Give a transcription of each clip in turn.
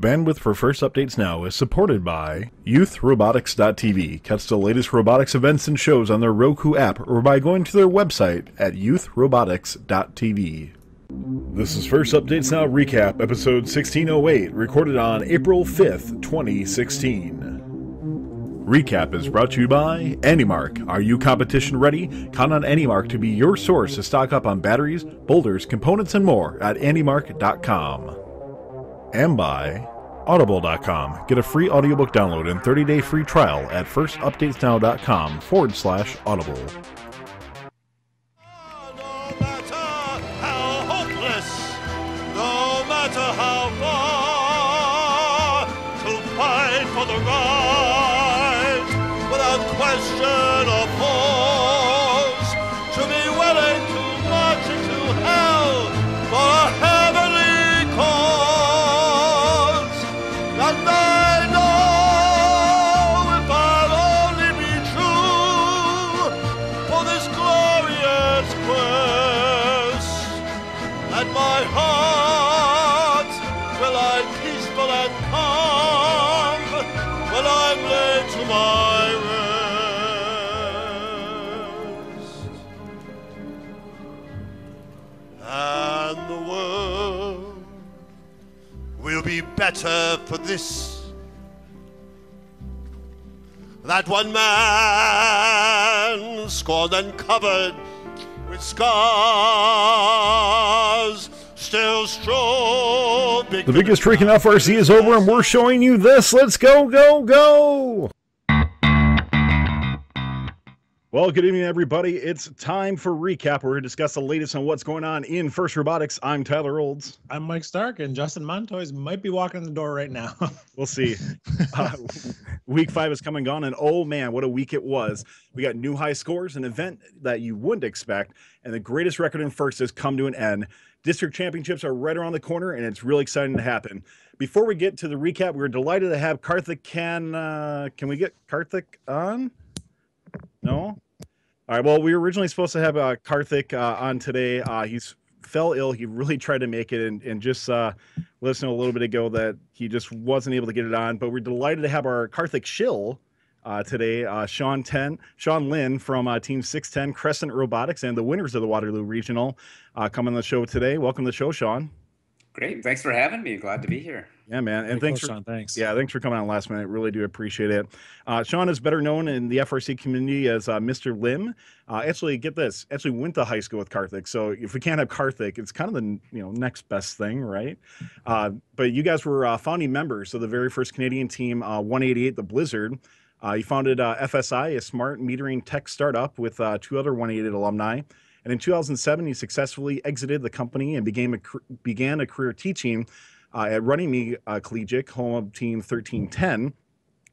Bandwidth for First Updates Now is supported by YouthRobotics.tv. Catch the latest robotics events and shows on their Roku app or by going to their website at YouthRobotics.tv. This is First Updates Now Recap, episode 1608, recorded on April 5th, 2016. Recap is brought to you by AndyMark. Are you competition ready? Count on AndyMark to be your source to stock up on batteries, boulders, components, and more at AndyMark.com and by Audible.com. Get a free audiobook download and 30 day free trial at firstupdatesnow.com forward slash audible. Better for this that one man scorned and covered with scars still strove The biggest freaking FRC is over and we're showing you this. Let's go, go, go! Well, good evening, everybody. It's time for recap. We're going to discuss the latest on what's going on in First Robotics. I'm Tyler Olds. I'm Mike Stark, and Justin Montois might be walking in the door right now. We'll see. Uh, week five is coming on, and oh man, what a week it was. We got new high scores, an event that you wouldn't expect, and the greatest record in first has come to an end. District championships are right around the corner, and it's really exciting to happen. Before we get to the recap, we're delighted to have Karthik. Can uh, can we get Karthik on? No. All right. Well, we were originally supposed to have uh, Karthik uh, on today. Uh, he's fell ill. He really tried to make it, and, and just uh, let us know a little bit ago that he just wasn't able to get it on. But we're delighted to have our Karthik Shill uh, today, uh, Shawn Ten, Shawn Lim from uh, Team Six Ten Crescent Robotics, and the winners of the Waterloo Regional uh, on the show today. Welcome to the show, Shawn. Great. Thanks for having me. Glad to be here. Yeah, man, and thanks cool, for Shawn. Thanks. yeah, thanks for coming on last minute. Really do appreciate it. Uh, Shawn is better known in the FRC community as uh, Mr. Lim. Uh, actually, get this, actually went to high school with Karthik. So if we can't have Karthik, it's kind of the you know next best thing, right? Uh, but you guys were uh, founding members of the very first Canadian team, uh, 188, the Blizzard. Uh, you founded uh, FSI, a smart metering tech startup with uh, two other 188 alumni. And in 2007, you successfully exited the company and began a, began a career teaching uh, at Runnymede uh, Collegiate, home of Team 1310.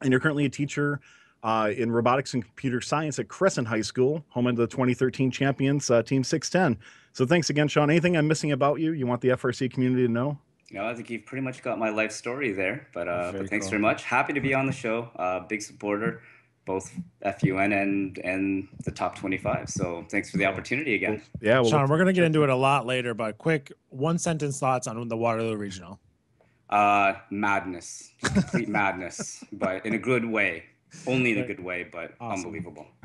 And you're currently a teacher uh, in robotics and computer science at Crescent High School, home of the 2013 champions, uh, Team 610. So thanks again, Shawn. Anything I'm missing about you? You want the FRC community to know? You know, I think you've pretty much got my life story there. But uh, Very but thanks cool. very much. Happy to be on the show. Uh, big supporter, both FUN and and the top 25. So thanks for the opportunity again. Yeah, well, Shawn, we're going to get into it a lot later, but quick one sentence thoughts on the Waterloo Regional. Uh, madness, Just complete madness, but in a good way. Only in a good way, but Awesome. unbelievable.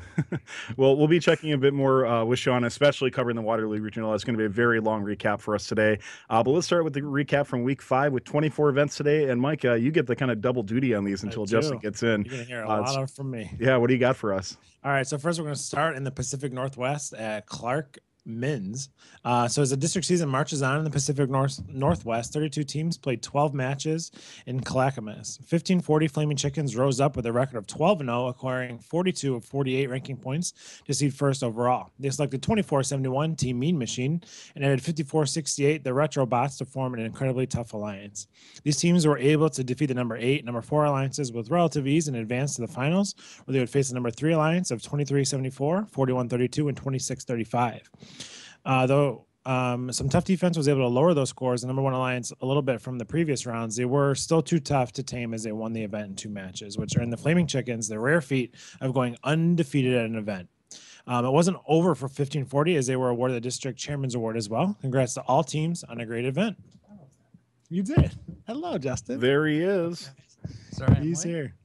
Well, we'll be checking a bit more uh, with Shawn, especially covering the Waterloo Regional. It's going to be a very long recap for us today. Uh, but let's start with the recap from week five with 24 events today. And Mike, uh, you get the kind of double duty on these until Justin gets in. You're going to hear a Uh, lot of from me. Yeah, what do you got for us? All right, so first we're going to start in the Pacific Northwest at Clark Mins. Uh, so as the district season marches on in the Pacific North Northwest, 32 teams played 12 matches in Clackamas. 1540 Flaming Chickens rose up with a record of 12 and 0, acquiring 42 of 48 ranking points to seed first overall. They selected 2471 Team Mean Machine and added 5468 the Retro Bots to form an incredibly tough alliance. These teams were able to defeat the number eight, number four alliances with relative ease and advance to the finals, where they would face the number three alliance of 2374, 4132, and 2635. Uh, though um, some tough defense was able to lower those scores, the number one alliance a little bit from the previous rounds, they were still too tough to tame as they won the event in two matches, which are in the Flaming Chickens, the rare feat of going undefeated at an event. Um, it wasn't over for 1540 as they were awarded the district chairman's award as well. Congrats to all teams on a great event. You did. Hello, Justin. There he is. Sorry, I'm He's late. here.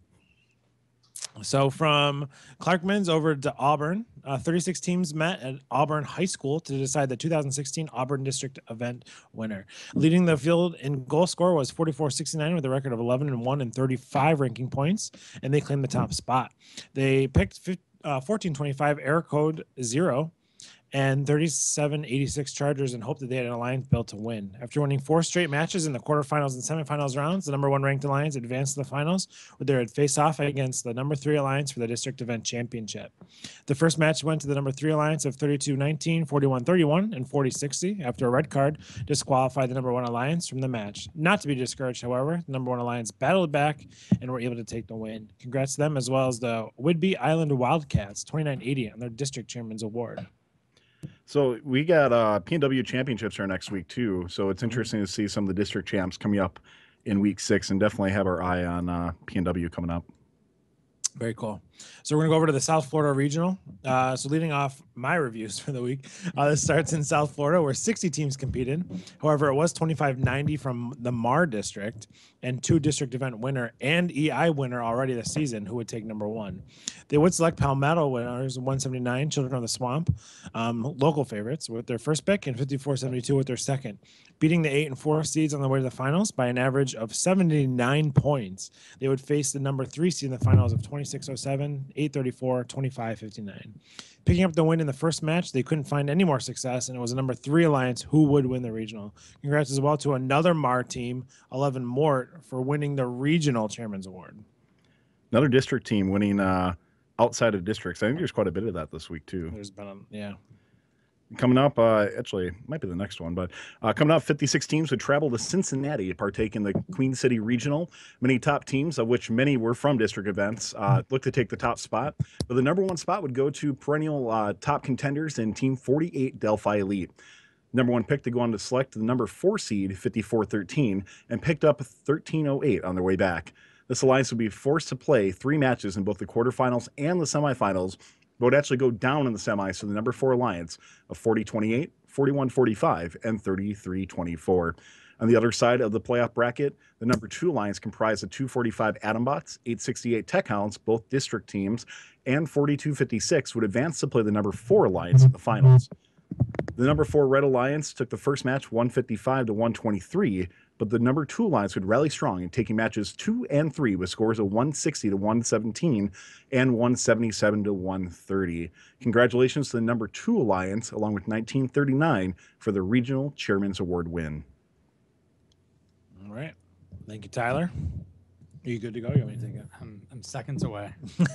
So from Clackamas over to Auburn, uh, 36 teams met at Auburn High School to decide the 2016 Auburn District event winner. Leading the field in goal score was 44-69 with a record of 11 and 1 and 35 ranking points, and they claimed the top spot. They picked fif- uh, 1425 Error Code Xero and 37-86 Chargers and hoped that they had an alliance built to win. After winning four straight matches in the quarterfinals and semifinals rounds, the number one ranked alliance advanced to the finals, where they would face off against the number three alliance for the district event championship. The first match went to the number three alliance of 32 19, 41 31, and 40 60 after a red card disqualified the number one alliance from the match. Not to be discouraged, however, the number one alliance battled back and were able to take the win. Congrats to them as well as the Whidbey Island Wildcats 2980 on their district chairman's award. So we got uh PNW championships are next week too. So it's interesting to see some of the district champs coming up in week six and definitely have our eye on uh PNW coming up. Very cool. So we're gonna go over to the South Florida Regional. Uh, so leading off my reviews for the week, uh, this starts in South Florida where 60 teams competed. However, it was 2590 from the MAR District and two district event winner and EI winner already this season who would take number one. They would select Palmetto winners 179, Children of the Swamp, um, local favorites with their first pick and 5472 with their second, beating the eight and four seeds on the way to the finals by an average of 79 points. They would face the number three seed in the finals of 2607, 834, 2559. Picking up the win in the first match, they couldn't find any more success, and it was a number three alliance who would win the regional. Congrats as well to another MAR team, 11 MORT, for winning the regional chairman's award. Another district team winning uh outside of districts. I think there's quite a bit of that this week too. There's been a, yeah. Coming up, uh, actually, might be the next one, but uh, coming up, 56 teams would travel to Cincinnati to partake in the Queen City Regional. Many top teams, of which many were from district events, uh, look to take the top spot. But the number one spot would go to perennial uh, top contenders in Team 48 Delphi Elite. Number one pick to go on to select the number four seed, 5413, and picked up 1308 on their way back. This alliance would be forced to play three matches in both the quarterfinals and the semifinals, would actually go down in the semis to the number four alliance of 40 28, 41 45, and 33 24. On the other side of the playoff bracket, the number two alliance comprised of 245 Adambots, 868 Tech Hounds, both district teams, and 4256 would advance to play the number four alliance in the finals. The number four Red Alliance took the first match 155 to 123, but the number two Alliance would rally strong in taking matches two and three with scores of 160 to 117 and 177 to 130. Congratulations to the number two Alliance, along with 1939, for the Regional Chairman's Award win. All right. Thank you, Tyler. Are you good to go? You want me to take I'm, I'm seconds away.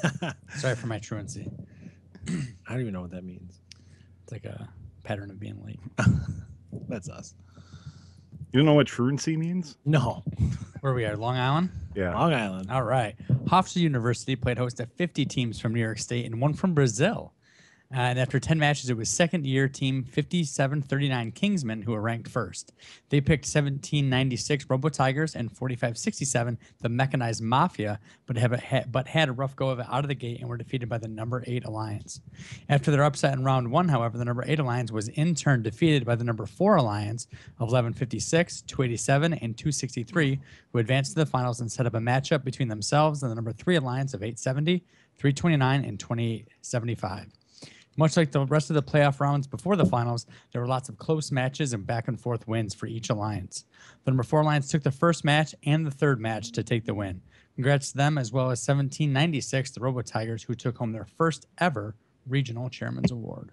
Sorry for my truancy. I don't even know what that means. It's like a pattern of being late. That's us. You don't know what truancy means? No, Where we are, Long Island. Yeah. Long Island. All right. Hofstra University played host to 50 teams from New York State and one from Brazil. And after 10 matches, it was second year team 5739 Kingsmen who were ranked first. They picked 1796 Robo Tigers and 4567 the Mechanized Mafia, but, have a, but had a rough go of it out of the gate and were defeated by the number 8 Alliance. After their upset in round one, however, the number 8 Alliance was in turn defeated by the number 4 Alliance of 1156, 287, and 263, who advanced to the finals and set up a matchup between themselves and the number 3 Alliance of 870, 329, and 2875. Much like the rest of the playoff rounds before the finals, there were lots of close matches and back and forth wins for each alliance. The number four alliance took the first match and the third match to take the win. Congrats to them, as well as 1796, the Robo Tigers, who took home their first ever regional chairman's award.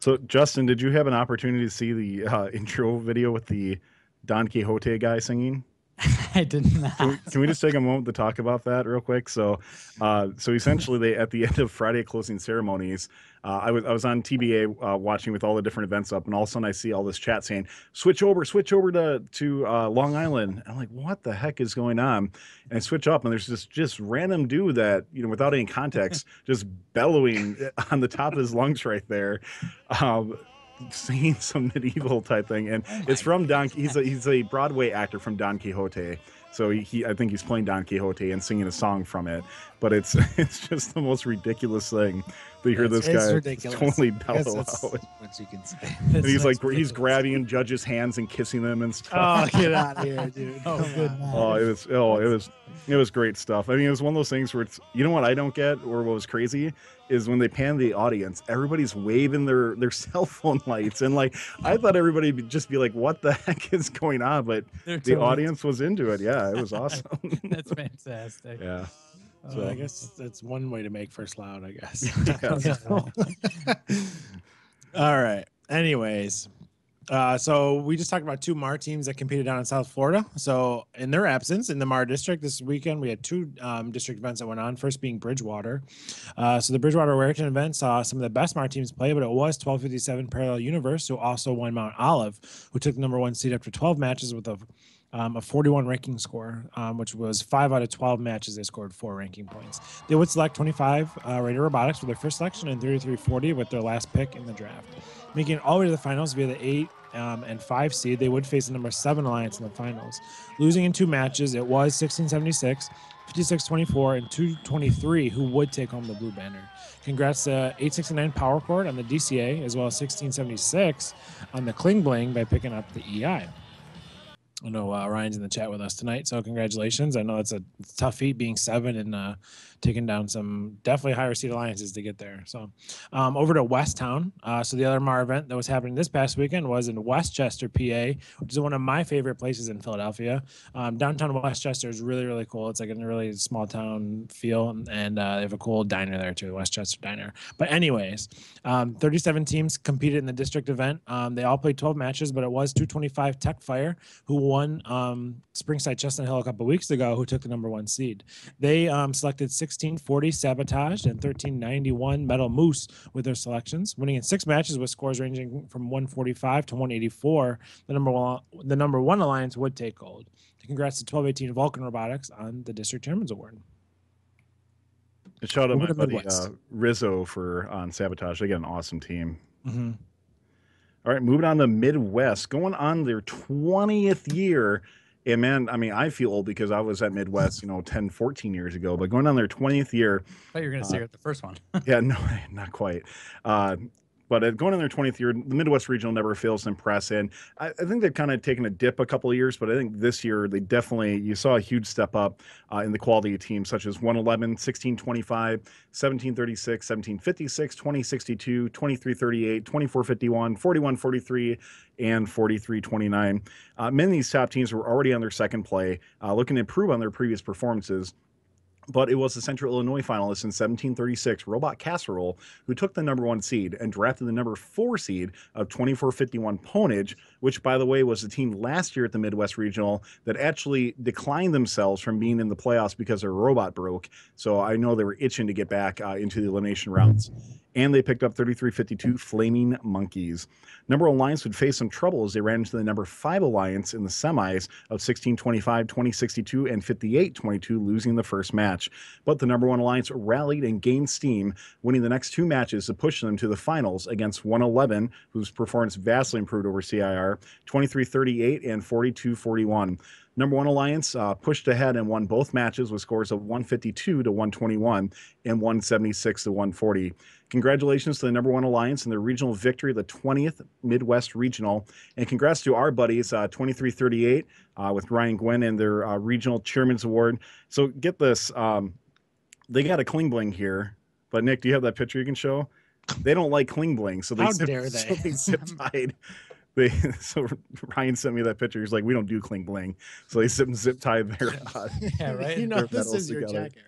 So, Justin, did you have an opportunity to see the uh, intro video with the Don Quixote guy singing? I did not. can, we, can we just take a moment to talk about that real quick? So, uh, so essentially, they at the end of Friday closing ceremonies, uh, I was I was on TBA uh, watching with all the different events up, and all of a sudden I see all this chat saying, "Switch over, switch over to to uh, Long Island." I'm like, "What the heck is going on?" And I switch up, and there's this just random dude that you know, without any context, just bellowing on the top of his lungs right there. Um, singing some medieval type thing, and it's from Don. He's a he's a Broadway actor from Don Quixote, So he, he, I think he's playing Don Quixote and singing a song from it. But it's it's just the most ridiculous thing to hear It's- this it's guy ridiculous. totally bellow out. what you can say. And he's like That's he's grabbing judges' hands and kissing them and stuff. Oh, get out of here, dude. Oh, good. Oh, it was oh, it was it was great stuff. I mean, it was one of those things where it's you know what I don't get or what was crazy is when they pan the audience, everybody's waving their their cell phone lights and like I thought everybody would just be like, "What the heck is going on?" But They're the totally- audience was into it. Yeah, it was awesome. That's fantastic. yeah. Uh, I guess that's one way to make first loud, I guess. Yeah. All right. Anyways, uh, so we just talked about two MAR teams that competed down in South Florida. So in their absence in the MAR district this weekend, we had two um, district events that went on. First being Bridgewater. Uh, so the Bridgewater Raritan event saw some of the best MAR teams play, but it was 1257 Parallel Universe who also won Mount Olive, who took the number one seed after 12 matches with a um, a 41 ranking score, um, which was five out of 12 matches. They scored four ranking points. They would select 25 uh, Raider Robotics for their first selection and 3340 with their last pick in the draft. Making it all the way to the finals via the eight um, and five seed, they would face the number seven alliance in the finals. Losing in two matches, it was 1676, 5624, and 223 who would take home the blue banner. Congrats to 869 Power Chord on the DCA, as well as 1676 on the Cling Bling by picking up the EI. I know uh, Ryan's in the chat with us tonight, so congratulations. I know it's a tough feat being seven and uh, taking down some definitely higher seed alliances to get there. So um, over to West Town. Uh, so the other MAR event that was happening this past weekend was in Westchester, PA, which is one of my favorite places in Philadelphia. Um, downtown Westchester is really really cool. It's like a really small town feel, and uh, they have a cool diner there too, Westchester Diner. But anyways, um, 37 teams competed in the district event. Um, they all played 12 matches, but it was 225 Tech Fire who won um, Springside Chestnut Hill a couple weeks ago, who took the number one seed. They um, selected 1640 Sabotage and 1391 Metal Moose with their selections, winning in six matches with scores ranging from 145 to 184. The number one, the number one alliance would take gold. Congrats to 1218 Vulcan Robotics on the District Chairman's Award. And shout out my buddy uh, Rizzo for on sabotage. They got an awesome team. Mm-hmm. All right, moving on to Midwest, going on their 20th year. And man, I mean, I feel old because I was at Midwest, you know, 10, 14 years ago, but going on their 20th year, I thought you were going to say it the first one. yeah, no, not quite. Uh, but uh, going on their 20th year, the Midwest Regional never fails to impress. And I, I think they've kind of taken a dip a couple of years, but I think this year they definitely, you saw a huge step up uh, in the quality of teams, such as 111, 1625, 1736, 1756, 2062, 2338, 2451, 4143, and 4329. Uh, many of these top teams were already on their second play, uh, looking to improve on their previous performances but it was the Central Illinois finalist in 1736, Robot Casserole, who took the number one seed and drafted the number four seed of 2451 PWNAGE, which, by the way, was the team last year at the Midwest Regional that actually declined themselves from being in the playoffs because their robot broke. So I know they were itching to get back uh, into the elimination rounds. And they picked up 3352 Flaming Monkeys. Number one Alliance would face some trouble as they ran into the number five Alliance in the semis of 1625, 2062, and 5822, losing the first match. But the number one Alliance rallied and gained steam, winning the next two matches to push them to the finals against 111, whose performance vastly improved over CIR, 2338 and 42-41. Number one Alliance uh, pushed ahead and won both matches with scores of 152 to 121 and 176 to 140. Congratulations to the number one Alliance and their regional victory, the 20th Midwest Regional. And congrats to our buddies, uh, 2338 uh, with Ryan Gwynn and their uh, Regional Chairman's Award. So get this um, they got a Cling Bling here. But Nick, do you have that picture you can show? They don't like Cling Bling. So they, How zip, dare so they. they zip tied. They, so Ryan sent me that picture. He's like, we don't do Cling Bling. So they zip, zip tied their, uh, yeah, right. you know, Their this medals is your together. jacket,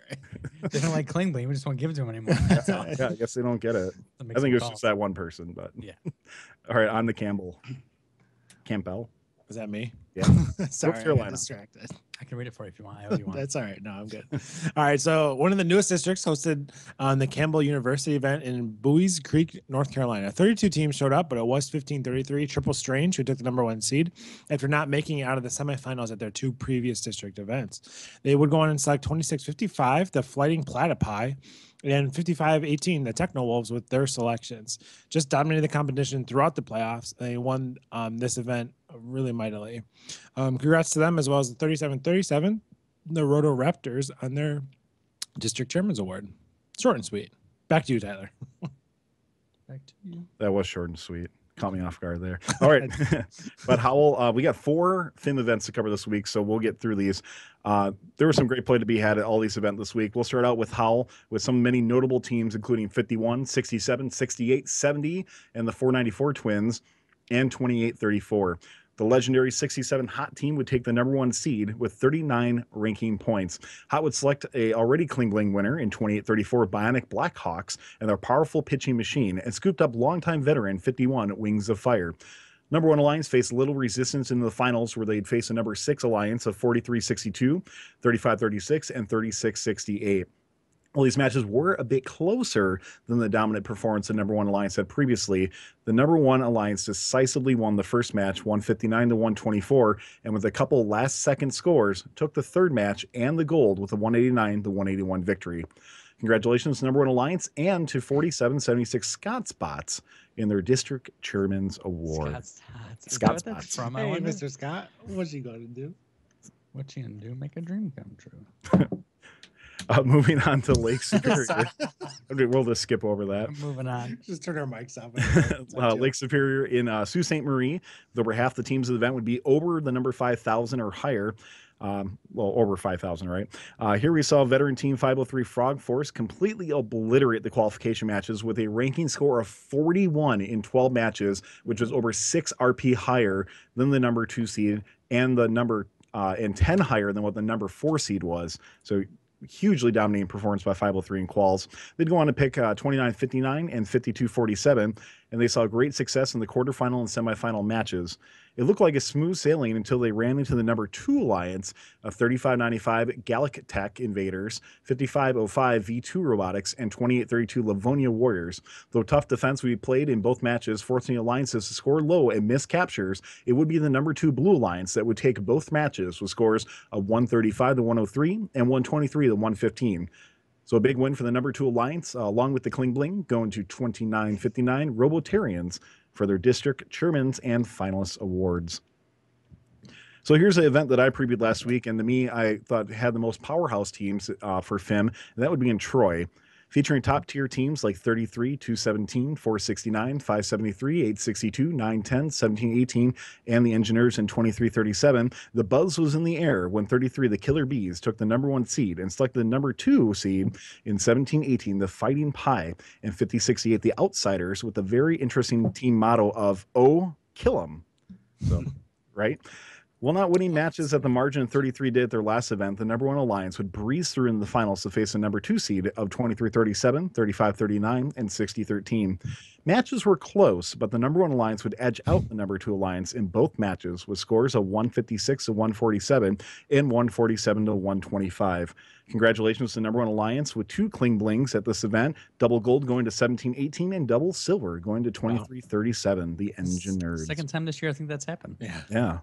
right? they don't like Cling Bling. We just won't give it to them anymore. That's all. yeah, I guess they don't get it. That I think it was call. just that one person, but Yeah. All right, on the Campbell. Campbell. Was that me? Yeah. Sorry, I got Carolina. distracted. I can read it for you if you want. I owe you one. That's all right. No, I'm good. all right. So one of the newest districts hosted on the Campbell University event in Buies Creek, North Carolina. 32 teams showed up, but it was 1533. Triple Strange, who took the number one seed, after not making it out of the semifinals at their two previous district events. They would go on and select 2655, the Flying Platypi, and 55-18 the techno wolves with their selections just dominated the competition throughout the playoffs they won um, this event really mightily. Um, congrats to them as well as the 37-37, the Roto Raptors on their district chairman's award. Short and sweet. Back to you, Tyler. Back to you. That was short and sweet. Caught me off guard there. All right. but Howell, uh, we got four FIM events to cover this week, so we'll get through these. Uh, there was some great play to be had at all these events this week. We'll start out with Howell with some many notable teams, including 51, 67, 68, 70, and the 494 Twins, and 28 34. The legendary 67 Hot team would take the number one seed with 39 ranking points. Hot would select a already Klingling winner in 28-34 Bionic Blackhawks and their powerful pitching machine, and scooped up longtime veteran 51 Wings of Fire. Number one alliance faced little resistance in the finals, where they'd face a number six alliance of 43-62, 35-36, and 36-68. While these matches were a bit closer than the dominant performance the number one alliance had previously, the number one alliance decisively won the first match 159 to 124 and with a couple last second scores took the third match and the gold with a 189 to 181 victory congratulations to number one alliance and to 4776 SCOTS Bots in their district chairman's award Scott Spots. Scott that what that's Stotts. From, Hey. Mr. Scott, what's he going to do? What you gonna do? Make a dream come true. uh, moving on to lake superior Okay, we'll just skip over that Moving on. Just turn our mics off. uh, Lake Superior in uh, Sault Ste. Marie. Over half the teams of the event would be over the number 5,000 or higher. Um, well, over 5,000, right? Uh, here we saw veteran team 503 Frog Force completely obliterate the qualification matches with a ranking score of 41 in 12 matches, which was over 6 RP higher than the number 2 seed and the number uh, and 10 higher than what the number 4 seed was. So hugely dominating performance by 503 and quals. They'd go on to pick uh, 29-59 and 52-47, and they saw great success in the quarterfinal and semifinal matches. It looked like a smooth sailing until they ran into the number two alliance of 3595 Gallic Tech Invaders, 5505 V2 Robotics, and 2832 Livonia Warriors. Though tough defense would be played in both matches, forcing alliances to score low and miss captures, it would be the number two Blue Alliance that would take both matches with scores of 135 to 103 and 123 to 115. So a big win for the number two alliance, uh, along with the Cling Bling, going to 2959 Robotarians for their district chairmans and finalists awards. So here's an event that I previewed last week, and to me, I thought had the most powerhouse teams uh, for FIM, and that would be in Troy, featuring top tier teams like 33, 217, 469, 573, 862, 910, 1718, and the EngiNERDs in 2337. The buzz was in the air when 33, the Killer Bees, took the number one seed and selected the number two seed in 1718, the Fighting Pi, and 5068, the Outsiders, with the very interesting team motto of "Oh, kill 'em." So, right. While not winning matches at the margin 33 did at their last event, the number one alliance would breeze through in the finals to face a number two seed of 23 37, 35 39, and 60 13. Matches were close, but the number one alliance would edge out the number two alliance in both matches with scores of 156 to 147 and 147 to 125. Congratulations to the number one alliance with two Cling Blings at this event double gold going to 17 18 and double silver going to 23 37. The EngiNERDs. Second time this year, I think that's happened. Yeah. Yeah.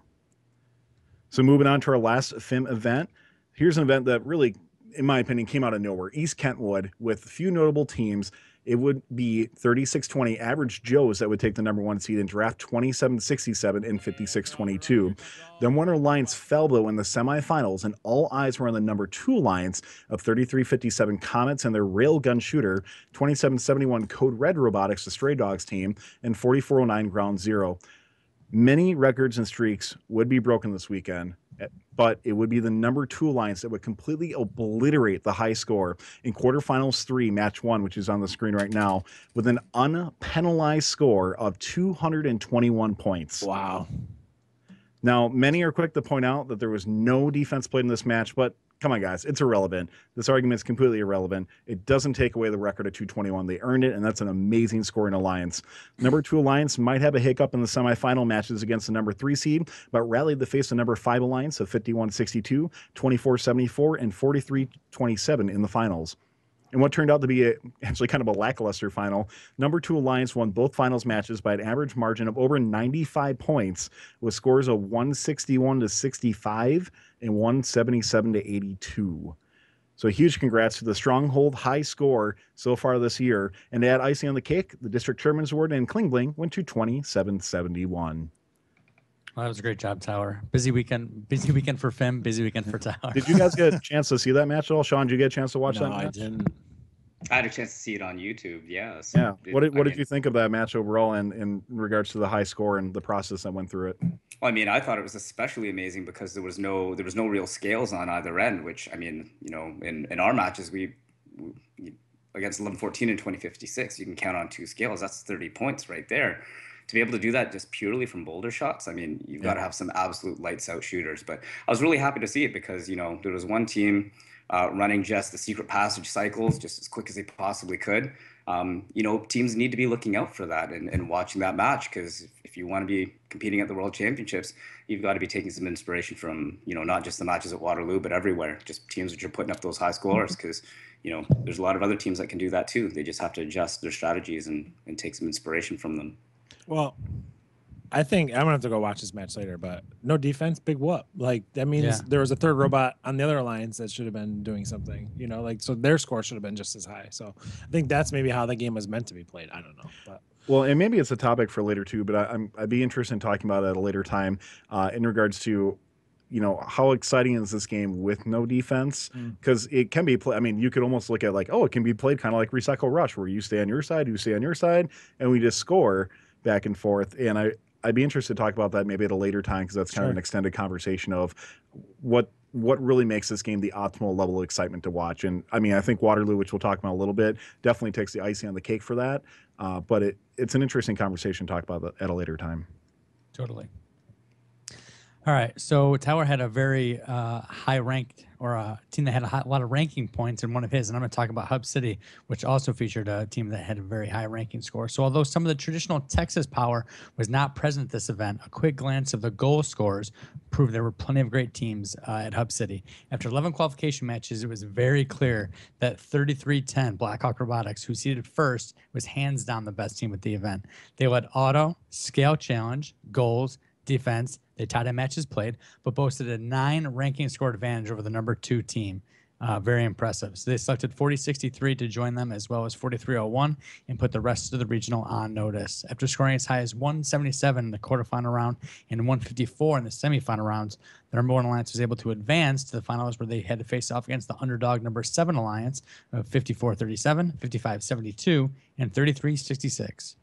So moving on to our last FIM event. Here's an event that really, in my opinion, came out of nowhere. East Kentwood with a few notable teams. It would be 3620 average Joes that would take the number one seed in draft 2767 and 5622. Then Warner Alliance fell though in the semifinals, and all eyes were on the number two alliance of 3357 Comets and their railgun shooter, 2771 Code Red Robotics, the Stray Dogs team, and 4409 Ground Zero many records and streaks would be broken this weekend, eh, but it would be the number two alliance that would completely obliterate the high score in quarterfinals three, match one, which is on the screen right now, with an unpenalized score of 221 points. Wow. Now, many are quick to point out that there was no defense played in this match, but come on, guys, it's irrelevant. This argument is completely irrelevant. It doesn't take away the record of 221. They earned it, and that's an amazing scoring alliance. Number two alliance might have a hiccup in the semifinal matches against the number three seed, but rallied to face the number five alliance of 5162, 2474, and 4327 in the finals. And what turned out to be a, actually kind of a lackluster final, number two Alliance won both finals matches by an average margin of over 95 points, with scores of 161 to 65 and 177 to 82. So a huge congrats to the Stronghold high score so far this year. And to add icing on the cake, the District Chairman's Award and Cling Bling went to 2771. Well, that was a great job, Tower. Busy weekend. Busy weekend for Fim. Busy weekend for Tower. Did you guys get a chance to see that match at all? Shawn, did you get a chance to watch that? no, that I didn't. I had a chance to see it on YouTube. Yeah. so Yeah. it- What did I what did mean- you think of that match overall and in regards to the high score and the process that went through it? Well, I mean, I thought it was especially amazing because there was no there was no real scales on either end. Which I mean, you know, in, in our matches, we, we against 11-14 and 2056, you can count on two scales. That's 30 points right there. To be able to do that just purely from boulder shots, I mean, you've got to have some absolute lights out shooters. But I was really happy to see it because you know there was one team uh, running just the secret passage cycles just as quick as they possibly could. Um, you know, teams need to be looking out for that and, and watching that match because if, if you want to be competing at the World Championships, you've got to be taking some inspiration from, you know, not just the matches at Waterloo, but everywhere. Just teams which are putting up those high scores because, you know, there's a lot of other teams that can do that too. They just have to adjust their strategies and, and take some inspiration from them. Well, I think I'm gonna have to go watch this match later, but no defense, big whoop. Like that means Yeah. there was a third robot on the other alliance that should have been doing something. You know, like so their score should have been just as high. So I think that's maybe how the game was meant to be played. I don't know, but Well, and maybe it's a topic for later too, but I, I'm I'd be interested in talking about it at a later time uh, in regards to, you know, how exciting is this game with no defense? Mm. Because it can be played. I mean, you could almost look at like, oh, it can be played kind of like Recycle Rush, where you stay on your side, you stay on your side, and we just score back and forth. And I I'd be interested to talk about that maybe at a later time because that's kind of an extended conversation of what what really makes this game the optimal level of excitement to watch. And I mean, I think Waterloo, which we'll talk about a little bit, definitely takes the icing on the cake for that. Uh, but it it's an interesting conversation to talk about at a later time. Totally. All right. So Tower had a very uh, high ranked or a team that had a, high, a lot of ranking points in one of his. And I'm going to talk about Hub City, which also featured a team that had a very high ranking score. So although some of the traditional Texas power was not present at this event, a quick glance of the goal scores proved there were plenty of great teams uh, at Hub City. After 11 qualification matches, it was very clear that 33-10 Blackhawk Robotics, who seeded first, was hands down the best team at the event. They led auto, scale challenge, goals, defense. They tied in matches played, but boasted a nine ranking score advantage over the number two team. Uh, very impressive. So they selected 4063 to join them as well as 4301 and put the rest of the regional on notice. After scoring as high as 177 in the quarterfinal round and 154 in the semifinal rounds, the number one alliance was able to advance to the finals where they had to face off against the underdog number seven alliance of 5437, 5572, and 3366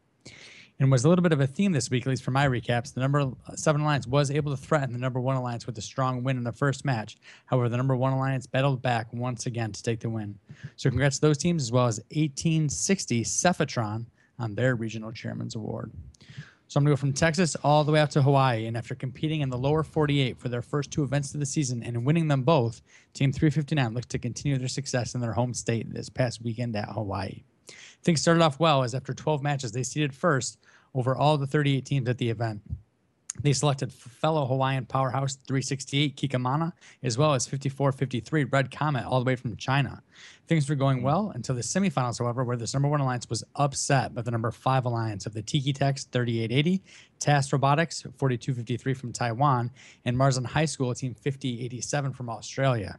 and was a little bit of a theme this week, at least for my recaps. The number uh, seven alliance was able to threaten the number one alliance with a strong win in the first match. However, the number one alliance battled back once again to take the win. So, congrats to those teams as well as 1860 Cephatron on their regional chairman's award. So I'm going to go from Texas all the way out to Hawaii. And after competing in the lower 48 for their first two events of the season and winning them both, Team 359 looks to continue their success in their home state this past weekend at Hawaii. Things started off well as after 12 matches, they seeded first over all the 38 teams at the event. They selected fellow Hawaiian powerhouse 368 Kikamana, as well as 5453 Red Comet, all the way from China. Things were going well until the semifinals, however, where this number one alliance was upset by the number five alliance of the Tiki Techs 3880, TAS Robotics 4253 from Taiwan, and Marzan High School Team 5087 from Australia.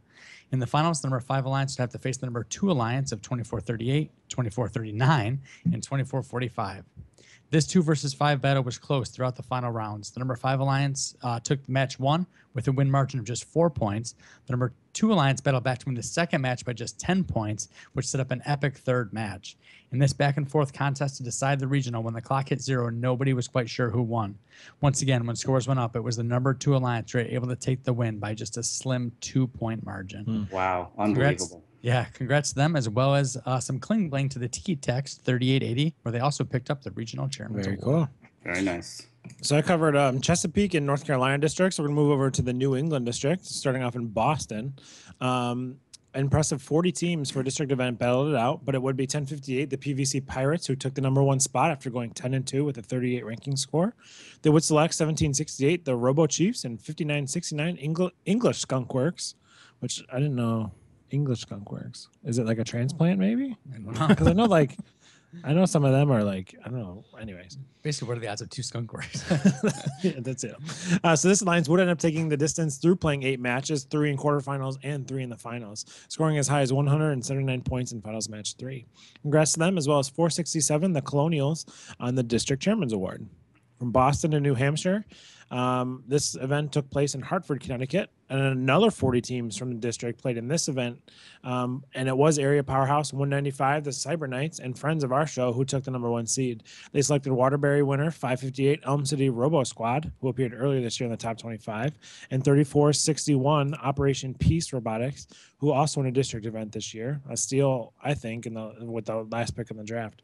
In the finals, the number five alliance would have to face the number two alliance of 2438, 2439, and 2445. This two versus five battle was close throughout the final rounds. The number five alliance uh, took match one with a win margin of just four points. The number two alliance battled back to win the second match by just 10 points, which set up an epic third match. In this back and forth contest to decide the regional, when the clock hit zero, nobody was quite sure who won. Once again, when scores went up, it was the number two alliance right, able to take the win by just a slim two point margin. Wow, Congrats. Unbelievable. Yeah, congrats to them as well as uh, some cling bling to the Tiki Techs 3880, where they also picked up the regional chairman's very award. cool. Very nice. So I covered um, Chesapeake and North Carolina districts. So we're gonna move over to the New England district, starting off in Boston. Um, impressive 40 teams for a district event battled it out, but it would be 1058 the PVC Pirates who took the number one spot after going 10 and 2 with a 38 ranking score. They would select 1768 the Robo Chiefs and 5969 Engl- English Skunk Works, which I didn't know English Skunk Works. Is it like a transplant maybe? I. Because I know like I know some of them are like I don't know. Anyways. Basically, what are the odds of two skunk works? yeah, that's it. Uh, so this alliance would end up taking the distance through playing eight matches, three in quarterfinals and three in the finals, scoring as high as 179 points in finals match three. Congrats to them, as well as 467, the Colonials, on the district chairman's award. From Boston to New Hampshire, Um, this event took place in Hartford, Connecticut, and another 40 teams from the district played in this event. Um, and it was area powerhouse 195, the Cyber Knights, and friends of our show who took the number one seed. They selected Waterbury winner 558 Elm City Robo Squad, who appeared earlier this year in the top 25, and 3461 Operation Peace Robotics, who also won a district event this year. A steal, I think, in the with the last pick in the draft.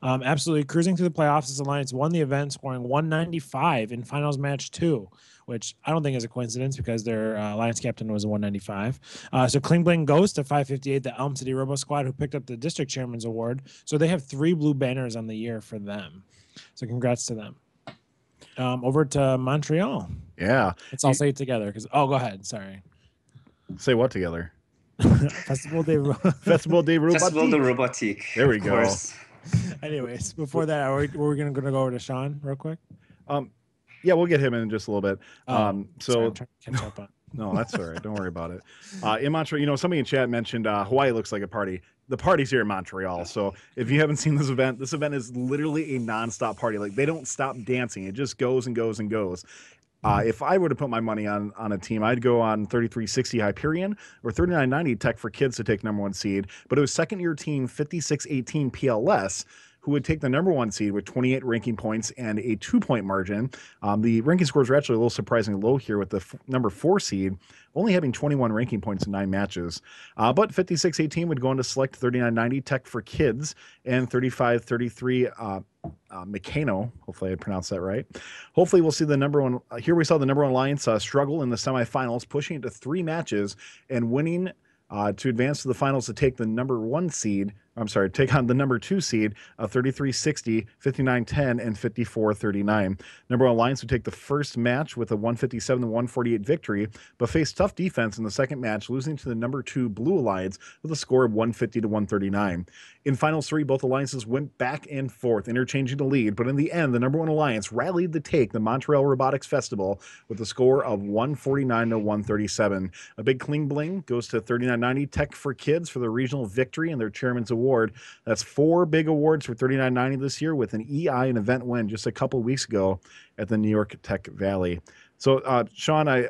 Um, absolutely cruising through the playoffs. This alliance won the event, scoring 195 in finals match two, which I don't think is a coincidence because their uh, alliance captain was a 195. Uh, so Cling Bling goes to 558, the Elm City Robo Squad, who picked up the district chairman's award. So they have three blue banners on the year for them. So congrats to them. Um, over to Montreal. Yeah. Let's all say it together. Because oh, go ahead. Sorry. Say what together? Festival de. Ro- Festival de Festival de Robotique. Robotique. There we of go. course. Anyways, before that, are we, were we gonna, gonna go over to Sean real quick? Um, yeah, we'll get him in just a little bit. Oh, um, so I'm trying to catch up on. No, that's all right. Don't worry about it. Uh, in Montreal, you know, somebody in chat mentioned uh, Hawaii looks like a party. The party's here in Montreal. So if you haven't seen this event, this event is literally a nonstop party. Like they don't stop dancing. It just goes and goes and goes. Uh, if I were to put my money on on a team, I'd go on 3360 Hyperion or 3990 Tech for Kids to take number one seed. But it was second year team 5618 PLS who would take the number one seed with 28 ranking points and a two point margin. Um, the ranking scores were actually a little surprisingly low here with the f- number four seed only having 21 ranking points in nine matches. Uh, but 5618 would go on to select 3990 Tech for Kids and 3533 uh, uh. Hopefully, I pronounced that right. Hopefully, we'll see the number one. Uh, here we saw the number one alliance uh, struggle in the semifinals, pushing it to three matches and winning uh, to advance to the finals to take the number one seed. I'm sorry, take on the number two seed of 3360, 5910, and 5439. Number one Alliance would take the first match with a 157 to 148 victory, but face tough defense in the second match, losing to the number two Blue Alliance with a score of 150 to 139. In finals three, both alliances went back and forth, interchanging the lead, but in the end, the number one alliance rallied to take the Montreal Robotics Festival with a score of 149 to 137. A big cling bling goes to 3990 Tech for Kids for the regional victory and their chairman's award. That's four big awards for 3990 this year with an EI and event win just a couple weeks ago at the New York Tech Valley. So, uh, Shawn, I,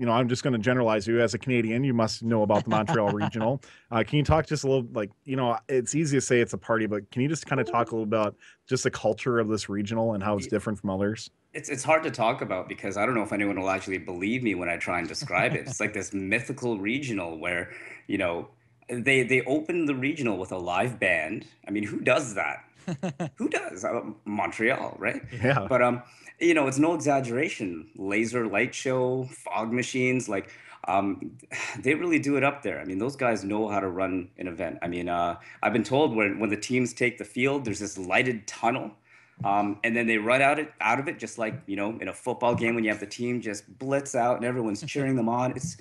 you know, I'm just going to generalize you as a Canadian. You must know about the Montreal Regional. Uh, can you talk just a little, like, you know, it's easy to say it's a party, but can you just kind of talk a little about just the culture of this regional and how it's different from others? It's it's hard to talk about because I don't know if anyone will actually believe me when I try and describe it. It's like this mythical regional where, you know, they they open the regional with a live band. I mean, who does that? who does? Uh, Montreal, right? Yeah. But um, you know, it's no exaggeration. Laser light show, fog machines, like um, they really do it up there. I mean, those guys know how to run an event. I mean, uh, I've been told when when the teams take the field, there's this lighted tunnel. Um, and then they run out it out of it, just like you know, in a football game when you have the team just blitz out and everyone's cheering them on. It's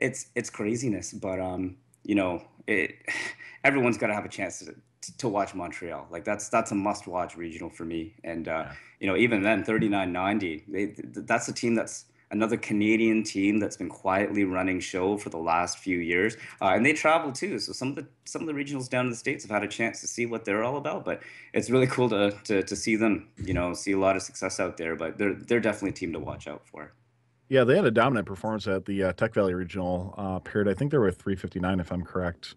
it's it's craziness, but um, you know, it everyone's got to have a chance to to watch Montreal. Like that's that's a must watch regional for me. And uh, you know, even then, 3990, they, that's a team that's another Canadian team that's been quietly running show for the last few years, uh, and they travel too. So some of the some of the regionals down in the states have had a chance to see what they're all about. But it's really cool to to, to see them, you know, see a lot of success out there. But they're they're definitely a team to watch out for. Yeah, they had a dominant performance at the uh, Tech Valley Regional uh, period. I think they were 359, if I'm correct.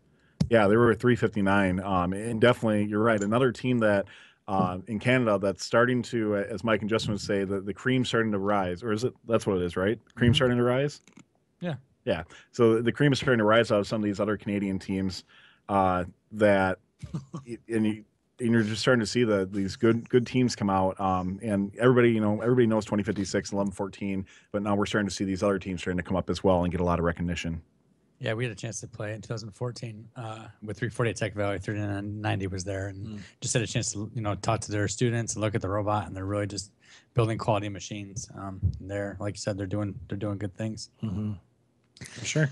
Yeah, they were 359. Um, and definitely, you're right. Another team that uh, in Canada that's starting to, as Mike and Justin would say, the, the cream's starting to rise. Or is it? That's what it is, right? Cream Mhm. starting to rise? Yeah. Yeah. So the cream is starting to rise out of some of these other Canadian teams uh, that, and you, and you're just starting to see the these good good teams come out um, and everybody you know everybody knows 2056 1114 but now we're starting to see these other teams starting to come up as well and get a lot of recognition Yeah, we had a chance to play in 2014 uh, with 348 Tech Valley. 3990 was there, and Mm. just had a chance to you know talk to their students and look at the robot, and they're really just building quality machines. Um, they're like you said, they're doing they're doing good things. Mm-hmm. Sure.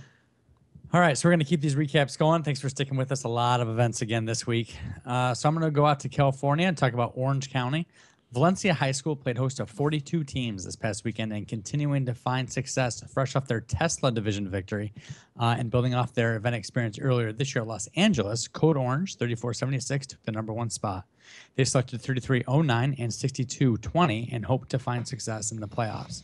All right, so we're going to keep these recaps going. Thanks for sticking with us. A lot of events again this week. Uh, so I'm going to go out to California and talk about Orange County. Valencia High School played host to 42 teams this past weekend and continuing to find success fresh off their Tesla division victory uh, and building off their event experience earlier this year Los Angeles. Code Orange 3476 took the number one spot. They selected 3309 and 6220 and hope to find success in the playoffs.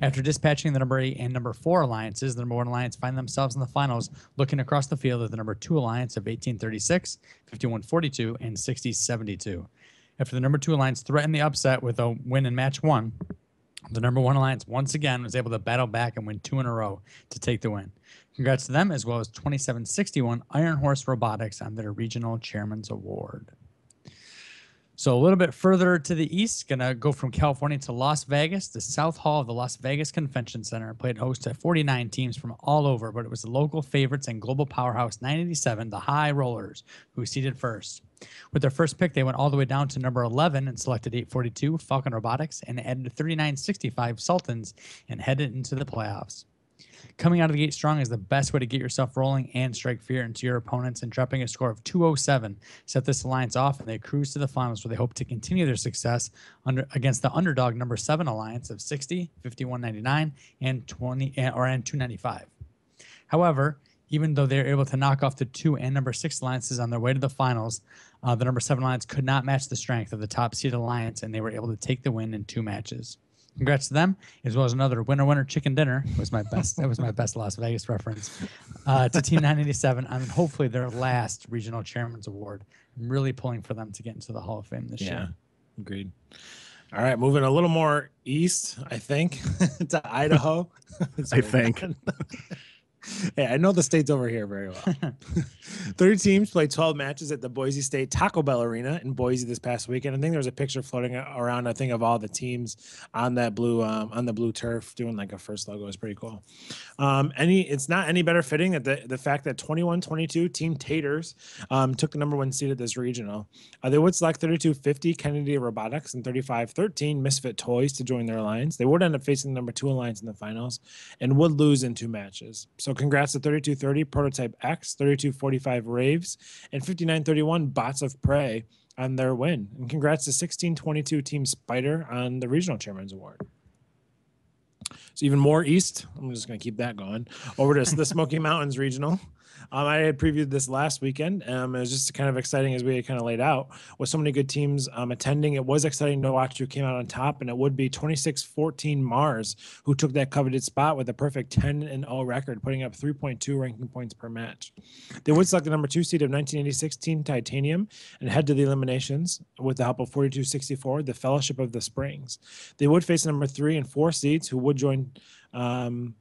After dispatching the number eight and number four alliances, the number one alliance find themselves in the finals looking across the field at the number two alliance of 1836, 5142, and 6072. After the number two alliance threatened the upset with a win in match one, the number one alliance once again was able to battle back and win two in a row to take the win. Congrats to them as well as 2761 Iron Horse Robotics on their regional chairman's award. So a little bit further to the east, gonna go from California to Las Vegas. The South Hall of the Las Vegas Convention Center played host to 49 teams from all over, but it was the local favorites and global powerhouse 987, the High Rollers, who seeded first. With their first pick, they went all the way down to number 11 and selected 842 Falcon Robotics and added 3965 Sultans and headed into the playoffs. Coming out of the gate strong is the best way to get yourself rolling and strike fear into your opponents, and dropping a score of 207 set this alliance off, and they cruise to the finals where they hope to continue their success under against the underdog number seven alliance of 60, 51.99, and 20 and- or and 295. However, even though they were able to knock off the two and number six alliances on their way to the finals, uh, the number seven alliance could not match the strength of the top seed alliance, and they were able to take the win in two matches. Congrats to them, as well as another winner winner chicken dinner was my best. that was my best Las Vegas reference uh, to Team 987 on hopefully their last regional chairman's award. I'm really pulling for them to get into the Hall of Fame this year. Yeah, year. agreed. All right, moving a little more east, I think, to Idaho. I think. hey, I know the states over here very well. 30 teams played 12 matches at the Boise State Taco Bell Arena in Boise this past weekend. I think there was a picture floating around. I think of all the teams on that blue um, on the blue turf doing like a first logo. is pretty cool. Um, any, it's not any better fitting that the, the fact that 21-22 Team Tators um, took the number one seed at this regional. Uh, they would select 3250 Kennedy Robotics and 3513 Misfit Toys to join their alliance. They would end up facing the number two alliance in the finals and would lose in two matches. So congrats to 3230 Prototype X, 3245 Raves, and 5931 Bots of Prey on their win. And congrats to 1622 Team Spider on the Regional Chairman's Award. So even more east, I'm just going to keep that going. Over to the Smoky Mountains Regional. Um, I had previewed this last weekend. Um, it was just kind of exciting as we had kind of laid out with so many good teams um, attending. It was exciting to watch who came out on top, and it would be 26-14 Mars who took that coveted spot with a perfect 10 and 0 record, putting up 3.2 ranking points per match. They would select the number two seed of 1986 Team Titanium and head to the eliminations with the help of 4264, the Fellowship of the Springs. They would face number three and four seeds who would join. Um,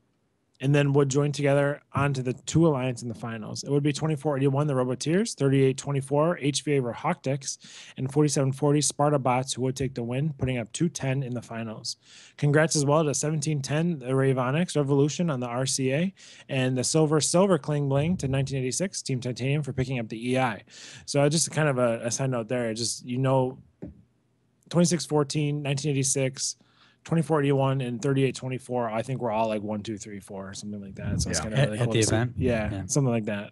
and then would join together onto the two alliance in the finals. It would be 2481 the Roboteers, 3824 HVA RoHAWKtics, and 4740 Sparta Bots who would take the win, putting up 210 in the finals. Congrats as well to 1710 the Ravonics Revolution on the RCA and the Silver Silver Cling Bling to 1986 Team Titanium for picking up the EI. So uh, just kind of a, a side note there, just you know 2614, 1986. 2481 and 3824 i think we're all like one two three four something like that so it's Yeah. kind of At- really at cool the to see. event? yeah, Yeah. something like that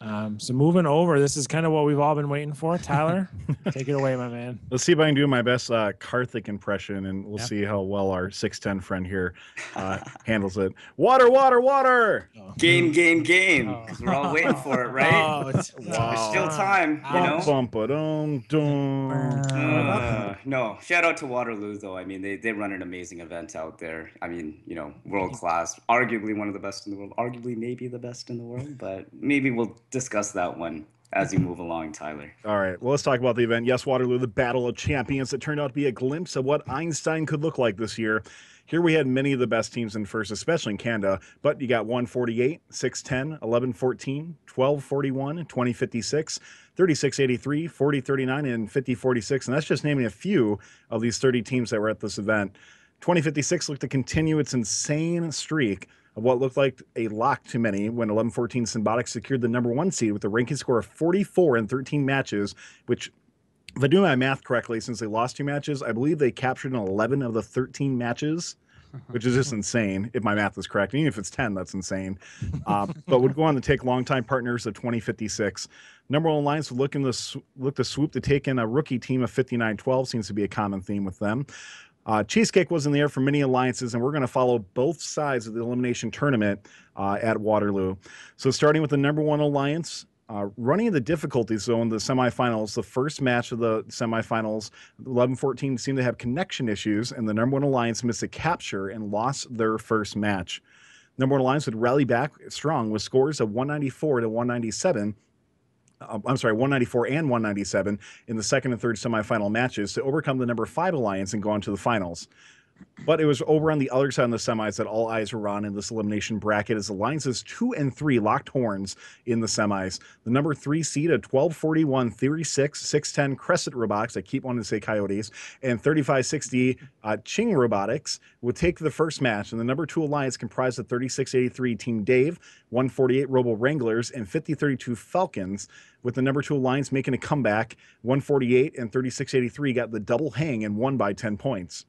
um so moving over this is kind of what we've all been waiting for tyler take it away my man Let's see if I can do my best uh, Karthik impression, and we'll Yeah. see how well our 6'10 friend here uh, handles it. Water, water, water! Game, game, game. Oh. Because we're all waiting for it, right? oh, it's, Wow. There's still time, you know. Bum, ba, dum, dum. Uh, no, shout out to Waterloo though. I mean, they, they run an amazing event out there. I mean, you know, world class, arguably one of the best in the world, arguably maybe the best in the world, but maybe we'll discuss that one as you move along, Tyler. All right, well, let's talk about the event. Yes, Waterloo, the Battle of Champions. It turned out to be a glimpse of what Einstein could look like this year. Here we had many of the best teams in first, especially in Canada, but you got 148, 610, 1114, 1241, 2056, 3683, 4039, and 5046. And that's just naming a few of these 30 teams that were at this event. 2056 looked to continue its insane streak of what looked like a lock to many when 1114 Simbotics secured the number one seed with a ranking score of 44 in 13 matches, which, if I do my math correctly, since they lost two matches, I believe they captured in 11 of the 13 matches, which is just insane if my math is correct. Even if it's 10, that's insane. Uh, but would go on to take longtime partners of 2056. Number one alliance would look, in the, look to swoop to take in a rookie team of 5912, seems to be a common theme with them. Uh, Cheesecake was in the air for many alliances, and we're going to follow both sides of the elimination tournament uh, at Waterloo. So, starting with the number one alliance, Uh, running the difficulty zone, the semifinals, the first match of the semifinals, 11 14 seemed to have connection issues, and the number one alliance missed a capture and lost their first match. Number one alliance would rally back strong with scores of 194 to 197. Uh, I'm sorry, 194 and 197 in the second and third semifinal matches to overcome the number five alliance and go on to the finals. But it was over on the other side of the semis that all eyes were on in this elimination bracket as alliances two and three locked horns in the semis. The number three seed at 1241 Theory 6, 610 Crescent Robotics, I keep wanting to say Coyotes, and 3560 uh, Ching Robotics would take the first match. And the number two alliance comprised of 3683 Team Dave, 148 Robo Wranglers, and 5032 Falcons with the number two alliance making a comeback. 148 and 3683 got the double hang and won by 10 points.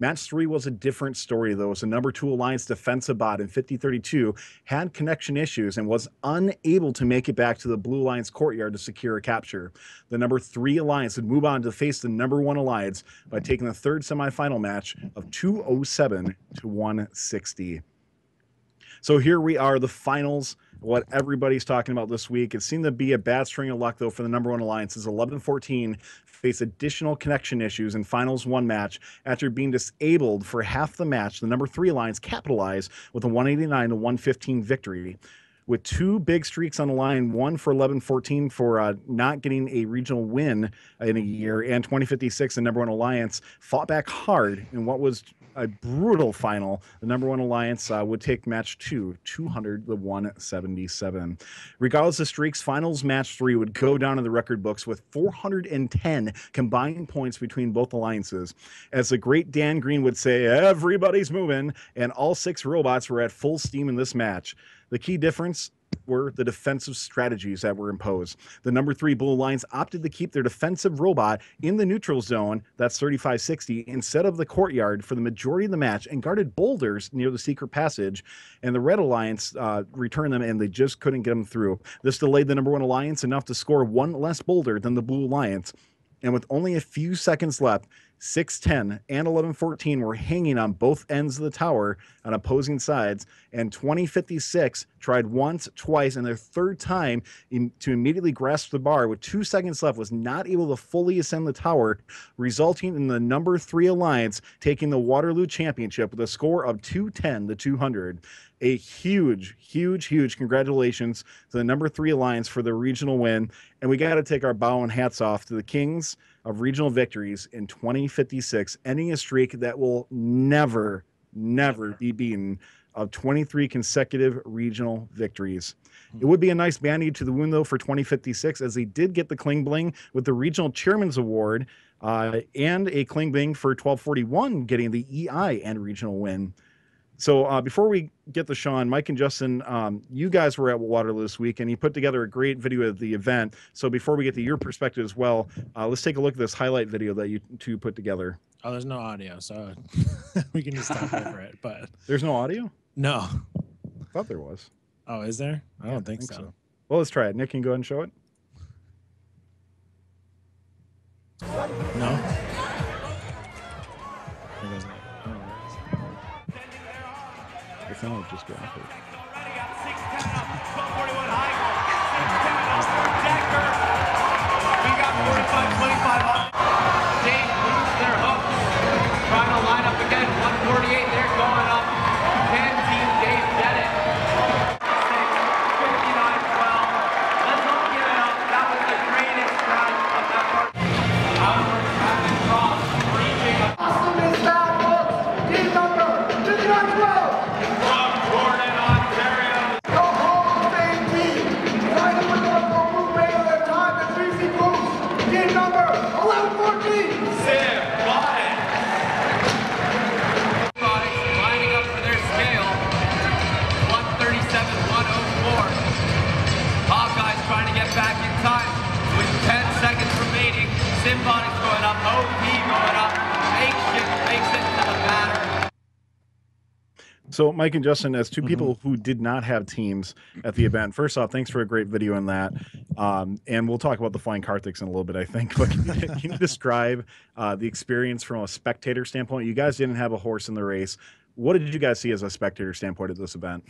Match three was a different story, though, as the number two alliance defensive bot in 5032 had connection issues and was unable to make it back to the blue alliance courtyard to secure a capture. The number three alliance would move on to face the number one alliance by taking the third semifinal match of 207 to 160. So here we are, the finals. What everybody's talking about this week. It seemed to be a bad string of luck, though, for the number one alliance as 11 14 face additional connection issues in finals one match after being disabled for half the match. The number three alliance capitalized with a 189 to 115 victory. With two big streaks on the line, one for 11 14 for uh, not getting a regional win in a year, and 2056, the number one alliance, fought back hard in what was a brutal final. The number one alliance uh, would take match two, 200 to 177. Regardless of streaks, finals match three would go down in the record books with 410 combined points between both alliances. As the great Dan Green would say, everybody's moving, and all six robots were at full steam in this match. The key difference were the defensive strategies that were imposed. The number three Blue Alliance opted to keep their defensive robot in the neutral zone, that's 3560, instead of the courtyard for the majority of the match and guarded boulders near the secret passage. And the Red Alliance uh, returned them and they just couldn't get them through. This delayed the number one Alliance enough to score one less boulder than the Blue Alliance. And with only a few seconds left, 610 and 1114 were hanging on both ends of the tower on opposing sides. And 2056 tried once, twice, and their third time to immediately grasp the bar with two seconds left was not able to fully ascend the tower, resulting in the number three alliance taking the Waterloo Championship with a score of 210 to 200 a huge, huge, huge congratulations to the number three alliance for the regional win. And we got to take our bow and hats off to the Kings of regional victories in 2056, ending a streak that will never, never be beaten of 23 consecutive regional victories. It would be a nice band-aid to the wound, though, for 2056, as they did get the Cling Bling with the Regional Chairman's Award uh, and a Cling Bling for 1241 getting the EI and regional win. So uh, before we get to Shawn, Mike and Justin, um, you guys were at Waterloo this week, and you put together a great video of the event. So before we get to your perspective as well, uh, let's take a look at this highlight video that you two put together. Oh, there's no audio, so we can just talk over it. But There's no audio. no. I thought there was. Oh, is there? I Yeah, don't think, so. Well, let's try it. Nick can you go ahead and show it. No. Would just go. off So, Mike and Justin, as Mm-hmm. 2 people who did not have teams at the event, first off, thanks for a great video on that. Um, and we'll talk about the flying Karthix in a little bit, I think. But can you, can you describe uh, the experience from a spectator standpoint? You guys didn't have a horse in the race. What did you guys see as a spectator standpoint at this event?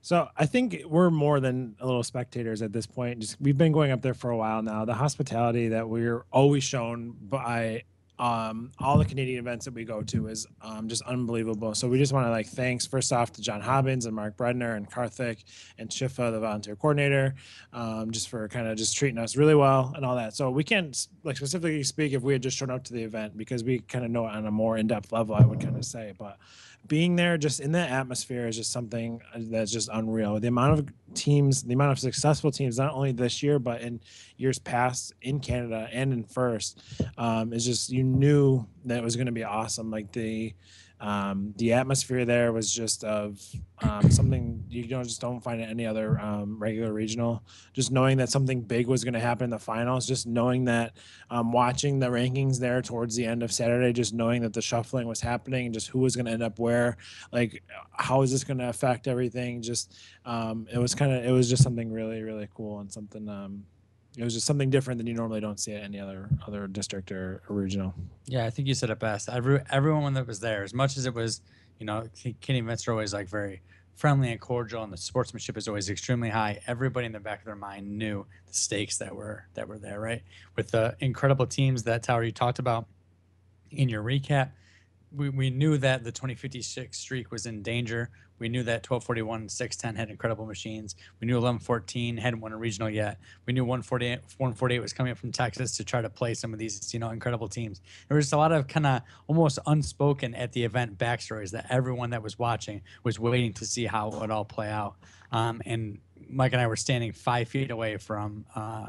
So I think we're more than a little spectators at this point. Just we've been going up there for a while now. The hospitality that we're always shown by um, all the Canadian events that we go to is um, just unbelievable. So we just want to like thanks first off to John Hobbins and Mark Bredner and Karthik and Shifa, the volunteer coordinator, um, just for kind of just treating us really well and all that. So we can't like specifically speak if we had just shown up to the event because we kind of know it on a more in-depth level. I would kind of say, but being there just in that atmosphere is just something uh, that's just unreal. The amount of teams, the amount of successful teams, not only this year but in years past in Canada and in first, um, is just you knew that it was going to be awesome. Like the um, the atmosphere there was just of um, something you don't just don't find at any other um, regular regional. Just knowing that something big was going to happen in the finals, just knowing that um, watching the rankings there towards the end of Saturday, just knowing that the shuffling was happening, just who was going to end up where, like how is this going to affect everything? Just um, it was kind of it was just something really really cool and something um, it was just something different than you normally don't see at any other other district or, or regional. Yeah, I think you said it best. Every everyone that was there, as much as it was, you know, Kenny events are always like very friendly and cordial, and the sportsmanship is always extremely high. Everybody in the back of their mind knew the stakes that were that were there, right? With the incredible teams that Tower you talked about in your recap, we, we knew that the 2056 streak was in danger. We knew that 1241 610 had incredible machines. We knew 1114 hadn't won a regional yet. We knew 148 148 was coming up from Texas to try to play some of these, you know, incredible teams. There was a lot of kind of almost unspoken at the event backstories that everyone that was watching was waiting to see how it would all play out. Um, and Mike and I were standing five feet away from uh,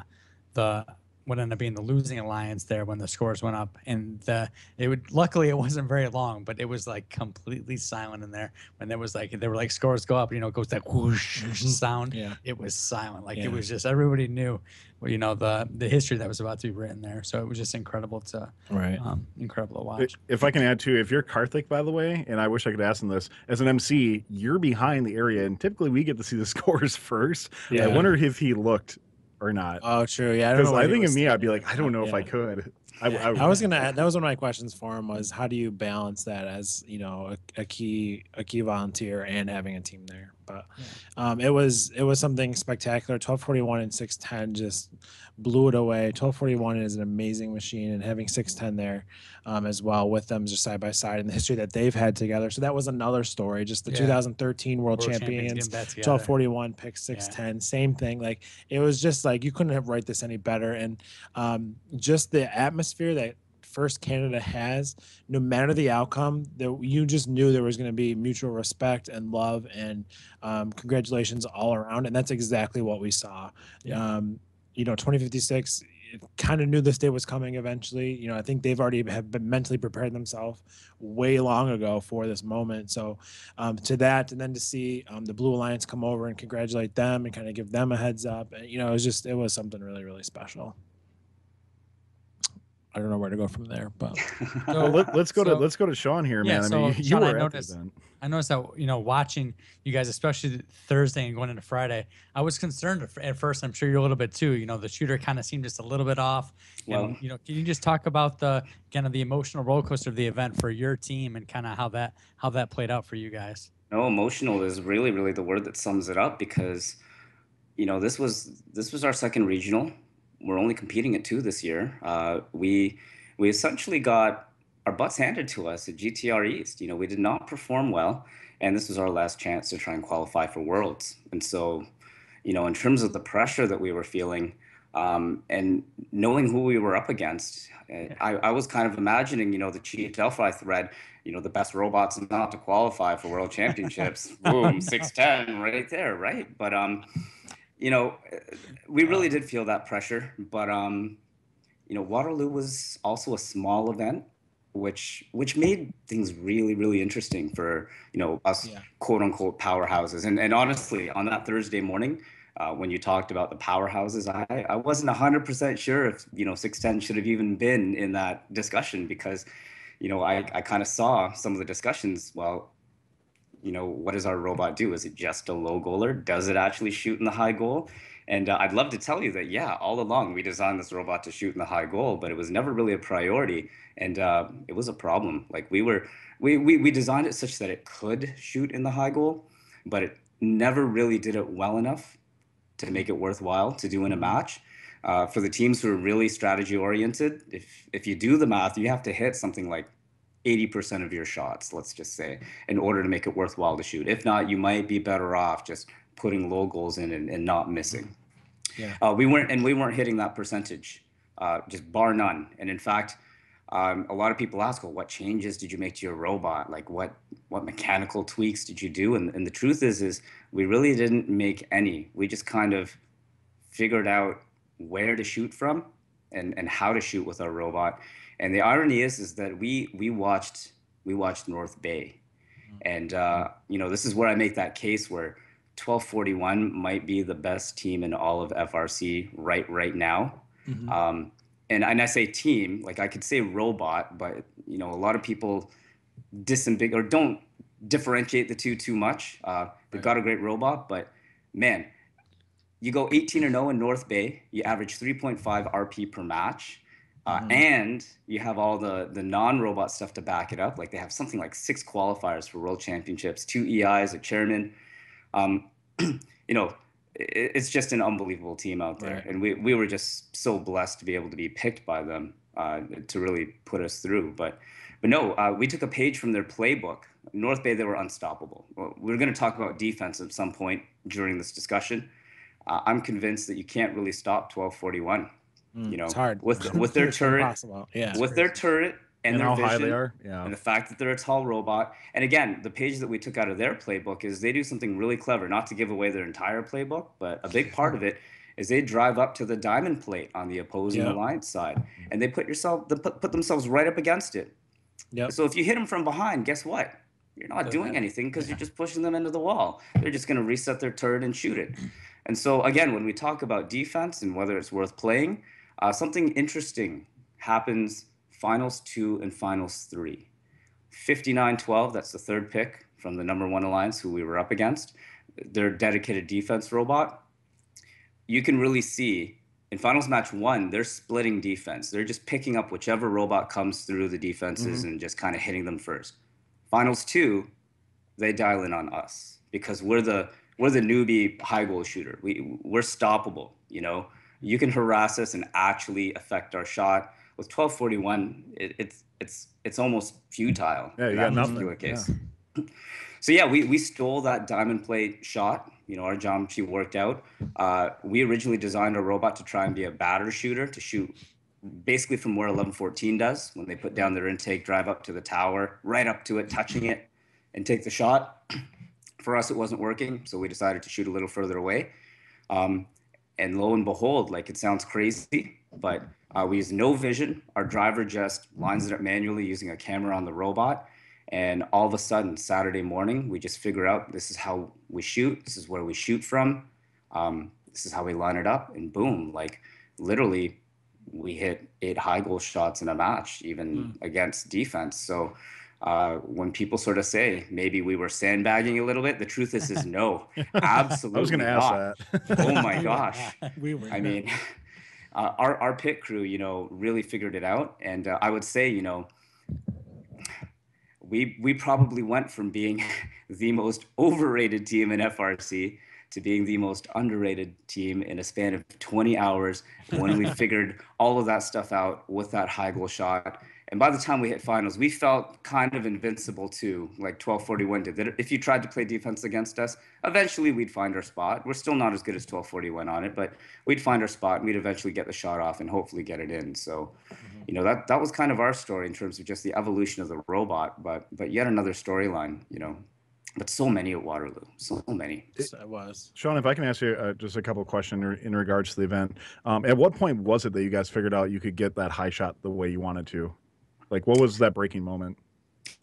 the what ended up being the losing alliance there when the scores went up and the it would luckily it wasn't very long but it was like completely silent in there when there was like there were like scores go up you know it goes that whoosh sound Yeah. it was silent like Yeah. it was just everybody knew you know the the history that was about to be written there so it was just incredible to Right. um incredible to I- watch If I can add to, if you're Karthik, by the way, and I wish I could ask him this, as an MC, you're behind the area, and typically we get to see the scores first. Yeah. I wonder if he looked or not. Oh, true. Yeah, I don't Because know. I, think of me, I'd be like, I don't know if I could. I, I was gonna. add- That was one of my questions for him. Was how do you balance that as you know a, a key a key volunteer and having a team there? But um, it was it was something spectacular. Twelve forty one and six ten just blew it away. Twelve forty one is an amazing machine, and having six ten there um, as well with them just side by side and the history that they've had together. So that was another story. Just the Yeah. 2013 World, World Champions. together. 1241 pick 610 same thing like it was just like you couldn't have write this any better and um, just the atmosphere that first canada has no matter the outcome that you just knew there was going to be mutual respect and love and um, congratulations all around and that's exactly what we saw um, you know 2056 kind of knew this day was coming eventually you know i think they've already have been mentally prepared themselves way long ago for this moment so um, to that, and then to see um, the Blue Alliance come over and congratulate them and kind of give them a heads up. And, you know, it was just it was something really really special. I don't know where to go from there, but Well, let, us go to let's go to Shawn here, Yeah, man. I so, mean, you Shawn, I were at the noticed- I noticed that you know watching you guys, especially Thursday and going into Friday, I was concerned at- at first. I'm sure you're a little bit too. You know, the shooter kind of seemed just a little bit off. Well- and, you know, can you just talk about the kind of the emotional roller coaster of the event for your team and kind of how that how that played out for you guys? No, emotional is really, really the word that sums it up because, you know, this was this was our second regional. We're only competing at two this year. Uh, we we essentially got our butts handed to us at GTR East. You know, we did not perform well, and this was our last chance to try and qualify for Worlds. And so, you know, in terms of the pressure that we were feeling, um, and knowing who we were up against, uh, I, I was kind of imagining, you know, the Chief Delphi thread, you know, the best robots not to qualify for World Championships. Boom, six ten, right there, right? But um, you know, we really did feel that pressure. But um, you know, Waterloo was also a small event, which which made things really, really interesting for you know us Yeah. quote unquote powerhouses. And and honestly, on that Thursday morning, uh, when you talked about the powerhouses, I, I wasn't 100% sure if, you know, 610 should have even been in that discussion because, you know, I, I kind of saw some of the discussions. Well, you know, what does our robot do? Is it just a low goaler? Does it actually shoot in the high goal? And uh, I'd love to tell you that, yeah, all along we designed this robot to shoot in the high goal, but it was never really a priority. And uh, it was a problem. Like we were, we, we, we designed it such that it could shoot in the high goal, but it, never really did it well enough to make it worthwhile to do in a match. Uh, for the teams who are really strategy oriented, if if you do the math, you have to hit something like 80% of your shots, let's just say, in order to make it worthwhile to shoot. If not, you might be better off just putting low goals in and, and not missing. Yeah. Uh, we weren't, and we weren't hitting that percentage, uh, just bar none. And in fact, um, a lot of people ask, well, what changes did you make to your robot? Like what, what mechanical tweaks did you do? And, and the truth is, is we really didn't make any. We just kind of figured out where to shoot from and, and how to shoot with our robot. And the irony is, is that we we watched we watched North Bay, and uh, you know this is where I make that case where 1241 might be the best team in all of FRC right right now. Um, and and I say team, like I could say robot, but you know a lot of people disambig or don't differentiate the two too much. Uh, they've got a great robot, but man, you go 18 or 0 in North Bay, you average 3.5 RP per match. Uh, And you have all the the non-robot stuff to back it up. Like they have something like six qualifiers for World Championships, two EIs, a chairman. Um, you know, it, it's just an unbelievable team out there, Right. and we we were just so blessed to be able to be picked by them uh, to really put us through. But but no, uh, we took a page from their playbook. North Bay, they were unstoppable. Well, we're going to talk about defense at some point during this discussion. Uh, I'm convinced that you can't really stop 1241. You know, Mm, it's hard with with their turret, impossible. Yeah. with their turret and, And their how vision, high they are. Yeah. and the fact that they're a tall robot. And again, the page that we took out of their playbook is they do something really clever. Not to give away their entire playbook, but a big part of it is they drive up to the diamond plate on the opposing Yeah. alliance side, and they put yourself they put, put themselves right up against it. Yep. So if you hit them from behind, guess what? You're not doing anything because you're just pushing them into the wall. They're just going to reset their turret and shoot it. And so again, when we talk about defense and whether it's worth playing, uh, something interesting happens finals two and finals three. 59-12, that's the third pick from the number one alliance who we were up against. Their dedicated defense robot. You can really see in finals match one, they're splitting defense. They're just picking up whichever robot comes through the defenses and just kind of hitting them first. Finals two, they dial in on us because we're the we're the newbie high goal shooter. We we're stoppable. You know, you can harass us and actually affect our shot. With 1241, it, it's it's it's almost futile. Yeah, you in got that nothing. case. So yeah, we, we stole that diamond plate shot. You know, our geometry worked out. Uh, we originally designed our robot to try and be a batter shooter to shoot basically from where 1114 does when they put down their intake, drive up to the tower, right up to it, touching it, and take the shot. For us, it wasn't working, so we decided to shoot a little further away. Um, and lo and behold, like it sounds crazy, but uh, we use no vision. Our driver just lines it up manually using a camera on the robot. And all of a sudden, Saturday morning, we just figure out this is how we shoot. This is where we shoot from. Um, this is how we line it up. And boom, like literally, we hit eight high goal shots in a match, even against defense. So uh, when people sort of say maybe we were sandbagging a little bit, the truth is, is no, absolutely I was going to ask not. that. Oh my gosh. we were. I mean, uh, our our pit crew, you know, really figured it out, and uh, I would say, you know, we we probably went from being the most overrated team in FRC to being the most underrated team in a span of 20 hours when we figured all of that stuff out with that high goal shot. And by the time we hit finals, we felt kind of invincible too, like 1241 did. That if you tried to play defense against us, eventually we'd find our spot. We're still not as good as 1241 on it, but we'd find our spot and we'd eventually get the shot off and hopefully get it in. So, you know, that that was kind of our story in terms of just the evolution of the robot, but but yet another storyline, you know. But so many at Waterloo, so many. it was. Shawn, if I can ask you uh, just a couple of questions in, in regards to the event. Um, at what point was it that you guys figured out you could get that high shot the way you wanted to? Like, what was that breaking moment?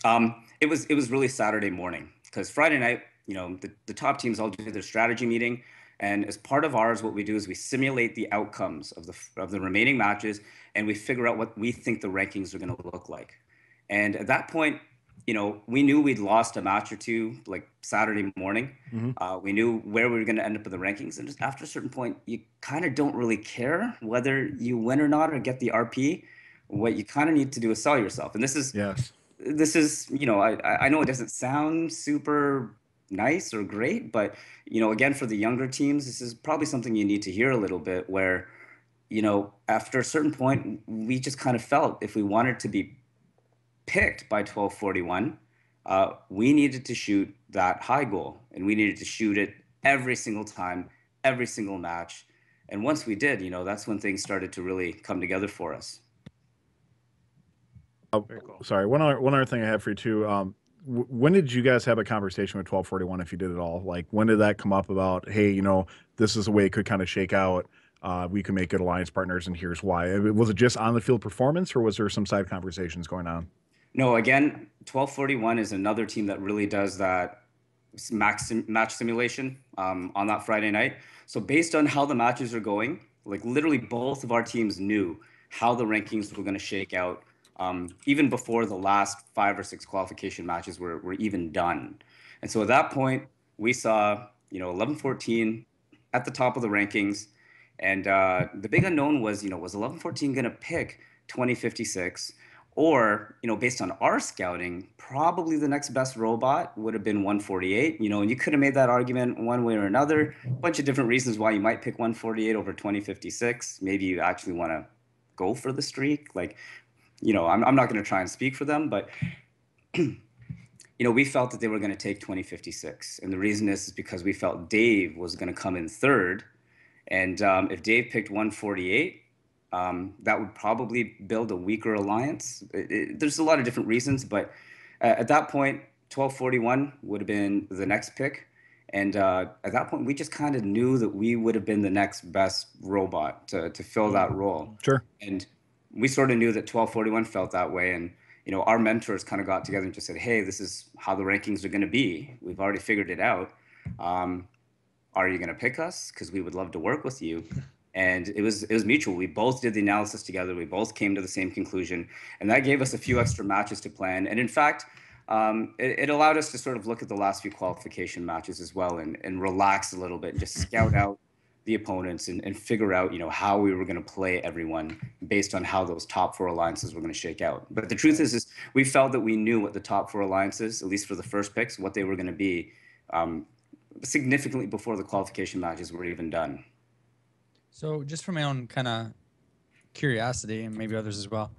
Um, it was it was really Saturday morning because Friday night, you know, the, the top teams all do their strategy meeting, and as part of ours, what we do is we simulate the outcomes of the of the remaining matches, and we figure out what we think the rankings are going to look like. And at that point, you know, we knew we'd lost a match or two, like Saturday morning. Mhm. Uh, we knew where we were going to end up in the rankings, and just after a certain point, you kind of don't really care whether you win or not or get the RP. What you kind of need to do is sell yourself, and this is Yes. this is you know I I know it doesn't sound super nice or great, but you know, again, for the younger teams, this is probably something you need to hear a little bit. Where, you know, after a certain point, we just kind of felt if we wanted to be picked by 1241, uh, we needed to shoot that high goal, and we needed to shoot it every single time, every single match. And once we did, you know, that's when things started to really come together for us. Very cool. Sorry, one other one other thing I have for you too. Um, w- when did you guys have a conversation with 1241 if you did at all? Like when did that come up about, hey, you know, this is the way it could kind of shake out. Uh, we can make good alliance partners, and here's why. Was it just on the field performance, or was there some side conversations going on? No, again, 1241 is another team that really does that s- max sim- match simulation um, on that Friday night. So based on how the matches are going, like literally both of our teams knew how the rankings were going to shake out um, even before the last five or six qualification matches were, were even done. And so at that point, we saw, you know, 11-14 at the top of the rankings. And uh, the big unknown was, you know, was 11-14 going to pick 2056? Or, you know, based on our scouting, probably the next best robot would have been 148. You know, and you could have made that argument one way or another. A bunch of different reasons why you might pick 148 over 2056. Maybe you actually want to go for the streak. Like, you know, I'm, I'm not going to try and speak for them, but you know, we felt that they were going to take 2056. And the reason is, is because we felt Dave was going to come in third. And um, if Dave picked 148, um, that would probably build a weaker alliance. It, it, there's a lot of different reasons, but uh, at that point, 1241 would have been the next pick. And uh, at that point, we just kind of knew that we would have been the next best robot to, to fill that role Sure. and we sort of knew that 1241 felt that way. And you know our mentors kind of got together and just said hey this is how the rankings are going to be. We've already figured it out. Um, are you going to pick us? Because we would love to work with you. And it was it was mutual. We both did the analysis together. We both came to the same conclusion. And that gave us a few extra matches to plan. And in fact um, it, it allowed us to sort of look at the last few qualification matches as well and, and relax a little bit and just scout out the opponents and, and figure out you know how we were going to play everyone based on how those top four alliances were going to shake out but the truth is is we felt that we knew what the top four alliances at least for the first picks what they were going to be um, significantly before the qualification matches were even done So, just for my own kind of curiosity, and maybe others as well,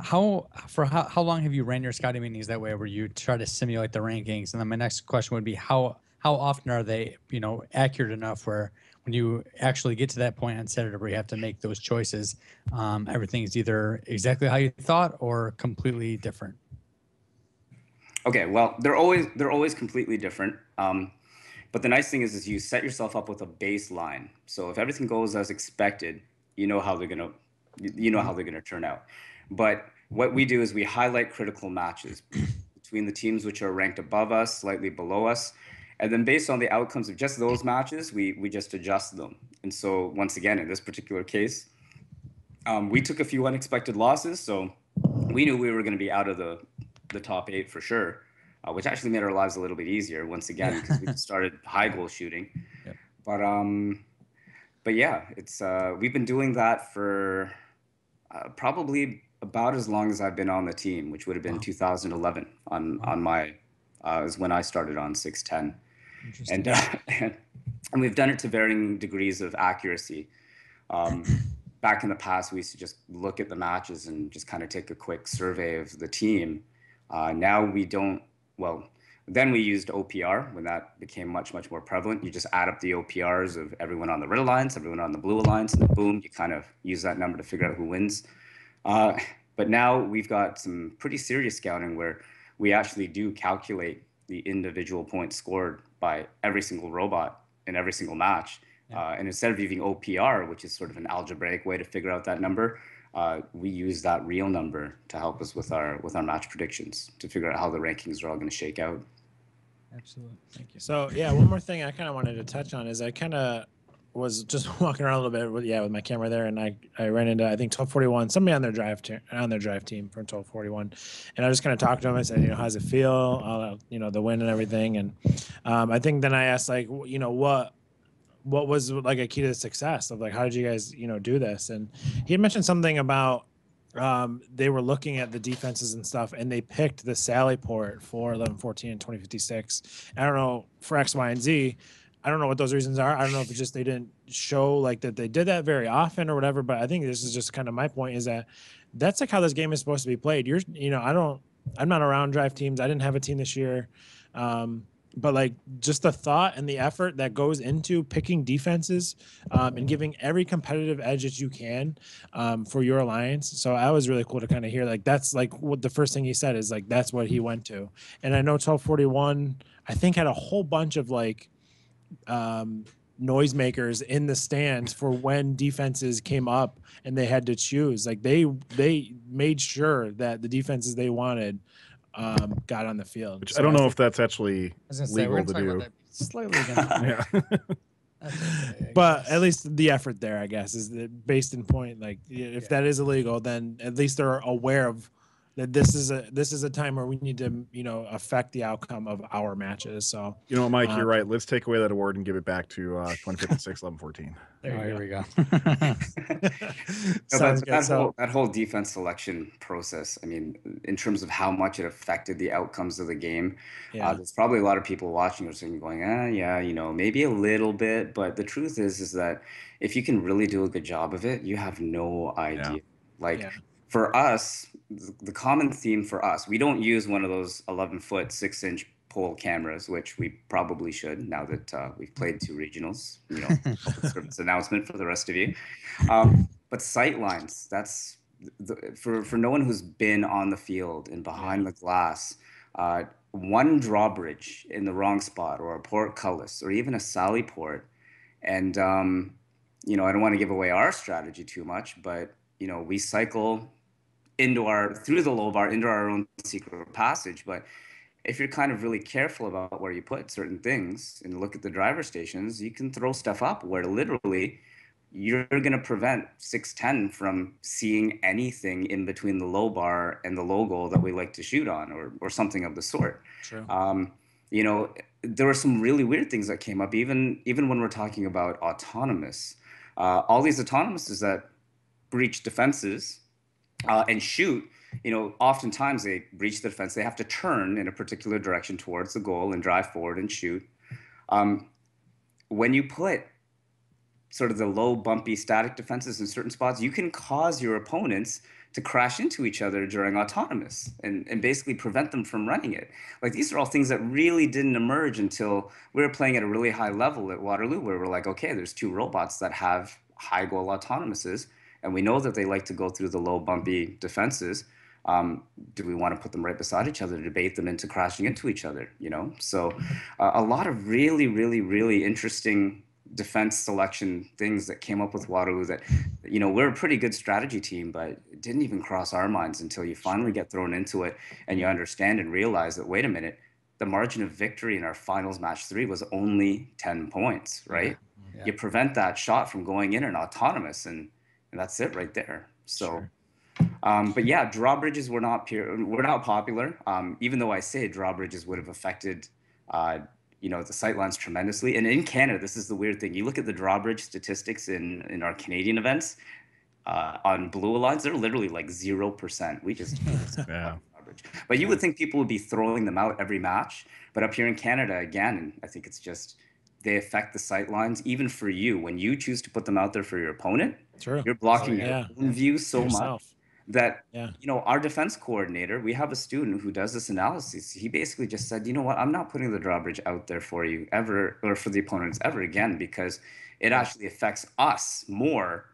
how for how, how long have you ran your scouting meetings that way, where you try to simulate the rankings? And then my next question would be how how often are they, you know, accurate enough where when you actually get to that point on Saturday where you have to make those choices, um, is either exactly how you thought or completely different. Okay, well, they're always they're always completely different. Um, but the nice thing is, is you set yourself up with a baseline. So if everything goes as expected, you know how they're gonna, you know how they're gonna turn out. But what we do is we highlight critical matches between the teams which are ranked above us, slightly below us, and then based on the outcomes of just those matches, we we just adjust them. And so once again, in this particular case, um, we took a few unexpected losses, so we knew we were going to be out of the the top eight for sure, uh, which actually made our lives a little bit easier once again because we started high goal shooting. Yep. But um, but yeah, it's uh, we've been doing that for uh, probably about as long as I've been on the team, which would have been 2011 on on my uh, is when I started on 610 Interesting. And uh, and we've done it to varying degrees of accuracy. Um, back in the past, we used to just look at the matches and just kind of take a quick survey of the team. Uh, now we don't. Well, then we used OPR when that became much much more prevalent. You just add up the OPRs of everyone on the red alliance, everyone on the blue alliance, and boom, you kind of use that number to figure out who wins. Uh, but now we've got some pretty serious scouting where we actually do calculate the individual points scored by every single robot in every single match. Uh, and instead of using OPR, which is sort of an algebraic way to figure out that number, uh, we use that real number to help us with our with our match predictions to figure out how the rankings are all going to shake out. Absolutely. Thank you. So yeah, one more thing I kind of wanted to touch on is I kind of was just walking around a little bit with yeah with my camera there, and I I ran into I think 1241 somebody on their drive te- on their drive team from 1241, and I just kind of talked to him. I said, you know, how's it feel? Uh, you know, the win and everything, and um, I think then I asked like, you know, what what was like a key to the success of like how did you guys you know do this? And he had mentioned something about um, they were looking at the defenses and stuff, and they picked the Sally port for 11, 14, and 2056. I don't know for X, Y, and Z. I don't know what those reasons are. I don't know if it's just they didn't show like that they did that very often or whatever. But I think this is just kind of my point is that that's like how this game is supposed to be played. You're, you know, I don't, I'm not around drive teams. I didn't have a team this year. Um, but like just the thought and the effort that goes into picking defenses um, and giving every competitive edge that you can um, for your alliance. So I was really cool to kind of hear like that's like what the first thing he said is like that's what he went to. And I know 1241 I think had a whole bunch of like um, noisemakers in the stands for when defenses came up and they had to choose. Like they they made sure that the defenses they wanted um, got on the field. Which So I don't know think- if that's actually I say legal gonna to talk about do. slightly. Yeah. Okay, but guess. at least the effort there, I guess, is that based in point. Like if Yeah. that is illegal, then at least they're aware of that this is a this is a time where we need to you know affect the outcome of our matches. So You know, Mike, Uh, you're right. Let's take away that award and give it back to uh, 2056, 1114. there, you here go. we go. No, sounds that, that, So whole, that whole defense selection process, I mean, in terms of how much it affected the outcomes of the game, yeah, uh, there's probably a lot of people watching or sitting going, ah, yeah, you know, maybe a little bit. But the truth is, is that if you can really do a good job of it, you have no idea. Like Yeah. For us, the common theme for us, we don't use one of those 11 foot, six inch pole cameras, which we probably should now that uh, we've played two regionals. You know, service announcement for the rest of you. Um, but sight lines, that's the, for for no one who's been on the field and behind the glass. Uh, one drawbridge in the wrong spot, or a portcullis, or even a sally port, and um, you know, I don't want to give away our strategy too much, but you know, we cycle into our through the low bar into our own secret passage, but if you're kind of really careful about where you put certain things and look at the driver stations, you can throw stuff up where literally you're going to prevent 610 from seeing anything in between the low bar and the logo that we like to shoot on or, or something of the sort. true. Um, you know, there were some really weird things that came up, even even when we're talking about autonomous. Uh, all these autonomouses that breach defenses uh, and shoot, you know, oftentimes they breach the defense. They have to turn in a particular direction towards the goal and drive forward and shoot. Um, when you put sort of the low, bumpy, static defenses in certain spots, you can cause your opponents to crash into each other during autonomous and, and basically prevent them from running it. Like these are all things that really didn't emerge until we were playing at a really high level at Waterloo, where we're like, okay, there's two robots that have high goal autonomouses, and we know that they like to go through the low, bumpy defenses. Um, do we want to put them right beside each other to debate them into crashing into each other? You know, so uh, a lot of really, really, really interesting defense selection things that came up with Waterloo that, you know, we're a pretty good strategy team, but it didn't even cross our minds until you finally get thrown into it and you understand and realize that, wait a minute, the margin of victory in our finals match three was only 10 points, right? Yeah. You prevent that shot from going in and autonomous, and, and that's it right there. So, Sure. um, but yeah, drawbridges were not pure, were not popular. Um, even though I say drawbridges would have affected, uh, you know, the sightlines tremendously. And in Canada, this is the weird thing. You look at the drawbridge statistics in in our Canadian events uh, on blue lines; they're literally like zero percent. We just Yeah. But you would think people would be throwing them out every match. But up here in Canada, again, I think it's just they affect the sight lines even for you when you choose to put them out there for your opponent. True. You're blocking yeah. your own view so much that Yeah. you know our defense coordinator we have a student who does this analysis he basically just said you know what i'm not putting the drawbridge out there for you ever or for the opponents ever again because it actually affects us more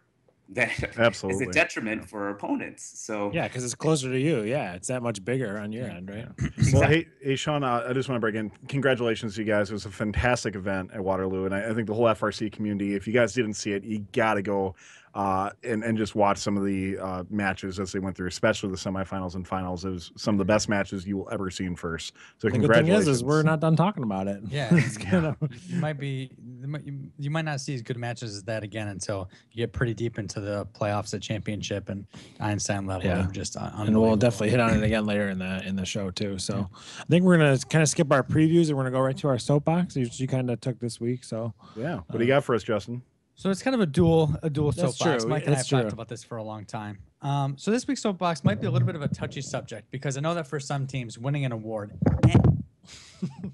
than is Absolutely. a detriment for our opponents so Yeah, because it's closer to you. Yeah, it's that much bigger on your end, right? Well, hey, hey, Shawn, uh, I just want to break in. Congratulations to you guys. It was a fantastic event at Waterloo, and I, I think the whole FRC community. If you guys didn't see it, you got to go uh, and and just watch some of the uh, matches as they went through, especially the semifinals and finals. It was some of the best matches you will ever see in first. So The good thing congratulations. is, is we're not done talking about it. Yeah, it's yeah. kind of you might be you might, you, you might not see as good matches as that again until you get pretty deep into the playoffs at championship and Einstein level. Yeah. just un- and we'll definitely hit on it again later in the in the show too. So I think we're gonna kind of skip our previews and we're gonna go right to our soapbox, which you kind of took this week. So Yeah. What do you got for us, Justin? So it's kind of a dual a dual That's soapbox. true. Mike and I have It's talked about this for a long time. Um, so this week's soapbox might be a little bit of a touchy subject because I know that for some teams, winning an award,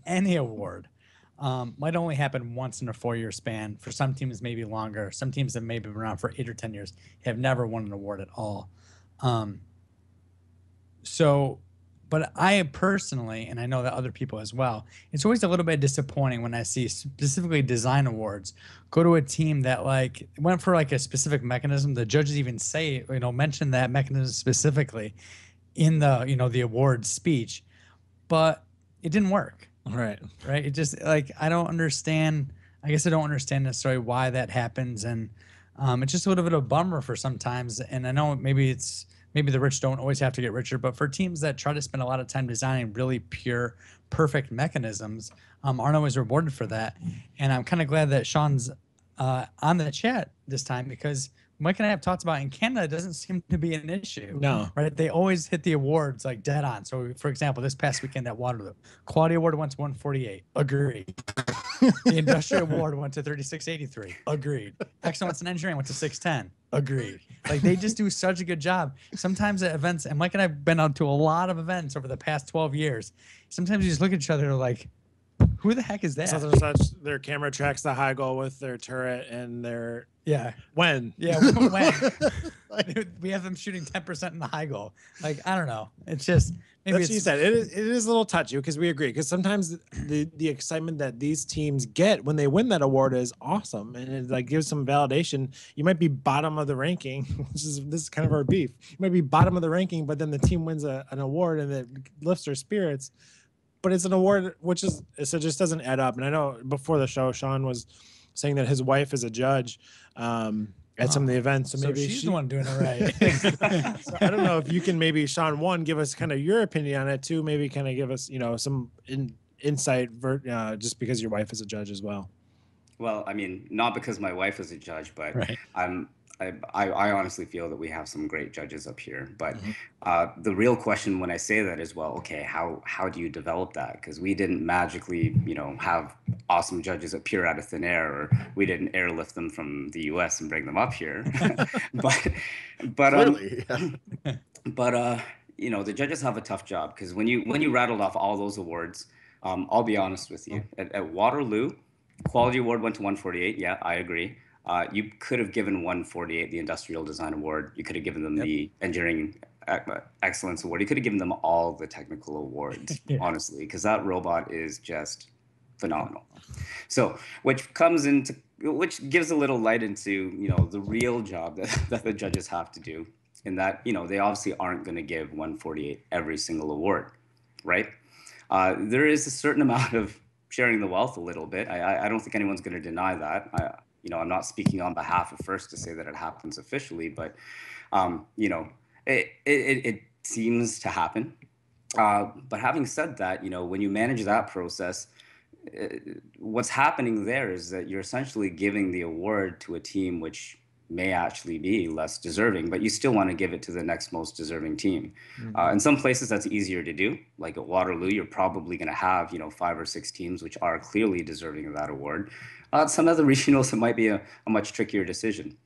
any award, um, might only happen once in a four-year span. For some teams, maybe longer. Some teams that maybe been around for eight or ten years have never won an award at all. Um, so, but I personally, and I know that other people as well, it's always a little bit disappointing when I see specifically design awards go to a team that like went for like a specific mechanism. The judges even say, you know, mention that mechanism specifically in the, you know, the award speech, but it didn't work Right. right? It just like I don't understand. I guess I don't understand necessarily why that happens, and um, it's just a little bit of a bummer for sometimes. And I know maybe it's maybe the rich don't always have to get richer, but for teams that try to spend a lot of time designing really pure, perfect mechanisms, um, aren't always rewarded for that. And I'm kind of glad that Shawn's uh, on the chat this time because Mike and I have talked about in Canada it doesn't seem to be an issue No. right? They always hit the awards like dead on. So, for example, this past weekend at Waterloo, Quality Award went to 148. Agreed. the Industrial Award went to 3683. Agreed. Excellence in Engineering went to 610. Agreed. Like they just do such a good job. Sometimes at events, and Mike and I've been out to a lot of events over the past 12 years. Sometimes you just look at each other like, who the heck is that? Such and such. Their camera tracks the high goal with their turret and their yeah. when. Yeah. When, Dude, we have them shooting 10% in the high goal. Like, I don't know. It's just maybe That's it's what you said. It is, it is a little touchy because we agree. Because sometimes the the excitement that these teams get when they win that award is awesome, and it like gives some validation. You might be bottom of the ranking, which is this is kind of our beef. You might be bottom of the ranking, but then the team wins a, an award and it lifts their spirits. But it's an award which is so it just doesn't add up. And I know before the show, Shawn was saying that his wife is a judge um, at some of the events. So so maybe she's she, the one doing it right. so I don't know if you can maybe Shawn one give us kind of your opinion on it too. Maybe kind of give us you know some in, insight ver- uh, just because your wife is a judge as well. Well, I mean, not because my wife is a judge, but Right. I'm. I, I, I honestly feel that we have some great judges up here, but Mhm. uh, the real question when I say that is, well, okay, how how do you develop that? Because we didn't magically, you know, have awesome judges appear out of thin air, or we didn't airlift them from the U.S. and bring them up here. but but um, yeah. but uh, you know the judges have a tough job because when you when you rattled off all those awards, um, I'll be honest with you. At, at Waterloo, quality award went to 148. Yeah, I agree. Uh, you could have given 148 the industrial design award. You could have given them the engineering excellence award. You could have given them all the technical awards, Yeah. honestly, because that robot is just phenomenal. So, which comes into which gives a little light into you know the real job that, that the judges have to do in that you know they obviously aren't going to give 148 every single award right uh, there is a certain amount of sharing the wealth a little bit i, I- I don't think anyone's going to deny that I, you know i'm not speaking on behalf of first to say that it happens officially but um, you know it, it, it- it seems to happen uh, but having said that you know when you manage that process uh, what's happening there is that you're essentially giving the award to a team which may actually be less deserving, but you still want to give it to the next most deserving team. Uh, in some places, that's easier to do. Like at Waterloo, you're probably going to have you know five or six teams which are clearly deserving of that award. Uh, some other regionals, it might be a, a much trickier decision.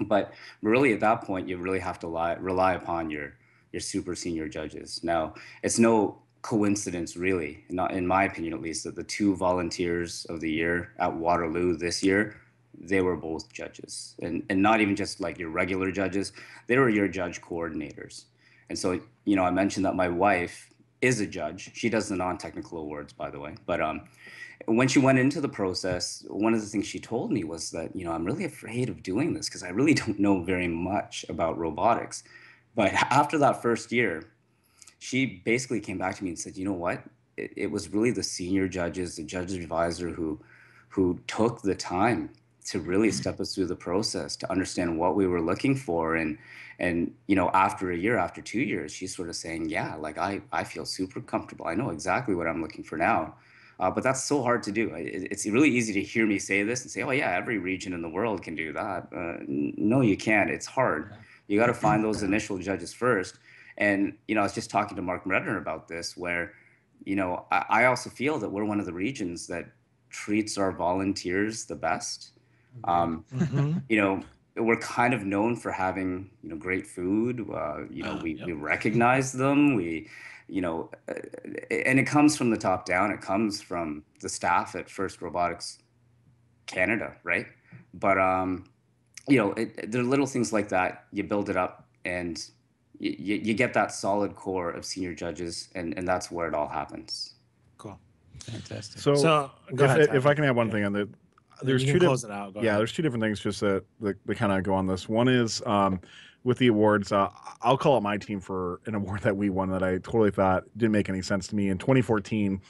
But really, at that point, you really have to lie, rely upon your your super senior judges. Now, it's no coincidence, really, not in my opinion at least, that the two volunteers of the year at Waterloo this year, they were both judges, and and not even just like your regular judges, they were your judge coordinators. And so, you know, I mentioned that my wife is a judge. She does the non-technical awards, by the way. But um, when she went into the process, one of the things she told me was that, you know, I'm really afraid of doing this because I really don't know very much about robotics. But after that first year, she basically came back to me and said, you know what? It, it was really the senior judges, the judge advisor who who took the time to really mm-hmm. step us through the process to understand what we were looking for and and you know after a year after two years she's sort of saying yeah like i i feel super comfortable i know exactly what i'm looking for now uh, but that's so hard to do it, it's really easy to hear me say this and say oh yeah every region in the world can do that uh, no you can't it's hard you got to find those initial judges first and you know i was just talking to Mark Breadner about this where you know I, I also feel that we're one of the regions that treats our volunteers the best Um, Mhm. you know, we're kind of known for having you know great food. Uh, you know, Ah, we, yep. we recognize them. We, you know, uh, and it comes from the top down. It comes from the staff at First Robotics Canada, right? But um, you know, it, there are little things like that. You build it up, and you, you, you get that solid core of senior judges, and and that's where it all happens. Cool. Fantastic. So, So go if, ahead. if I can add one Yeah. thing on the, And there's two can different. close it out. Go yeah, ahead. there's two different things just that that, that kind of go on this. One is um, with the awards. Uh, I'll call out my team for an award that we won that I totally thought didn't make any sense to me. In 2014,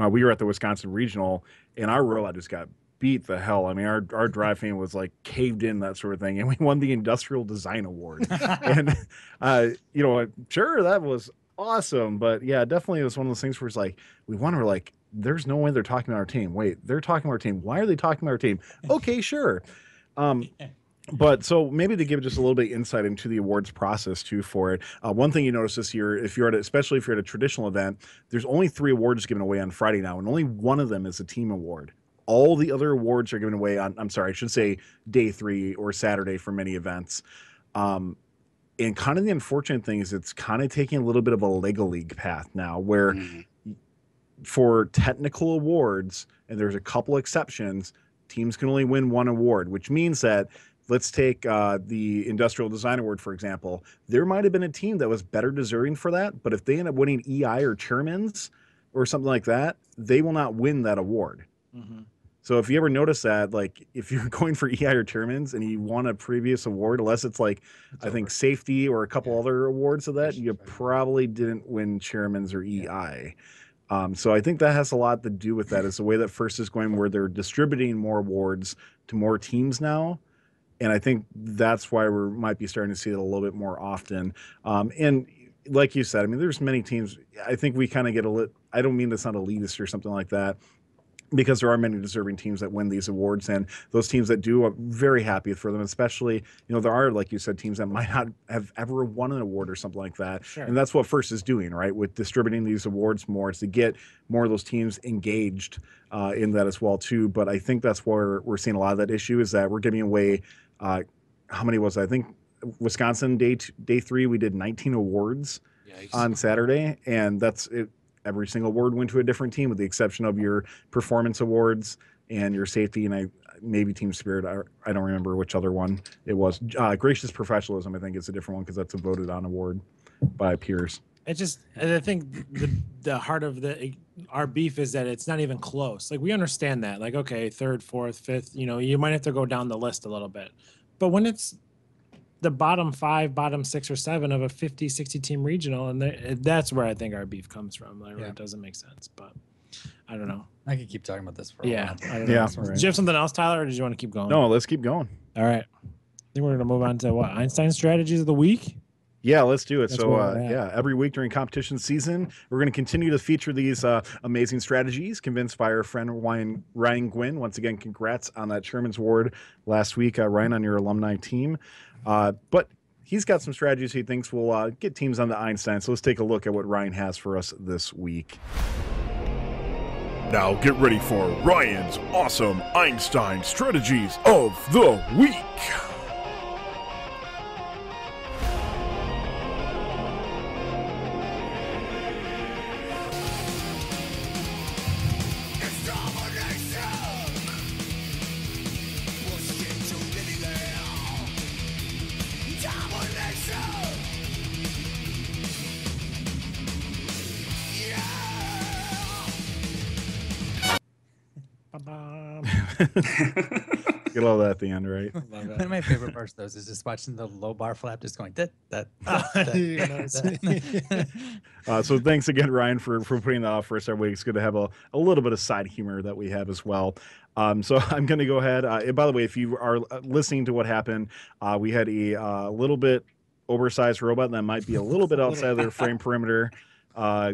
uh, we were at the Wisconsin Regional, and our robot just got beat the hell. I mean, our our drive fan was like caved in that sort of thing, and we won the Industrial Design Award. and uh, you know, sure that was awesome, but yeah, definitely it was one of those things where it's like we won. We're like, there's no way they're talking about our team. Wait, they're talking about our team. Why are they talking about our team? Okay, sure. Um, but so maybe to give just a little bit of insight into the awards process too for it. Uh, one thing you notice this year, if you're at, a, especially if you're at a traditional event, there's only three awards given away on Friday now, and only one of them is a team award. All the other awards are given away on. I'm sorry, I should say day three or Saturday for many events. Um, and kind of the unfortunate thing is it's kind of taking a little bit of a Lego League path now, where Mhm. for technical awards, and there's a couple exceptions, teams can only win one award, which means that let's take uh, the Industrial Design Award, for example. There might have been a team that was better deserving for that, but if they end up winning EI or Chairman's or something like that, they will not win that award. Mhm. So if you ever notice that, like if you're going for EI or Chairman's and you won a previous award, unless it's like I think safety or a couple other awards of that, you probably didn't win Chairman's or EI. Um, so I think that has a lot to do with that. Is the way that First is going, where they're distributing more awards to more teams now, and I think that's why we might be starting to see it a little bit more often. Um, and like you said, I mean, there's many teams. I think we kind of get a lit. I don't mean to sound elitist or something like that, because there are many deserving teams that win these awards, and those teams that do, I'm very happy for them. Especially, you know, there are like you said, teams that might not have ever won an award or something like that, Sure. and that's what First is doing, right? With distributing these awards more, is to get more of those teams engaged uh, in that as well too. But I think that's where we're seeing a lot of that issue is that we're giving away. Uh, how many was it? I think Wisconsin day t- day three we did 19 awards on Saturday, and that's it. Every single award went to a different team, with the exception of your performance awards and your safety, and I maybe team spirit. I, I don't remember which other one it was. Uh, gracious professionalism, I think, is a different one because that's a voted on award by peers. It just, and I think the the heart of the our beef is that it's not even close. Like we understand that, like okay, third, fourth, fifth, you know, you might have to go down the list a little bit, but when it's the bottom five, bottom six or seven of a 50, 60 team regional, and that's where I think our beef comes from. Like, Yeah. It doesn't make sense, but I don't know. I could keep talking about this for a Yeah, while. I don't Yeah, know. right. Did you have something else, Tyler, or did you want to keep going? No, let's keep going. All right. I think we're gonna move on to what Einstein strategies of the week. Yeah, let's do it. That's so, uh, yeah, every week during competition season, we're going to continue to feature these uh, amazing strategies convinced by our friend Ryan, Ryan Gwynn. Once again, congrats on that Chairman's Award last week, uh, Ryan, on your alumni team. Uh, but he's got some strategies he thinks will uh, get teams on the Einstein. So let's take a look at what Ryan has for us this week. Now get ready for Ryan's awesome Einstein strategies of the week. Ba-bam. Get all that at the end, right? Love One of my favorite parts though is just watching the low bar flap just going that that. You know, Uh, so thanks again, Ryan, for, for putting that off for us every week. It's good to have a, a little bit of side humor that we have as well. Um, so I'm going to go ahead. Uh, and by the way, if you are uh, listening to what happened, uh, we had a uh, little bit oversized robot that might be a little bit outside of their frame perimeter, uh,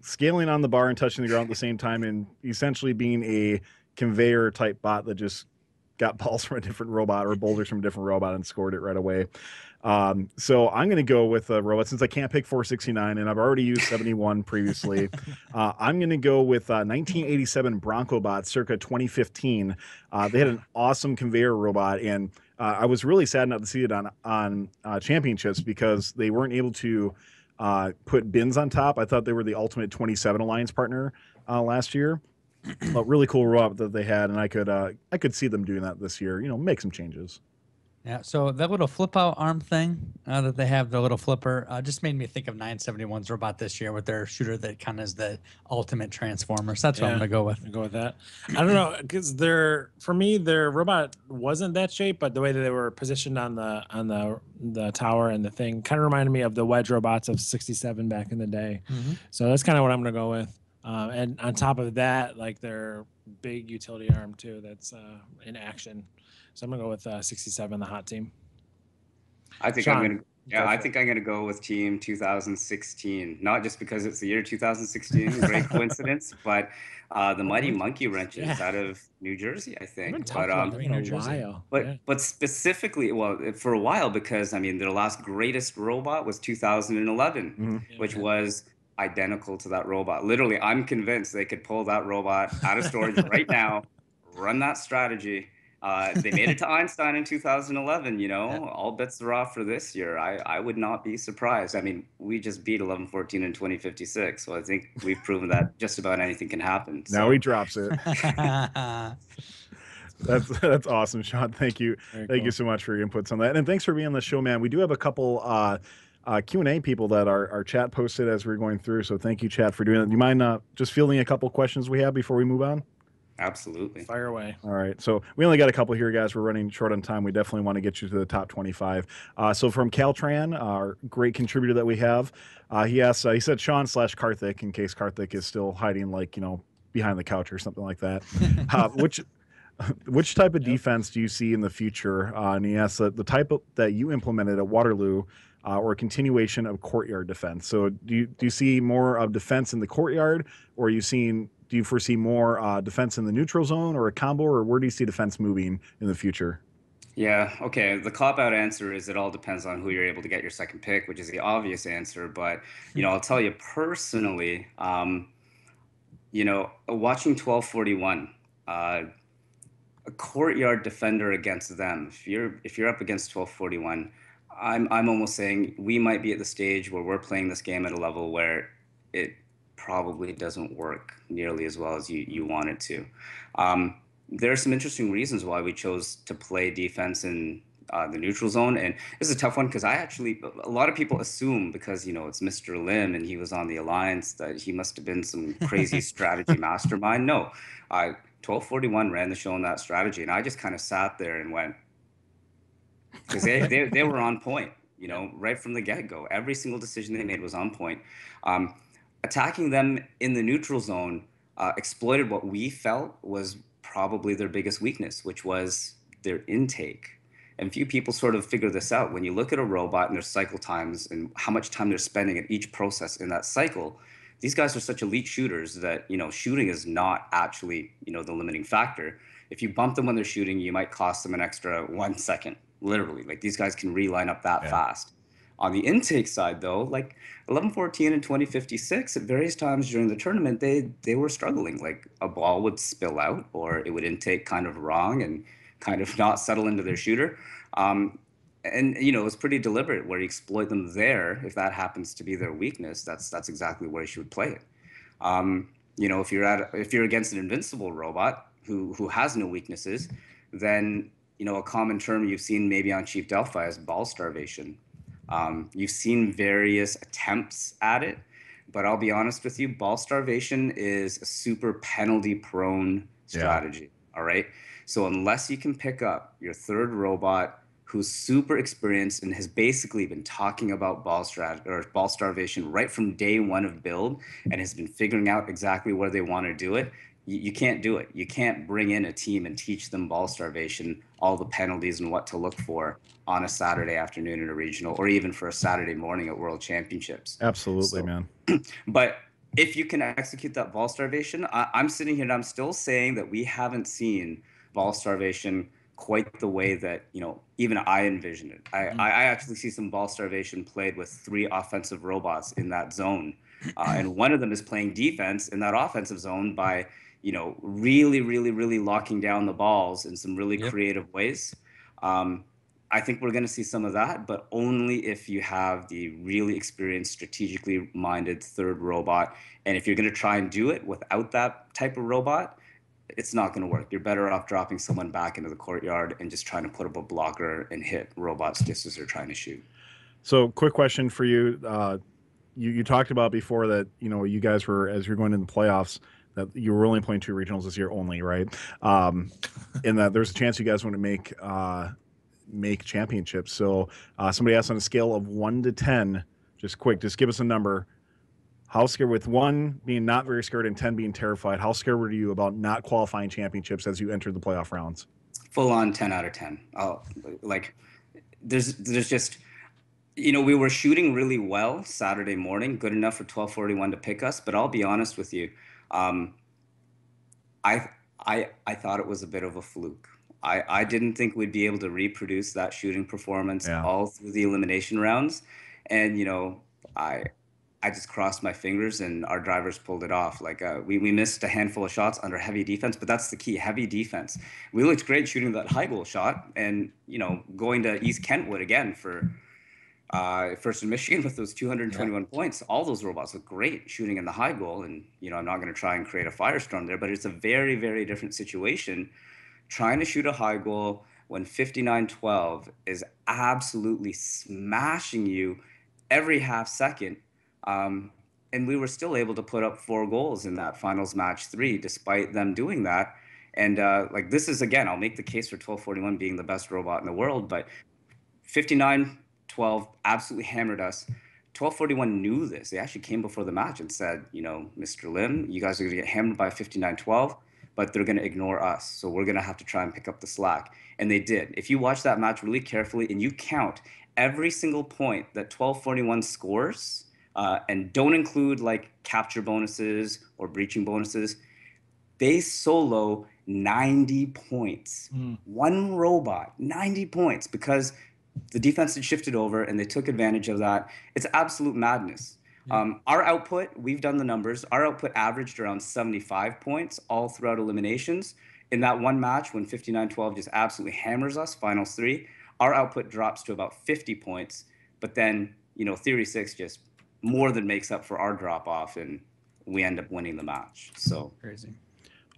scaling on the bar and touching the ground at the same time, and essentially being a conveyor type bot that just got balls from a different robot or boulders from a different robot and scored it right away. Um, so I'm going to go with a robot since I can't pick 469 and I've already used 71 previously. Uh, I'm going to go with uh, 1987 Bronco Bot, circa 2015. Uh, they had an awesome conveyor robot, and uh, I was really sad not to see it on on uh, championships because they weren't able to uh, put bins on top. I thought they were the ultimate 27 alliance partner uh, last year. But really cool robot that they had, and I could uh, I could see them doing that this year. You know, make some changes. Yeah, so that little flip out arm thing uh, that they have, the little flipper, uh, just made me think of 971's robot this year with their shooter that kind of is the ultimate transformer. So that's what I'm going to go with. I'll go with that. I don't know because their for me their robot wasn't that shape, but the way that they were positioned on the on the the tower and the thing kind of reminded me of the wedge robots of '67 back in the day. So that's kind of what I'm gonna go with. Um, and on top of that, like their big utility arm too, that's uh, in action. So I'm gonna go with uh, 67, the hot team. I think Shawn, I'm gonna. Yeah, go I for think I'm gonna go with Team 2016. Not just because it's the year 2016, great coincidence, but uh, the Mighty Monkey Wrenches Yeah. out of New Jersey, I think. But um, about in New a Jersey. while. but yeah. but specifically, well, for a while because I mean their last greatest robot was 2011, Mhm. which was identical to that robot. Literally, I'm convinced they could pull that robot out of storage right now, run that strategy. Uh, they made it to Einstein in 2011. You know, Yeah. all bets are off for this year. I, I would not be surprised. I mean, we just beat 1114 in 2056, so I think we've proven that just about anything can happen. Now he drops it. That's that's awesome, Shawn. Thank you. Very Thank you so much for your inputs on that, and thanks for being on the show, man. We do have a couple uh, uh, Q and A people that our, our chat posted as we are going through. So thank you, chat, for doing that. Do you mind uh, just fielding a couple questions we have before we move on? Absolutely. Fire away. All right. So we only got a couple here, guys. We're running short on time. We definitely want to get you to the top 25. Uh, so from Caltran, our great contributor that we have, uh, he asks, uh, he said Shawn slash Karthik, in case Karthik is still hiding, like, you know, behind the couch or something like that. uh, which which type of defense do you see in the future? Uh, and he asks uh, the type of, that you implemented at Waterloo uh, or a continuation of courtyard defense. So do you, do you see more of defense in the courtyard or are you seeing do you foresee more uh, defense in the neutral zone or a combo, or where do you see defense moving in the future? Yeah, okay. The cop out answer is it all depends on who you're able to get your second pick, which is the obvious answer. But, you know, I'll tell you personally, um, you know, watching 1241, uh, a courtyard defender against them, if you're if you're up against 1241, I'm I'm almost saying we might be at the stage where we're playing this game at a level where it probably doesn't work nearly as well as you, you want it to. Um, there are some interesting reasons why we chose to play defense in uh, the neutral zone, and this is a tough one because I actually a lot of people assume because you know it's Mr. Lim and he was on the alliance that he must have been some crazy strategy mastermind. No, uh, 1241 ran the show on that strategy, and I just kind of sat there and went because they, they they were on point. You know, right from the get go, every single decision they made was on point. Um, attacking them in the neutral zone uh, exploited what we felt was probably their biggest weakness, which was their intake. And few people sort of figure this out. When you look at a robot and their cycle times and how much time they're spending at each process in that cycle, these guys are such elite shooters that you know shooting is not actually you know the limiting factor. If you bump them when they're shooting, you might cost them an extra one second. Literally, like these guys can reline up that Yeah. fast. On the intake side, though, like 1114 and 2056, at various times during the tournament, they they were struggling. Like a ball would spill out, or it would intake kind of wrong and kind of not settle into their shooter. Um, and you know, it's pretty deliberate where you exploit them there. If that happens to be their weakness, that's that's exactly where you should play it. Um, you know, if you're at if you're against an invincible robot who who has no weaknesses, then you know a common term you've seen maybe on Chief Delphi is ball starvation. Um, you've seen various attempts at it, but I'll be honest with you, ball starvation is a super penalty prone Yeah. strategy. All right. So unless you can pick up your third robot who's super experienced and has basically been talking about ball strat or ball starvation right from day one of build and has been figuring out exactly where they want to do it, you, you can't do it. You can't bring in a team and teach them ball starvation, all the penalties and what to look for on a Saturday afternoon in a regional or even for a Saturday morning at World Championships. Absolutely, So- man. But if you can execute that ball starvation, I, I'm sitting here and I'm still saying that we haven't seen ball starvation quite the way that you know even I envisioned it. I, I I actually see some ball starvation played with three offensive robots in that zone, uh, and one of them is playing defense in that offensive zone by you know really really really locking down the balls in some really Yep. creative ways. Um, I think we're going to see some of that, but only if you have the really experienced, strategically minded third robot. And if you're going to try and do it without that type of robot, it's not going to work. You're better off dropping someone back into the courtyard and just trying to put up a blocker and hit robots just as they're trying to shoot. So, quick question for you. Uh, you you talked about before that you know you guys were as you're going in the playoffs that you were only playing two regionals this year only, right? Um, and that there's a chance you guys want to make uh, make championships. So, uh, somebody asked on a scale of one to ten, just quick, just give us a number. How scared with one being not very scared and ten being terrified? How scared were you about not qualifying championships as you entered the playoff rounds? full on 10 out of 10 I'll, like there's there's just you know we were shooting really well saturday morning good enough for 1241 to pick us but i'll be honest with you um, i i i thought it was a bit of a fluke i i didn't think we'd be able to reproduce that shooting performance Yeah. all through the elimination rounds and you know i I just crossed my fingers and our drivers pulled it off. Like uh, we, we missed a handful of shots under heavy defense, but that's the key, heavy defense. We looked great shooting that high goal shot and, you know, going to East Kentwood again for uh, first in Michigan with those 221 points. All those robots look great shooting in the high goal. And, you know, I'm not going to try and create a firestorm there, but it's a very, very different situation trying to shoot a high goal when 59-12 is absolutely smashing you every half second um, and we were still able to put up four goals in that finals match three, despite them doing that. And uh, like this is again, I'll make the case for 1241 being the best robot in the world, but 59 12 absolutely hammered us. 1241 knew this. They actually came before the match and said, you know, Mr. Lim, you guys are going to get hammered by 59 12, but they're going to ignore us. So we're going to have to try and pick up the slack. And they did. If you watch that match really carefully and you count every single point that 1241 scores, uh, and don't include like capture bonuses or breaching bonuses, they solo 90 points. One robot, 90 points because the defense had shifted over and they took advantage of that. It's absolute madness. Um, our output, we've done the numbers, our output averaged around 75 points all throughout eliminations. In that one match, when 59 12 just absolutely hammers us, finals three, our output drops to about 50 points. But then, you know, Theory 6 just more than makes up for our drop off and we end up winning the match. So Crazy.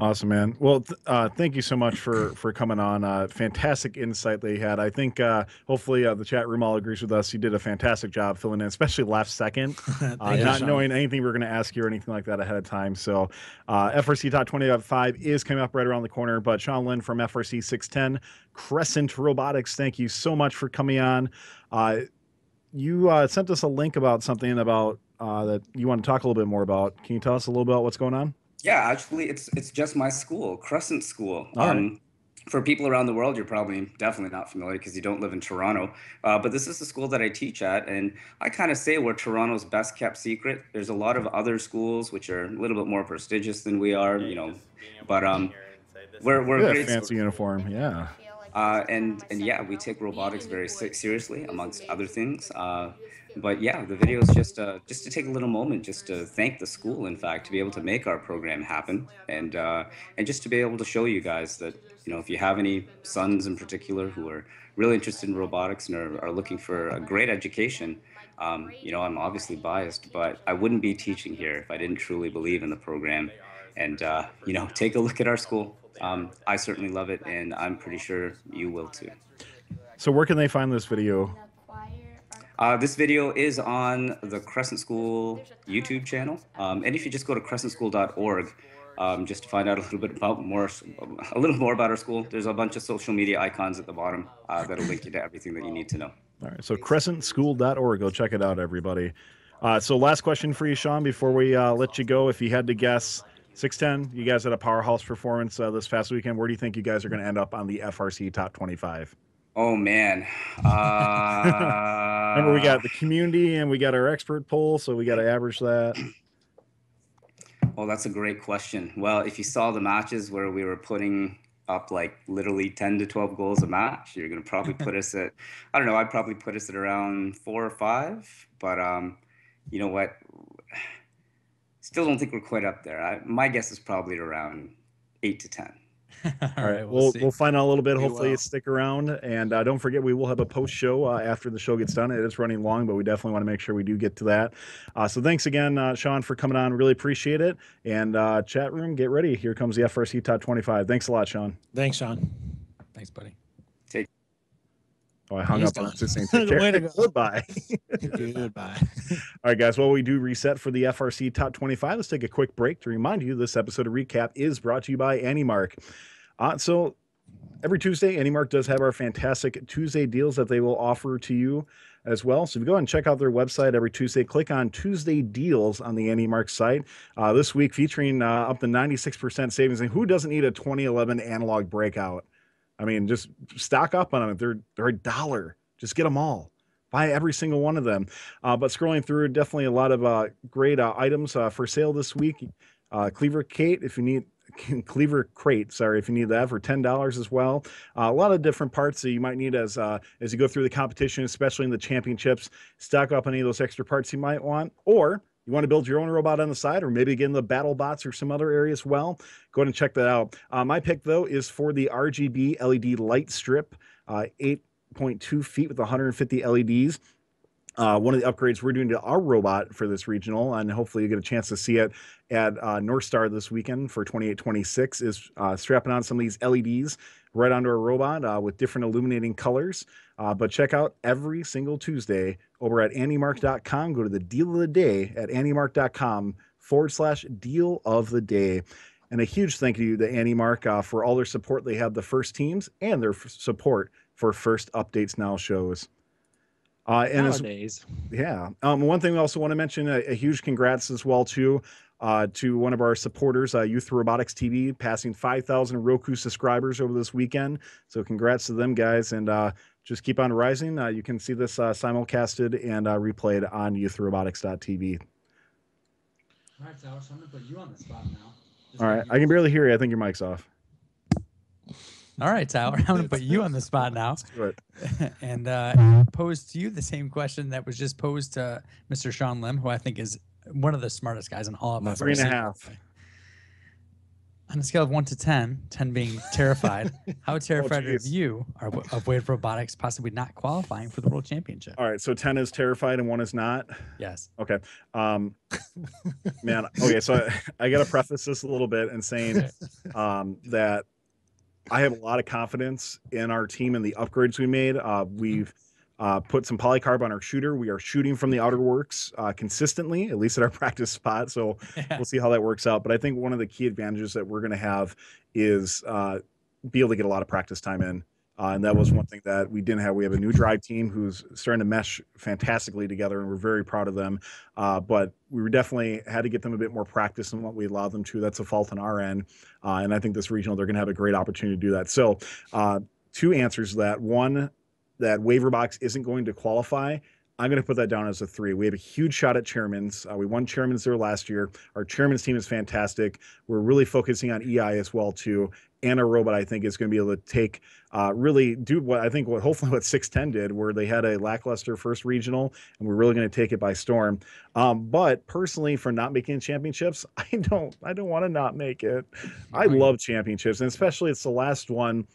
Awesome, man. Well, th- uh, thank you so much for for coming on. Uh, fantastic insight that you had. I think uh, hopefully uh, the chat room all agrees with us. You did a fantastic job filling in, especially last second, uh, not knowing anything we were going to ask you or anything like that ahead of time. So, uh, FRC Top 25 is coming up right around the corner. But Shawn Lim from FRC 610 Crescent Robotics, thank you so much for coming on. Uh, you uh, sent us a link about something about uh, that you want to talk a little bit more about. Can you tell us a little bit about what's going on? Yeah, actually, it's it's just my school, Crescent School. All right. Um, for people around the world, you're probably definitely not familiar because you don't live in Toronto. Uh, but this is the school that I teach at, and I kind of say we're Toronto's best kept secret. There's a lot of other schools which are a little bit more prestigious than we are, you know. But um, we're we're a Look at great that fancy uniform. Yeah. uh, and and yeah, we take robotics very seriously, amongst other things. Uh, but yeah, the video is just uh, just to take a little moment, just to thank the school, in fact, to be able to make our program happen, and uh, and just to be able to show you guys that you know if you have any sons in particular who are really interested in robotics and are, are looking for a great education. Um, you know, I'm obviously biased, but I wouldn't be teaching here if I didn't truly believe in the program. And uh, you know, take a look at our school. Um, I certainly love it, and I'm pretty sure you will too. So where can they find this video? Uh, this video is on the Crescent School YouTube channel, um, and if you just go to crescentschool.org, um, just to find out a little bit about more, a little more about our school, there's a bunch of social media icons at the bottom uh, that'll link you to everything that you need to know. All right. So crescentschool.org. Go check it out, everybody. Uh, so last question for you, Shawn, before we uh, let you go. If you had to guess, 610, you guys had a powerhouse performance uh, this past weekend. Where do you think you guys are going to end up on the FRC top 25? Oh man, uh, Remember, we got the community and we got our expert poll, so we got to average that. Oh, that's a great question. Well, if you saw the matches where we were putting up like literally 10 to 12 goals a match. You're going to probably put us at, I don't know, I'd probably put us at around four or five. But um, you know what? Still don't think we're quite up there. I, my guess is probably around eight to 10. All All right, we'll see. we'll find out a little bit. We Hopefully, will. stick around, and uh, don't forget we will have a post show uh, after the show gets done. It is running long, but we definitely want to make sure we do get to that. Uh, so thanks again, uh, Shawn, for coming on. Really appreciate it. And uh, chat room, get ready. Here comes the FRC Top 25. Thanks a lot, Shawn. Thanks, Shawn. Thanks, buddy. Oh, I hung He's up on it. Just take care. Way to go. Goodbye. Goodbye. All right, guys. While we do reset for the FRC Top 25, let's take a quick break to remind you this episode of Recap is brought to you by AndyMark. Uh, so every Tuesday, AndyMark does have our fantastic Tuesday deals that they will offer to you as well. So if you go and check out their website every Tuesday, click on Tuesday deals on the AndyMark site. Uh, this week featuring uh, up to 96% savings. And who doesn't need a 2011 analog breakout? I mean, just stock up on them. They're they're a dollar. Just get them all. Buy every single one of them. Uh, but scrolling through, definitely a lot of uh, great uh, items uh, for sale this week. Uh, Cleaver Kate, if you need Cleaver Crate, sorry, if you need that for ten dollars as well. Uh, a lot of different parts that you might need as as you go through the competition, especially in the championships. Stock up on any of those extra parts you might want, or you want to build your own robot on the side, or maybe get in the battle bots or some other area as well. Go ahead and check that out. Uh, my pick though is for the RGB LED light strip, uh, 8.2 feet with 150 LEDs uh, one of the upgrades we're doing to our robot for this regional, and hopefully you get a chance to see it at uh, North Star this weekend for 2826, is uh, strapping on some of these LEDs right onto our robot uh, with different illuminating colors. Uh, but check out every single Tuesday over at andymark.com. Go to the deal of the day at andymark.com forward slash deal of the day. And a huge thank you to AndyMark uh, for all their support they have the first teams and their f- support for First Updates Now shows. Uh, and as, Nowadays. yeah. Um, one thing we also want to mention a, a huge congrats as well too uh, to one of our supporters, uh, Youth Robotics TV, passing 5,000 Roku subscribers over this weekend. So congrats to them guys, and uh, just keep on rising. Uh, you can see this uh, simulcasted and uh, replayed on YouthRobotics.tv. All right, Sal, so I'm gonna put you on the spot now. All right, I can barely hear you. I think your mic's off. All right, Tyler, I'm gonna put you on the spot now. Do it. and uh, pose to you the same question that was just posed to Mr. Shawn Lim, who I think is one of the smartest guys in all of Three and a FRC. half. On a scale of one to 10, 10 being terrified, how terrified are you of Wave Robotics possibly not qualifying for the World Championship? All right, so 10 is terrified and one is not. Yes. Okay. Um, man, okay, so I, I got to preface this a little bit and saying um, that I have a lot of confidence in our team and the upgrades we made. Uh, we've uh, put some polycarb on our shooter. We are shooting from the outer works uh, consistently, at least at our practice bot. So we'll see how that works out. But I think one of the key advantages that we're going to have is uh, be able to get a lot of practice time in. Uh, and that was one thing that we didn't have. We have a new drive team who's starting to mesh fantastically together, and we're very proud of them. Uh, but we were definitely had to get them a bit more practice than what we allowed them to. That's a fault on our end. Uh, and I think this regional, they're going to have a great opportunity to do that. So, uh, two answers to that. One, that Wave Robotics isn't going to qualify. I'm going to put that down as a three. We have a huge shot at chairman's. Uh, we won chairman's there last year. Our chairman's team is fantastic. We're really focusing on EI as well too. And our robot, I think, is going to be able to take, uh, really do what I think, what hopefully what 610 did, where they had a lackluster first regional, and we're really going to take it by storm. Um, but personally, for not making championships, I don't, I don't want to not make it. I love championships, and especially it's the last one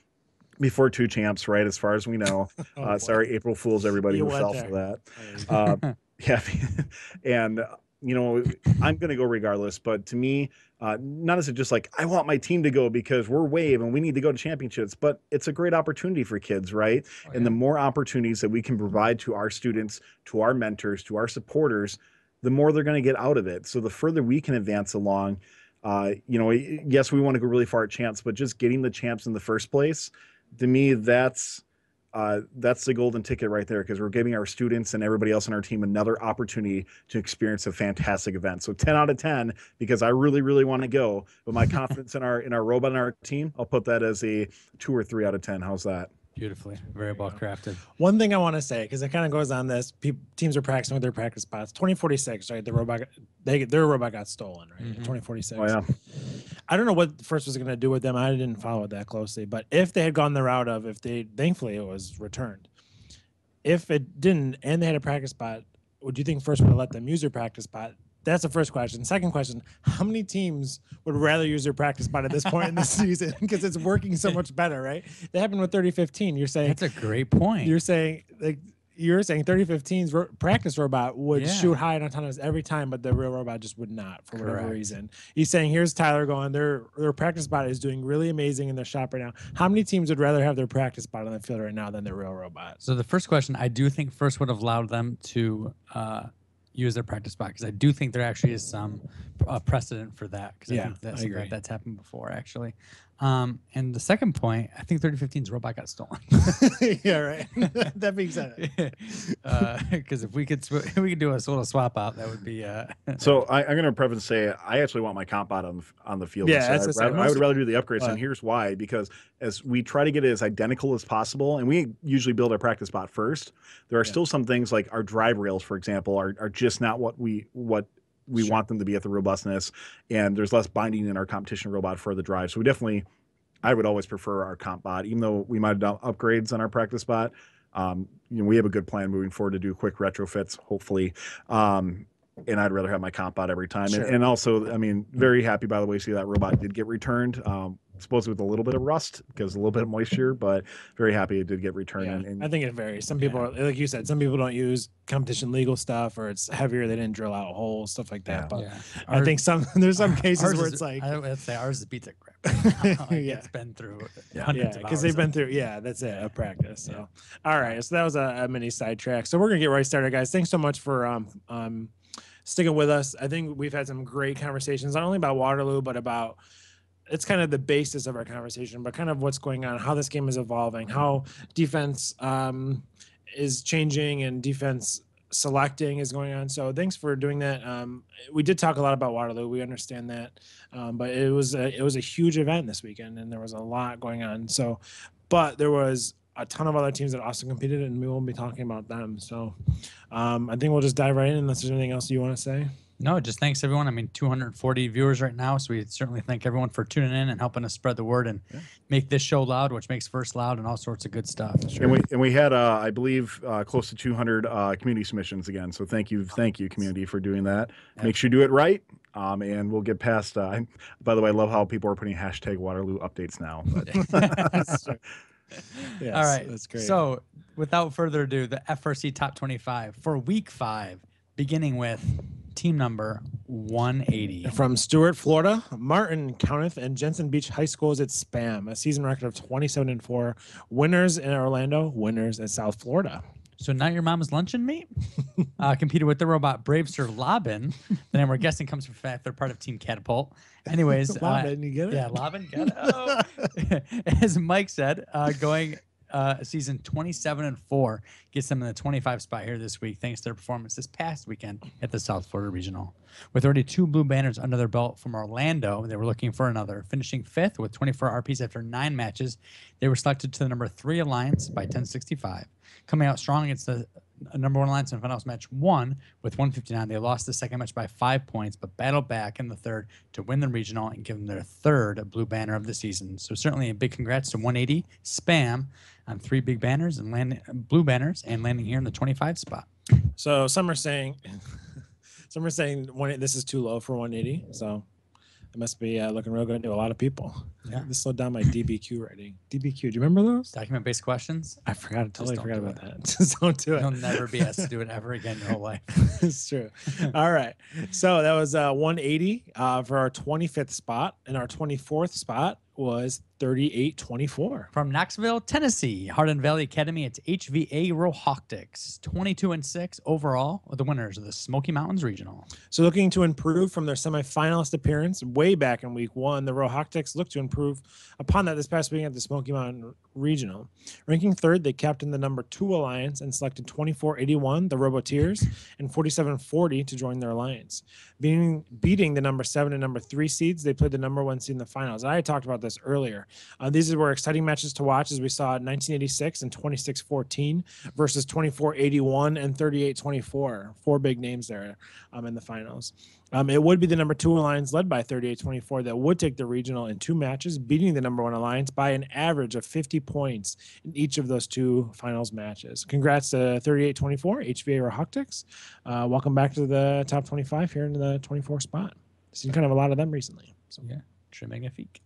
before two champs, right? As far as we know. Oh, uh, sorry, April Fools, everybody You who went fell there. for that. Uh, yeah, and uh, you know, I'm going to go regardless. But to me, uh, not as it just like I want my team to go because we're Wave and we need to go to championships, but it's a great opportunity for kids, right? Oh, And the more opportunities that we can provide to our students, to our mentors, to our supporters, the more they're going to get out of it. So the further we can advance along, uh, you know, yes, we want to go really far at champs, but just getting the champs in the first place, to me, that's uh, that's the golden ticket right there because we're giving our students and everybody else on our team another opportunity to experience a fantastic event. So 10 out of 10 because I really, really want to go. But my confidence in our in our robot and our team, I'll put that as a two or three out of 10. How's that? Beautifully. Very well crafted. One thing I want to say because it kind of goes on this: peop teams are practicing with their practice bots. 2046, right? The robot, they their robot got stolen, right? Mhm. 2046. Oh yeah. I don't know what first was going to do with them. I didn't follow it that closely, but if they had gone the route of if they, thankfully, it was returned. If it didn't, and they had a practice bot, would you think first would have let them use their practice bot? That's the first question. Second question: How many teams would rather use their practice bot at this point in the season because it's working so much better, right? That happened with 3015. You're saying That's a great point. you're saying like you're saying 3015's ro- practice robot would Yeah. shoot high and autonomous every time, but the real robot just would not for whatever reason. He's saying here's Tyler going. Their their practice bot is doing really amazing in their shop right now. How many teams would rather have their practice bot on the field right now than their real robot? So the first question, I do think first would have allowed them to uh, use their practice bot because I do think there actually is some uh, precedent for that because I Yeah, think that's, I agree. that, that's happened before actually. Um, and the second point, I think 3015's robot got stolen. yeah, right. that being said, Because if we could sw- if we could do a sort of swap out, that would be. Uh, So I, I'm going to preface and say I actually want my comp bot on the, on the field. Yeah, instead. that's I'd rather- I would rather do the upgrades, But- and here's why: because as we try to get it as identical as possible, and we usually build our practice bot first, there are Yeah. still some things like our drive rails, for example, are, are just not what we what we Sure. want them to be at the robustness, and there's less binding in our competition robot for the drive. So we definitely, I would always prefer our comp bot, even though we might have done upgrades on our practice bot. Um, you know, we have a good plan moving forward to do quick retrofits, hopefully. Um, and I'd rather have my comp bot every time. Sure. And, and also, I mean, very happy by the way, see that robot did get returned. Um, supposedly with a little bit of rust because a little bit of moisture, but very happy it did get returned. yeah, and, and I think it varies. Some people, are, like you said, some people don't use competition legal stuff, or it's heavier. They didn't drill out holes, stuff like that. Yeah. But yeah. I think some there's some cases where where is- it's like I would say ours is beats a grip. Right. Like, Yeah. It's been through Yeah. hundreds yeah, of because they've been through. Yeah, that's it. A practice. So, all right. So that was a, a mini sidetrack. So we're gonna get right started, guys. Thanks so much for um um sticking with us. I think we've had some great conversations, not only about Waterloo, but about it's kind of the basis of our conversation, but kind of what's going on, how this game is evolving, how defense um is changing and defense selecting is going on. So thanks for doing that. Um, we did talk a lot about Waterloo. We understand that, um, but it was a, it was a huge event this weekend, and there was a lot going on. So, but there was a ton of other teams that also competed, and we won't be talking about them. So, um, I think we'll just dive right in. Unless there's anything else you want to say. No, just thanks everyone. I mean, 240 viewers right now, so we certainly thank everyone for tuning in and helping us spread the word and make this show loud, which makes first loud and all sorts of good stuff. And we and we had, uh, I believe, uh, close to 200 uh, community submissions again. So thank you, thank you, community, for doing that. Make sure you do it right, um, and we'll get past. Uh, by the way, I love how people are putting hashtag Waterloo updates now. But Yes, All right. that's great. So, without further ado, the FRC Top 25 for Week Five, beginning with team number 180. From Stuart, Florida, Martin County and Jensen Beach High Schools at Spam, a season record of 27 and 4. Winners in Orlando, winners in South Florida. So not your mama's luncheon meat. uh, competed with the robot Brave Sir Lobbin. The name we're guessing comes from fact they're part of Team Catapult. Anyways, uh, you get it? Yeah, Lobbin. Got it. Oh. As Mike said, uh, going uh, season 27 and 4 gets them in the 25 spot here this week, thanks to their performance this past weekend at the South Florida Regional. With already two blue banners under their belt from Orlando, they were looking for another. Finishing fifth with 24 RPs after nine matches, they were selected to the number three alliance by 1065. Coming out strong against the number one alliance in finals match one with 159. They lost the second match by five points, but battled back in the third to win the regional and give them their third blue banner of the season. So certainly a big congrats to 180 Spam on three big banners and landing blue banners and landing here in the 25 spot. So some are saying, some are saying this is too low for 180. So it must be uh, looking real good to a lot of people. Yeah. This slowed down my DBQ writing. DBQ, do you remember those? Document based questions. I forgot. Totally don't forgot about that. Just don't do it. You'll never be asked to do it ever again in your whole life. it's true. All right. So that was uh, 180 uh, for our 25th spot, and our 24th spot was 3824. From Knoxville, Tennessee, Hardin Valley Academy, it's HVA RoHAWKtics, 22 and 6 overall, with the winners of the Smoky Mountains Regional. So looking to improve from their semifinalist appearance way back in week one, the RoHAWKtics look to improve upon that this past weekend at the Smoky Mountain Regional. Ranking third, they captained the number two alliance and selected 2481, the Roboteers, and 4740 to join their alliance. Beating, beating the number seven and number three seeds, they played the number one seed in the finals. I had talked about this earlier. 24. Uh, these were exciting matches to watch as we saw 1986 and 26 14 versus 24 81 and 38 24. Four big names there um, in the finals. Um, it would be the number two alliance led by 38 24 that would take the regional in two matches, beating the number one alliance by an average of 50 points in each of those two finals matches. Congrats to 38 24, HVA RoHAWKtics. Uh, welcome back to the top 25 here in the 24 spot. Seen kind of a lot of them recently. So Yeah, très magnifique.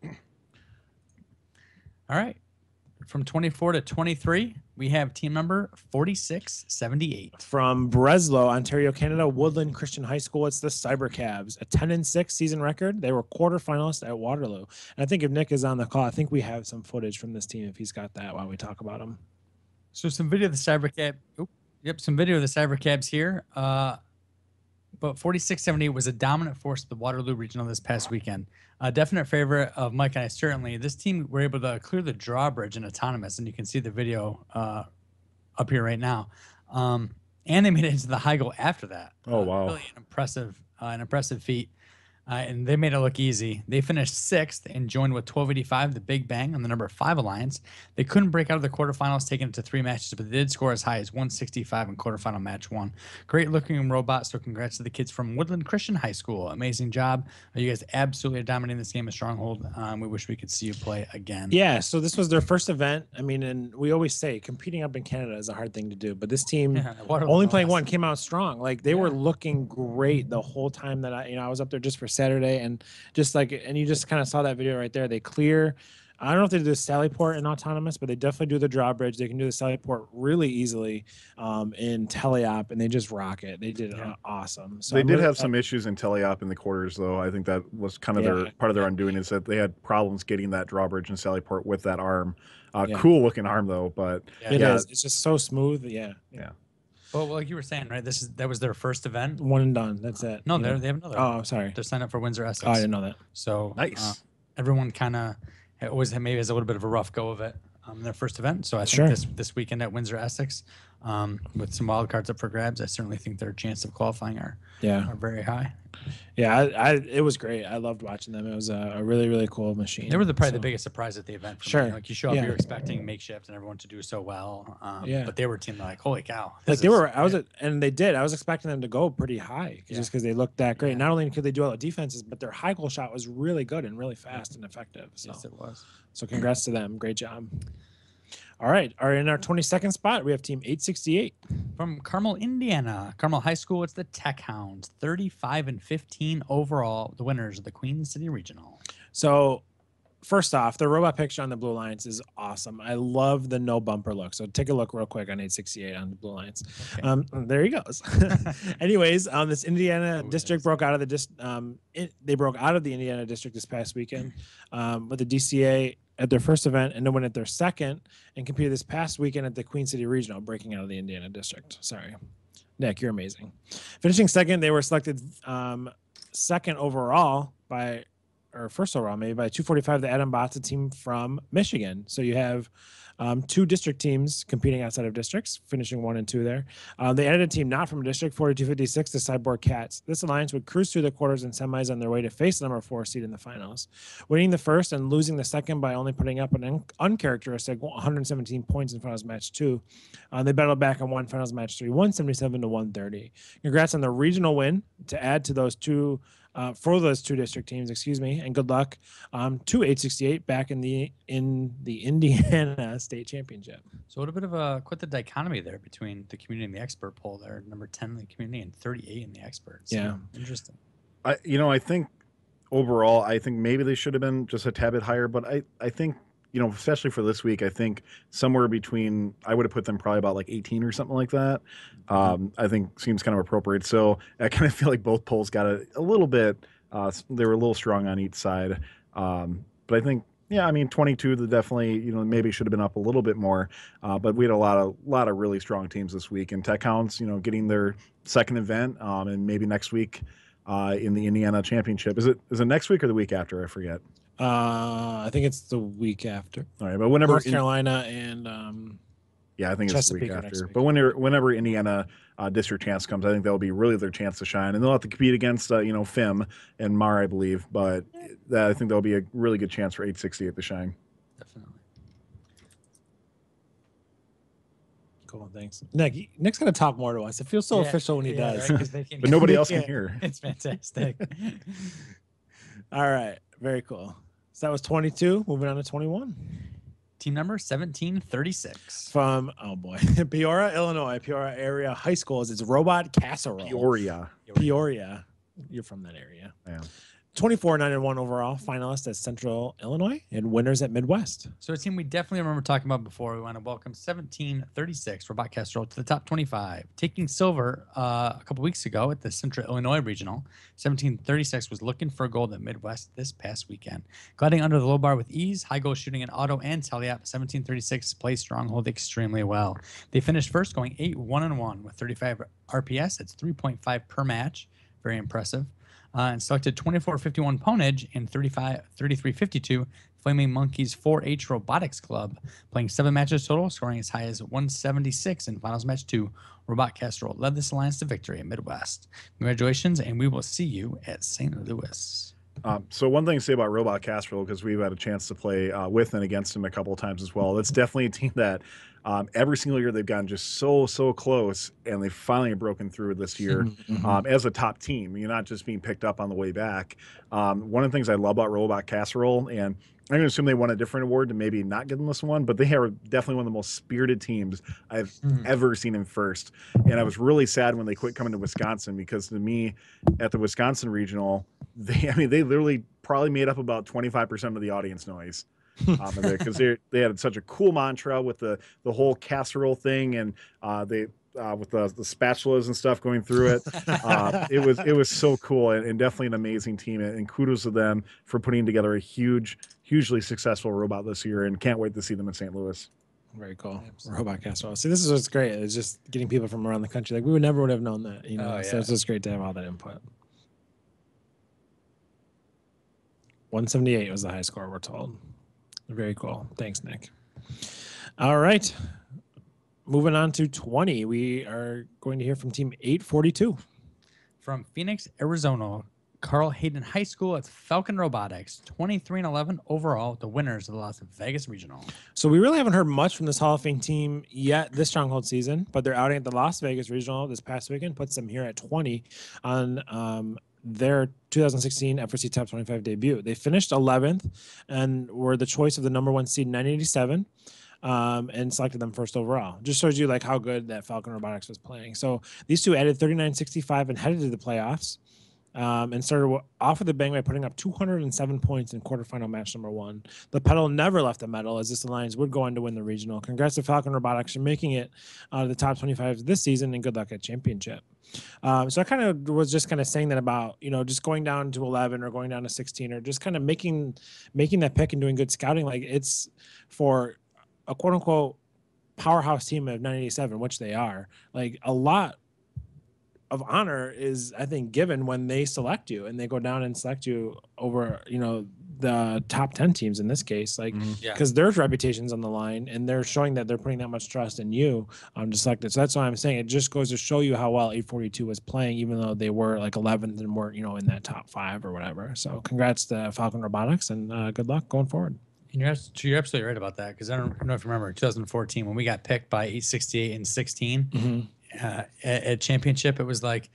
All right. From 24 to 23, we have team number 4678. from Breslau, Ontario, Canada, Woodland Christian High School. It's the CyberCavs, a 10 and 6 season record. They were quarterfinalists at Waterloo. And I think if Nick is on the call, I think we have some footage from this team if he's got that while we talk about them. So some video of the CyberCav. Oop, yep, some video of the CyberCavs here. Uh, but 4678 was a dominant force of the Waterloo Regional this past weekend. A definite favorite of Mike and I, certainly. This team were able to clear the drawbridge in autonomous, and you can see the video uh, up here right now. Um, and they made it into the high goal after that. Oh, Uh, wow. Really an impressive, uh, an impressive feat. Uh, and they made it look easy. They finished sixth and joined with 1285, the Big Bang, on the number five alliance. They couldn't break out of the quarterfinals, taking it to three matches, but they did score as high as 165 in quarterfinal match one. Great looking robot. So congrats to the kids from Woodland Christian High School. Amazing job. You guys absolutely are dominating this game at Stronghold. Um, we wish we could see you play again. Yeah, so this was their first event. I mean, and we always say competing up in Canada is a hard thing to do, but this team Yeah, only playing one came out strong. Like they were looking great the whole time that I, you know, I was up there just for Saturday, and just like, and you just kind of saw that video right there. They clear. I don't know if they do the Sally port in autonomous, but they definitely do the drawbridge. They can do the Sally port really easily um, in teleop, and they just rock it. They did Yeah. uh, awesome. So they I'm did really- have some issues in teleop in the quarters, though. I think that was kind of their part of their undoing is that they had problems getting that drawbridge and Sallyport with that arm. Uh, Yeah. Cool looking arm though, but Yeah. It yeah. is. It's just so smooth. Yeah. Yeah. Well, like you were saying, right? This is that was their first event. One and done. That's it. No, you they they have another. Oh, sorry. They're signed up for Windsor Essex. Oh, I didn't know that. So nice. uh, everyone kind of always had- maybe has a little bit of a rough go of it um, their first event. So I think Sure. this this weekend at Windsor Essex, um, with some wild cards up for grabs, I certainly think their chance of qualifying are Yeah. are very high. Yeah. I, I it was great. I loved watching them. It was a, a really really cool machine. They were the, probably the biggest surprise at the event. For me. Sure. like you show up, Yeah. you're expecting makeshift and everyone to do so well. Um, Yeah. but they were a team like, holy cow! Like they is were, I was, great." at, and they did. I was expecting them to go pretty high Yeah. just because they looked that great. Yeah. Not only could they do all the defenses, but their high goal shot was really good and really fast and effective. So, Yes, it was. so congrats to them. Great job. All right, are in our 22nd spot. We have Team 868. From Carmel, Indiana, Carmel High School. It's the Tech Hounds, 35 and 15 overall. The winners of the Queen City Regional. So, first off, the robot picture on the Blue Alliance is awesome. I love the no bumper look. So, take a look real quick on 868 on the Blue Alliance. Okay. Um, there he goes. Anyways, um, this Indiana Ooh, district broke out of the dis- um, it, they broke out of the Indiana district this past weekend um, with the DCA at their first event and then went at their second and competed this past weekend at the Queen City Regional, breaking out of the Indiana district. Sorry, Nick, you're amazing. Finishing second, they were selected um, second overall by or first overall maybe by 245 the Adambots a team from Michigan. So you have um, two district teams competing outside of districts, finishing one and two there. Um, they added a team not from district, 4256, the Cyborg Cats. This alliance would cruise through the quarters and semis on their way to face the number four seed in the finals. Winning the first and losing the second by only putting up an un- uncharacteristic 117 points in finals match two. Uh, they battled back and won finals match three, 177 to 130. Congrats on the regional win to add to those two. Uh, for those two district teams, excuse me, and good luck um, to 868 back in the in the Indiana State Championship. So what a bit of a quite the dichotomy there between the community and the expert poll there. Number 10 in the community and 38 in the experts. Yeah. Interesting. I, you know, I think overall, I think maybe they should have been just a tad bit higher, but I, I think, you know, especially for this week, I think somewhere between, I would have put them probably about like 18 or something like that. Um, I think seems kind of appropriate. So I kind of feel like both polls got a, a little bit, uh, they were a little strong on each side. Um, but I think, yeah, I mean, 22, the definitely, you know, maybe should have been up a little bit more. Uh, but we had a lot of, lot of really strong teams this week and Tech Hounds, you know, getting their second event, um, and maybe next week, uh, in the Indiana Championship. Is it is it next week or the week after? I forget. Uh, I think it's the week after. All right, but whenever North in- Carolina and um, yeah, I think it's the week after. Week. But whenever whenever Indiana uh, district chance comes, I think that'll be really their chance to shine, and they'll have to compete against uh, you know FiM and MAR, I believe. But that, I think that'll be a really good chance for 868 to shine. Definitely. Cool. Thanks, Nick. Nick's gonna talk more to us. It feels so yeah, official when he yeah, does, right? but nobody else can hear. It's fantastic. All right. Very cool. So that was 22. Moving on to 21 Team number 1736. from oh boy, Peoria, Illinois. Peoria area high School is It's Robot Casserole. Peoria. Peoria. You're from that area. Yeah. 24 9 and 1 overall, finalists at Central Illinois and winners at Midwest. So a team we definitely remember talking about before. We want to welcome 1736 Robot Casserole to the top 25, taking silver uh, a couple weeks ago at the Central Illinois Regional. 1736 was looking for a gold at Midwest this past weekend, gliding under the low bar with ease, high goal shooting in auto and teleop. 1736 plays stronghold extremely well. They finished first, going 8 1 and 1 with 35 RPS. That's 3.5 per match. Very impressive uh, and selected 2451 PWNAGE and 35 3352 Flaming Monkeys 4H Robotics Club, playing seven matches total, scoring as high as 176 in finals match two. Robot Casserole led this alliance to victory in Midwest. Congratulations, and we will see you at St. Louis. Um, so one thing to say about Robot Casserole, because we've had a chance to play uh, with and against him a couple of times as well. It's definitely a team that um, every single year they've gotten just so so close, and they finally have broken through this year um, as a top team. You're not just being picked up on the way back. Um, one of the things I love about Robot Casserole, and I'm going to assume they won a different award to maybe not get them this one, but they are definitely one of the most spirited teams I've Mhm. ever seen in first. And I was really sad when they quit coming to Wisconsin because to me, at the Wisconsin regional, they I mean they literally probably made up about 25% of the audience noise. Um, because they they had such a cool mantra with the the whole casserole thing and uh, they uh, with the, the spatulas and stuff going through it. Uh, it was it was so cool and, and definitely an amazing team and kudos to them for putting together a huge hugely successful robot this year and can't wait to see them in St. Louis. Very cool. Robot Casserole. See, this is what's great. It's just getting people from around the country. Like we would never would have known that, you know. Oh, yeah. So it's just great to have all that input. 178 was the high score, we're told. Very cool. Thanks, Nick. All right. Moving on to 20. We are going to hear from team 842. From Phoenix, Arizona, Carl Hayden High School at Falcon Robotics, 23 and 11 overall, the winners of the Las Vegas Regional. So we really haven't heard much from this Hall of Fame team yet this Stronghold season, but they're outing at the Las Vegas Regional this past weekend, puts them here at 20 on um, their 2016 FRC Top 25 debut. They finished 11th and were the choice of the number one seed in 987 um, and selected them first overall. Just shows you like how good that Falcon Robotics was playing. So these two added 39.65 and headed to the playoffs. Um, and started off with a bang by putting up 207 points in quarterfinal match number one. The pedal never left the metal as this alliance would go on to win the regional. Congrats to Falcon Robotics for making it out of the top 25 this season and good luck at championship. Um, so I kind of was just kind of saying that about, you know, just going down to 11 or going down to 16 or just kind of making, making that pick and doing good scouting. Like it's for a quote unquote powerhouse team of 987, which they are like a lot of honor is I think given when they select you and they go down and select you over you know the top 10 teams in this case like Yeah. because their reputations on the line and they're showing that they're putting that much trust in you um to select it so that's why I'm saying it just goes to show you how well 842 was playing even though they were like 11th and weren't you know in that top five or whatever so congrats to Falcon Robotics and uh, good luck going forward And you're, you're absolutely right about that because I don't know if you remember 2014 when we got picked by 868 and 16 uh, at, at championship. It was like,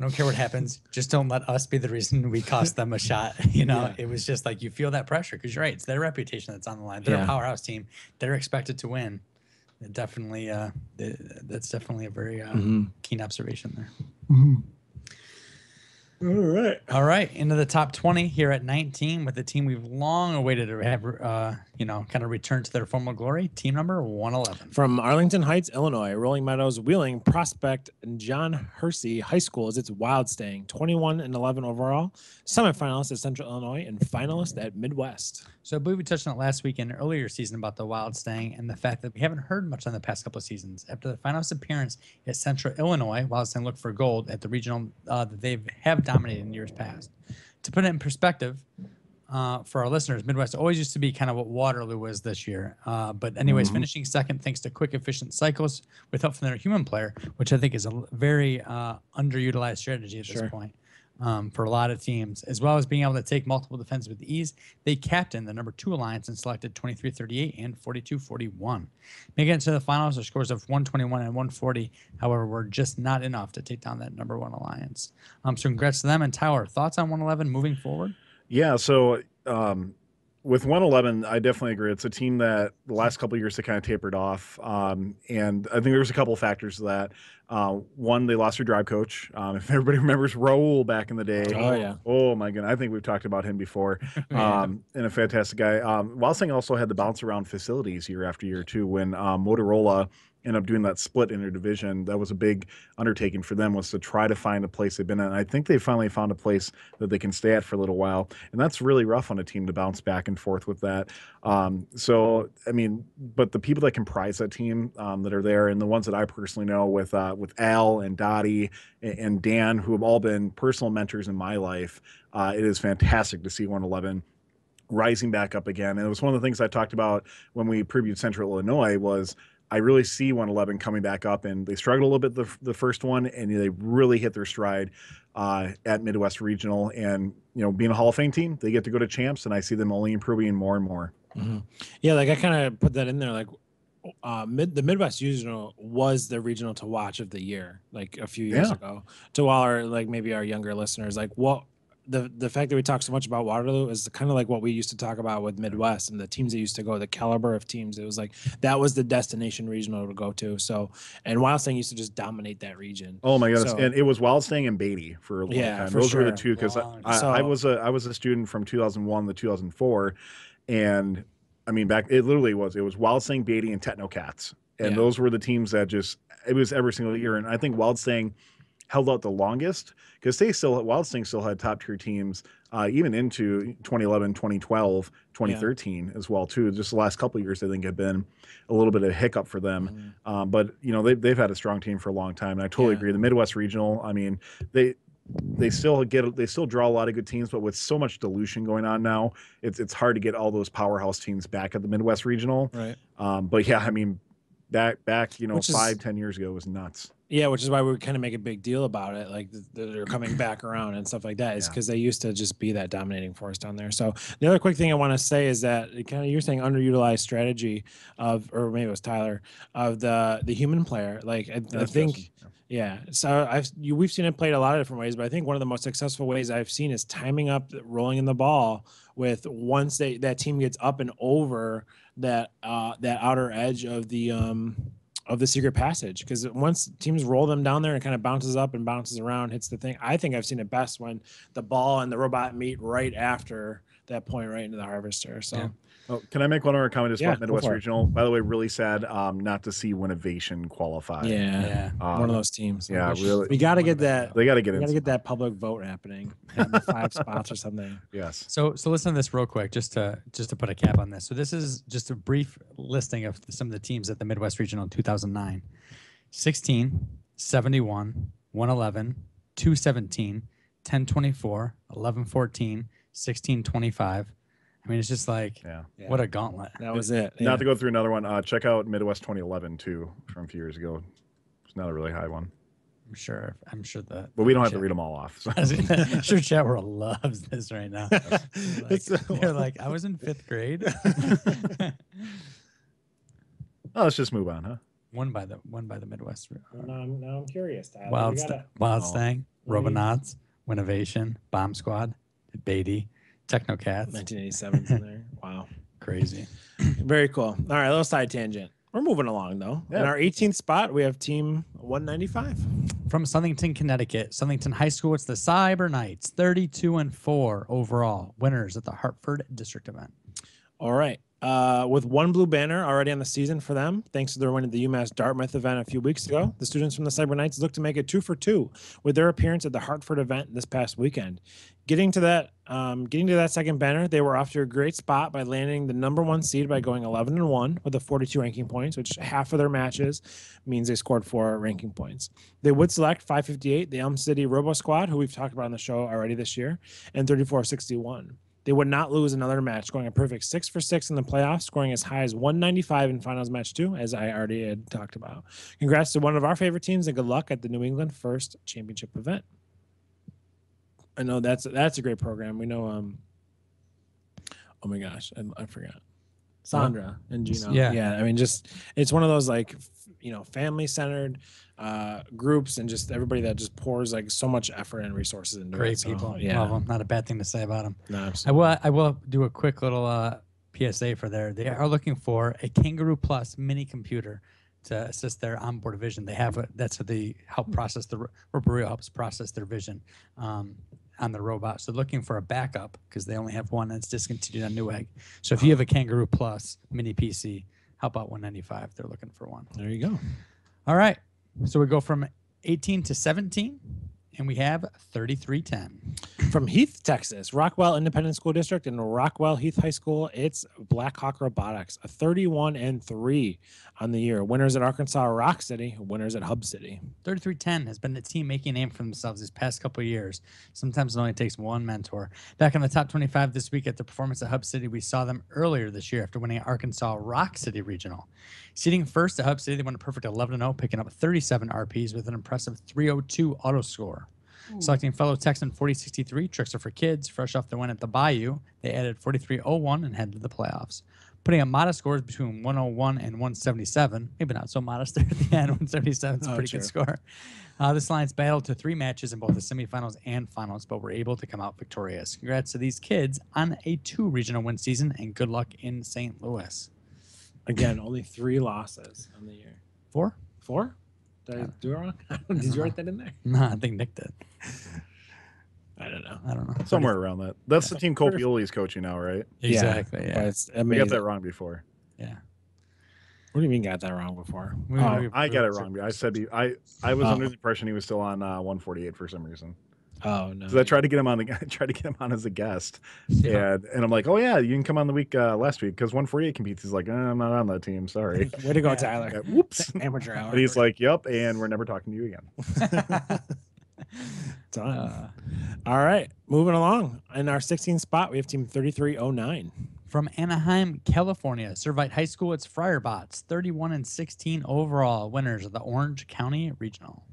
I don't care what happens, just don't let us be the reason we cost them a shot. You know, Yeah. it was just like you feel that pressure because you're right. It's their reputation that's on the line. They're Yeah. a powerhouse team. They're expected to win. It definitely, uh, th- that's definitely a very uh, Mm-hmm. keen observation there. All right All right, into the top 20 here at 19 with the team we've long awaited to have, uh, you know, kind of return to their former glory. Team number 111. From Arlington Heights, Illinois, Rolling Meadows, Wheeling, Prospect, and John Hersey High School is its Wildstang. 21 and 11 overall. Semifinalist at Central Illinois and finalist at Midwest. So I believe we touched on it last week in an earlier season about the Wildstang and the fact that we haven't heard much on the past couple of seasons. After the finals appearance at Central Illinois, Wildstang looked for gold at the regional uh, that they have dominated in years past. To put it in perspective, uh, for our listeners, Midwest always used to be kind of what Waterloo was this year. Uh, but anyways, finishing second thanks to quick, efficient cycles with help from their human player, which I think is a very uh, underutilized strategy at Sure. this point. Um, for a lot of teams, as well as being able to take multiple defenses with ease. They captained the number two alliance and selected 23 38 and 42 41. Making it to the finals, their scores of 121 and 140, however, were just not enough to take down that number one alliance. Um, so, congrats to them. And Tyler, thoughts on 111 moving forward? Yeah, so um, with 111, I definitely agree. It's a team that the last couple of years they kind of tapered off, um, and I think there's a couple of factors to that. Uh, one, they lost their drive coach. Um, if everybody remembers Raul back in the day, Oh, yeah. oh my goodness, I think we've talked about him before. Um, and a fantastic guy. Um, Wildstang also had the bounce around facilities year after year too. When um, Motorola ended up doing that split in their division, that was a big undertaking for them was to try to find a place they've been in. I think they finally found a place that they can stay at for a little while, and that's really rough on a team to bounce back and forth with that. Um, so I mean, but the people that comprise that team um, that are there, and the ones that I personally know with uh, with Al and Dottie and, and Dan, who have all been personal mentors in my life, uh, it is fantastic to see 111 rising back up again. And it was one of the things I talked about when we previewed Central Illinois was I really see 111 coming back up, and they struggled a little bit the, the first one, and they really hit their stride uh, at Midwest Regional. And you know, being a Hall of Fame team, they get to go to champs, and I see them only improving more and more. Mhm. Yeah, like I kind of put that in there. Like, uh, mid the Midwest Regional was the regional to watch of the year, like a few years Yeah. ago. To all our like maybe our younger listeners, like what the the fact that we talk so much about Waterloo is kind of like what we used to talk about with Midwest and the teams that used to go, the caliber of teams. It was like that was the destination regional to go to. So, and Wildstang used to just dominate that region. Oh my goodness! So- and it was Wildstang and Beatty for a long Yeah, time. for Those were the two because I, Long I, I was a I was a student from 2001 to 2004, and I mean back it literally was it was Wildstang, Beatty, and TechnoKats, and Yeah. those were the teams that just it was every single year. And I think Wildstang held out the longest because they still Wildstang still had top tier teams uh, even into 2011, 2012, 2013 as well too. Just the last couple of years I think have been a little bit of a hiccup for them. Mhm. Um, but you know they've they've had a strong team for a long time, and I totally Yeah. agree. The Midwest Regional, I mean, they they still get they still draw a lot of good teams, but with so much dilution going on now, it's it's hard to get all those powerhouse teams back at the Midwest Regional. Right. Um, but yeah, I mean, back back you know Which is- five ten years ago was nuts. Yeah, which is why we kind of make a big deal about it, like th- th- they're coming back around and stuff like that. Is Yeah. because they used to just be that dominating force down there. So the other quick thing I want to say is that kind of you're saying underutilized strategy of, or maybe it was Tyler of the the human player. Like I, I think. Justin, Yeah. So I've you, we've seen it played a lot of different ways, but I think one of the most successful ways I've seen is timing up rolling in the ball with once they that team gets up and over that uh that outer edge of the um of the secret passage because once teams roll them down there and it kind of bounces up and bounces around hits the thing i think i've seen it best when the ball and the robot meet right after that point right into the harvester so Yeah. Oh, can I make one more comment just Yeah, about Midwest. Regional? By the way, really sad um, not to see Winnovation qualify. yeah, Yeah. Um, one of those teams yeah, we, really. we got to get that They got to get we got to get that public vote happening five spots or something Yes. So so listen to this real quick, just to just to put a cap on this. So this is just a brief listing of some of the teams at the Midwest Regional in 2009. 16, 71, 111, 217, 1024, 1114, 1625. I mean, it's just like Yeah. what a gauntlet. that was it Not yeah. to go through another one. Uh, check out Midwest 2011 too from a few years ago. It's not a really high one, I'm sure. I'm sure that. but we don't have to read them all off. So. I'm sure chat world loves this right now. Like, It's- they're like, I was in fifth grade. Oh, let's just move on, huh? one by the one by the Midwest. now, I'm, now I'm curious Tyler. Wild, We St- gotta- Wild Oh. Stang, What Robonauts, Winnovation, Bomb Squad, Beatty, TechnoKats. 1987 's in there wow Crazy. Very cool. All right, a little side tangent. We're moving along though. In our 18th spot, we have team 195. From Southington, Connecticut, Southington High School, it's the Cyber Knights, 32 and 4 overall, winners at the Hartford District event. All right. Uh, with one blue banner already on the season for them, thanks to their win at the UMass Dartmouth event a few weeks ago, the students from the Cyber Knights look to make it two for two with their appearance at the Hartford event this past weekend. Getting to that, um, getting to that second banner, they were off to a great spot by landing the number one seed by going 11 and one with the 42 ranking points, which half of their matches means they scored four ranking points. They would select 558, the Elm City Robo Squad, who we've talked about on the show already this year, and 3461. They would not lose another match, scoring a perfect six for six in the playoffs, scoring as high as 195 in finals match two, as I already had talked about. Congrats to one of our favorite teams and good luck at the New England First Championship event. I know that's that's a great program. We know. Um. Oh my gosh, I, I forgot. Sandra and Gino. Yeah. yeah. I mean, just it's one of those like you know family centered uh groups and just everybody that just pours like so much effort and resources into Great it. So, people. yeah, Love 'em. Not a bad thing to say about them. no, I will. I will do a quick little uh, PSA for there. They are looking for a Kangaroo Plus mini computer to assist their onboard vision. They have a, that's how they help process the roboRIO helps process their vision um, on the robot. So looking for a backup because they only have one that's discontinued on Newegg. So if you uh-huh. have a Kangaroo Plus mini PC, how about 195. They're looking for one. There you go. All right. So we go from 18 to 17, and we have 3310. From Heath, Texas, Rockwall Independent School District and Rockwall Heath High School, it's Blackhawk Robotics, a 31 and 3 on the year. Winners at Arkansas Rock City, winners at Hub City. 3310 has been the team making a name for themselves these past couple of years. Sometimes it only takes one mentor. Back in the top 25 this week at the performance at Hub City, we saw them earlier this year after winning Arkansas Rock City Regional. Seating first at Hub City, they went a perfect 11 0, picking up 37 RPs with an impressive 302 auto score. Selecting fellow Texan 4063, Tricks are for Kids, fresh off the win at the Bayou, they added 4301 and headed to the playoffs. Putting up modest scores between 101 and 177, maybe not so modest there at the end. 177 is a Oh, pretty true. good score. Uh, this line's battled to three matches in both the semifinals and finals, but were able to come out victorious. Congrats to these kids on a two regional win season, and good luck in St. Louis. Again, only three losses on the year. Four? Four? Did I do it wrong? Did you write that in there? No, I think Nick did. I don't know. I don't know. Somewhere around that. That's the team Pretty- Copioli's coaching now, right? Exactly. But Yeah. it's We got that wrong before. Yeah. What do you mean got that wrong before? Oh, I got it wrong. I said he, I I was Oh. under the impression he was still on uh, 148 for some reason. Oh, no. Because I tried to get him on the I tried to get him on as a guest, Yeah. and and I'm like, oh yeah, you can come on the week uh, last week because 148 competes. He's like, eh, I'm not on that team. Sorry. Way to go, Yeah. Tyler. Yeah, whoops. Amateur hour. And he's like, yep, and we're never talking to you again. Done. Uh, All right, moving along. In our 16th spot, we have team 3309. from Anaheim, California, Servite High School, it's Friarbots, 31 and 16 overall winners of the Orange County Regional.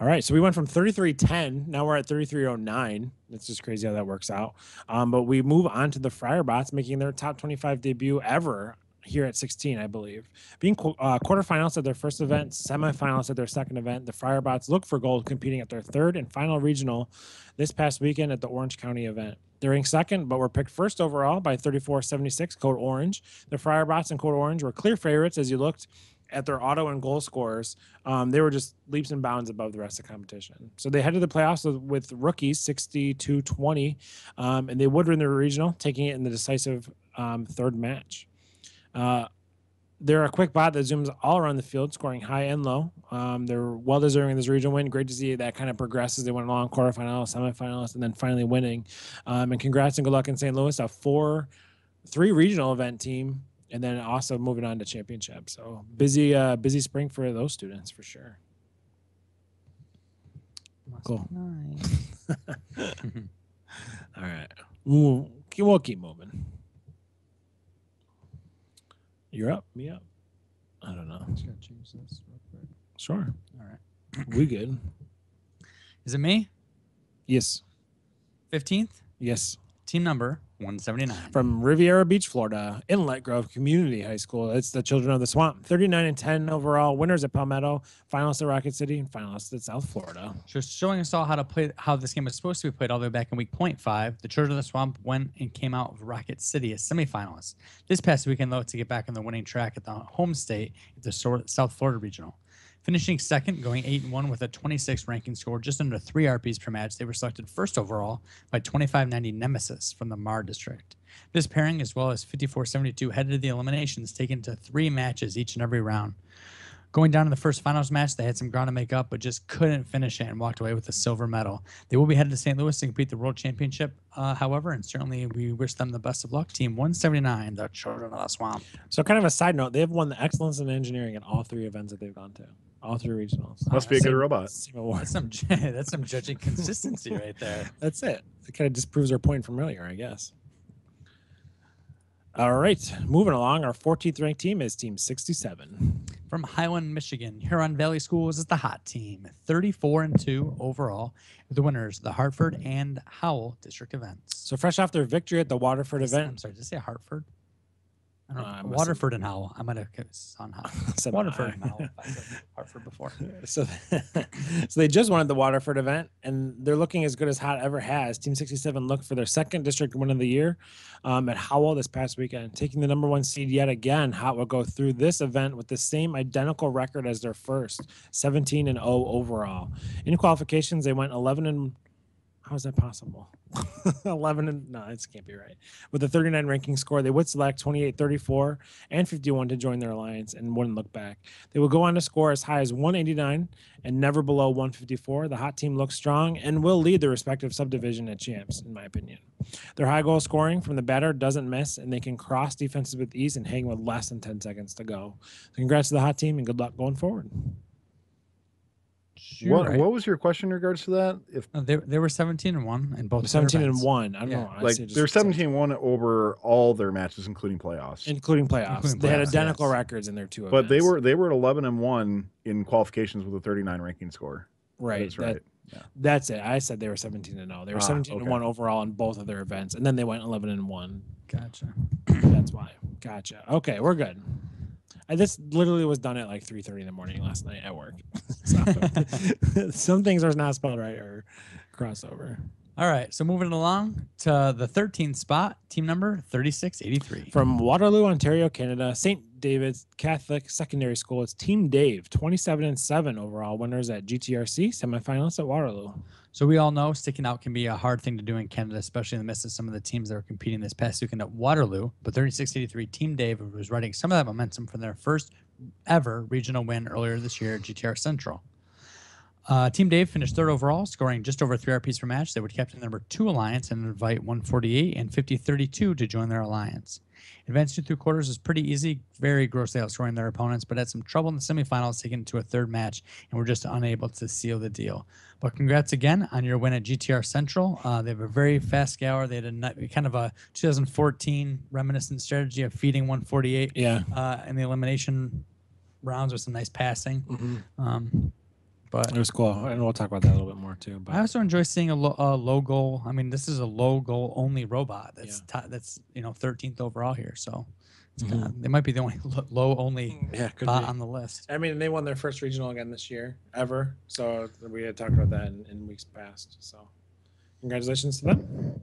All right, so we went from 3310. Now we're at 3309. It's just crazy how that works out. Um, but we move on to the Friarbots, making their top 25 debut ever here at 16, I believe. Being uh, quarterfinalists at their first event, semifinalists at their second event, the Friarbots look for gold, competing at their third and final regional this past weekend at the Orange County event. They're ranked second, but were picked first overall by 3476 Code Orange. The Friarbots and Code Orange were clear favorites as you looked at their auto and goal scores. Um, they were just leaps and bounds above the rest of the competition. So they headed to the playoffs with, with rookies 62 20, um, and they would win the regional, taking it in the decisive um, third match. Uh, they're a quick bot that zooms all around the field, scoring high and low. Um, they're well deserving of this regional win. Great to see that kind of progresses. They went along quarterfinals, semifinals, and then finally winning. Um, and congrats and good luck in St. Louis, a four, three regional event team, and then also moving on to championship. So busy, uh, busy spring for those students for sure. Must Cool. nice. All right, we'll, we'll keep moving. You're up. Me up. I don't know. Just gotta change this real quick. Sure. All right. We good. Is it me? Yes. 15th? Yes. Team number 179. From Riviera Beach, Florida, Inlet Grove Community High School. It's the Children of the Swamp. 39 and 10 overall. Winners at Palmetto, finalists at Rocket City, and finalists at South Florida. Just showing us all how to play, how this game was supposed to be played all the way back in week point five. The Children of the Swamp went and came out of Rocket City as semifinalists. This past weekend, though, to get back on the winning track at the home state at the South Florida Regional. Finishing second, going 8 and 1 with a 26 ranking score, just under three RPs per match, they were selected first overall by 2590 Nemesis from the MAR District. This pairing, as well as 5472, headed to the eliminations, taken to three matches each and every round. Going down in the first finals match, they had some ground to make up, but just couldn't finish it and walked away with a silver medal. They will be headed to St. Louis to compete the World Championship, uh, however, and certainly we wish them the best of luck. Team 179, the Children of the Swamp. So, kind of a side note, they've won the excellence in engineering in all three events that they've gone to, all three regionals. Must be a good Same- robot. That's some that's some judging consistency right there. That's it. It kind of disproves our point from earlier, I guess. All right, moving along. Our 14th ranked team is Team 67. From Highland, Michigan, Huron Valley Schools is the hot team, 34 and 2 overall. The winners, the Hartford and Howell district events. So fresh off their victory at the Waterford Did I say- event, I'm sorry, did I say Hartford? I don't Uh, I know. must have- Waterford and Howell. I might have on Howell. Said Waterford I. and Howell. I said Hartford before. so, so they just won at the Waterford event, and they're looking as good as Hot ever has. Team 67 looked for their second district win of the year um, at Howell this past weekend, taking the number one seed yet again. Hot will go through this event with the same identical record as their first, 17 and 0 overall. In qualifications, they went 11 and how is that possible? 11 and no, this can't be right. With a 39 ranking score, they would select 28, 34, and 51 to join their alliance and wouldn't look back. They will go on to score as high as 189 and never below 154. The hot team looks strong and will lead the respective subdivision at champs, in my opinion. Their high goal scoring from the batter doesn't miss, and they can cross defenses with ease and hang with less than 10 seconds to go. So congrats to the hot team and good luck going forward. You're What right. what was your question in regards to that? If No, they, they were 17 and 1 in both. 17 and 1. I don't Yeah. know. Like they're 17 1 over all their matches, including playoffs. including playoffs. Including they had identical yes. records in their two but they were they were at 11 and 1 in qualifications with a 39 ranking score. right. That's that- right. That's it. I said they were 17 and 0. They were Ah, 17 and 1 overall in both of their events, and then they went 11 and 1. Gotcha. That's why. Gotcha. Okay, we're good. I, this literally was done at like 3:30 in the morning last night at work. So, some things are not spelled right or crossover. All right. So moving along to the 13th spot, team number 3683. From Waterloo, Ontario, Canada, St. David's Catholic Secondary School. It's Team Dave, 27 and 7 overall winners at GTRC, semifinalists at Waterloo. So we all know sticking out can be a hard thing to do in Canada, especially in the midst of some of the teams that were competing this past weekend at Waterloo. But 3683 Team Dave was riding some of that momentum from their first ever regional win earlier this year at GTR Central. Uh, Team Dave finished third overall, scoring just over three RPs per match. They would captain number two alliance and invite 148 and 5032 to join their alliance. Advancing through quarters was pretty easy, very grossly outscoring their opponents, but had some trouble in the semifinals, taking it to a third match, and were just unable to seal the deal. But congrats again on your win at GTR Central. Uh, they have a very fast scour. They had a kind of a 2014 reminiscent strategy of feeding 148 Yeah. uh, in the elimination rounds with some nice passing. Um, but It was cool. And we'll talk about that a little bit more too. But I also enjoy seeing a, lo- a low goal. I mean, this is a low goal only robot. That's ti- that's you know 13th overall here. So it's kinda, they might be the only lo- low only yeah, bot be. on the list. I mean, they won their first regional again this year, ever. So we had talked about that in, in weeks past. So congratulations to them.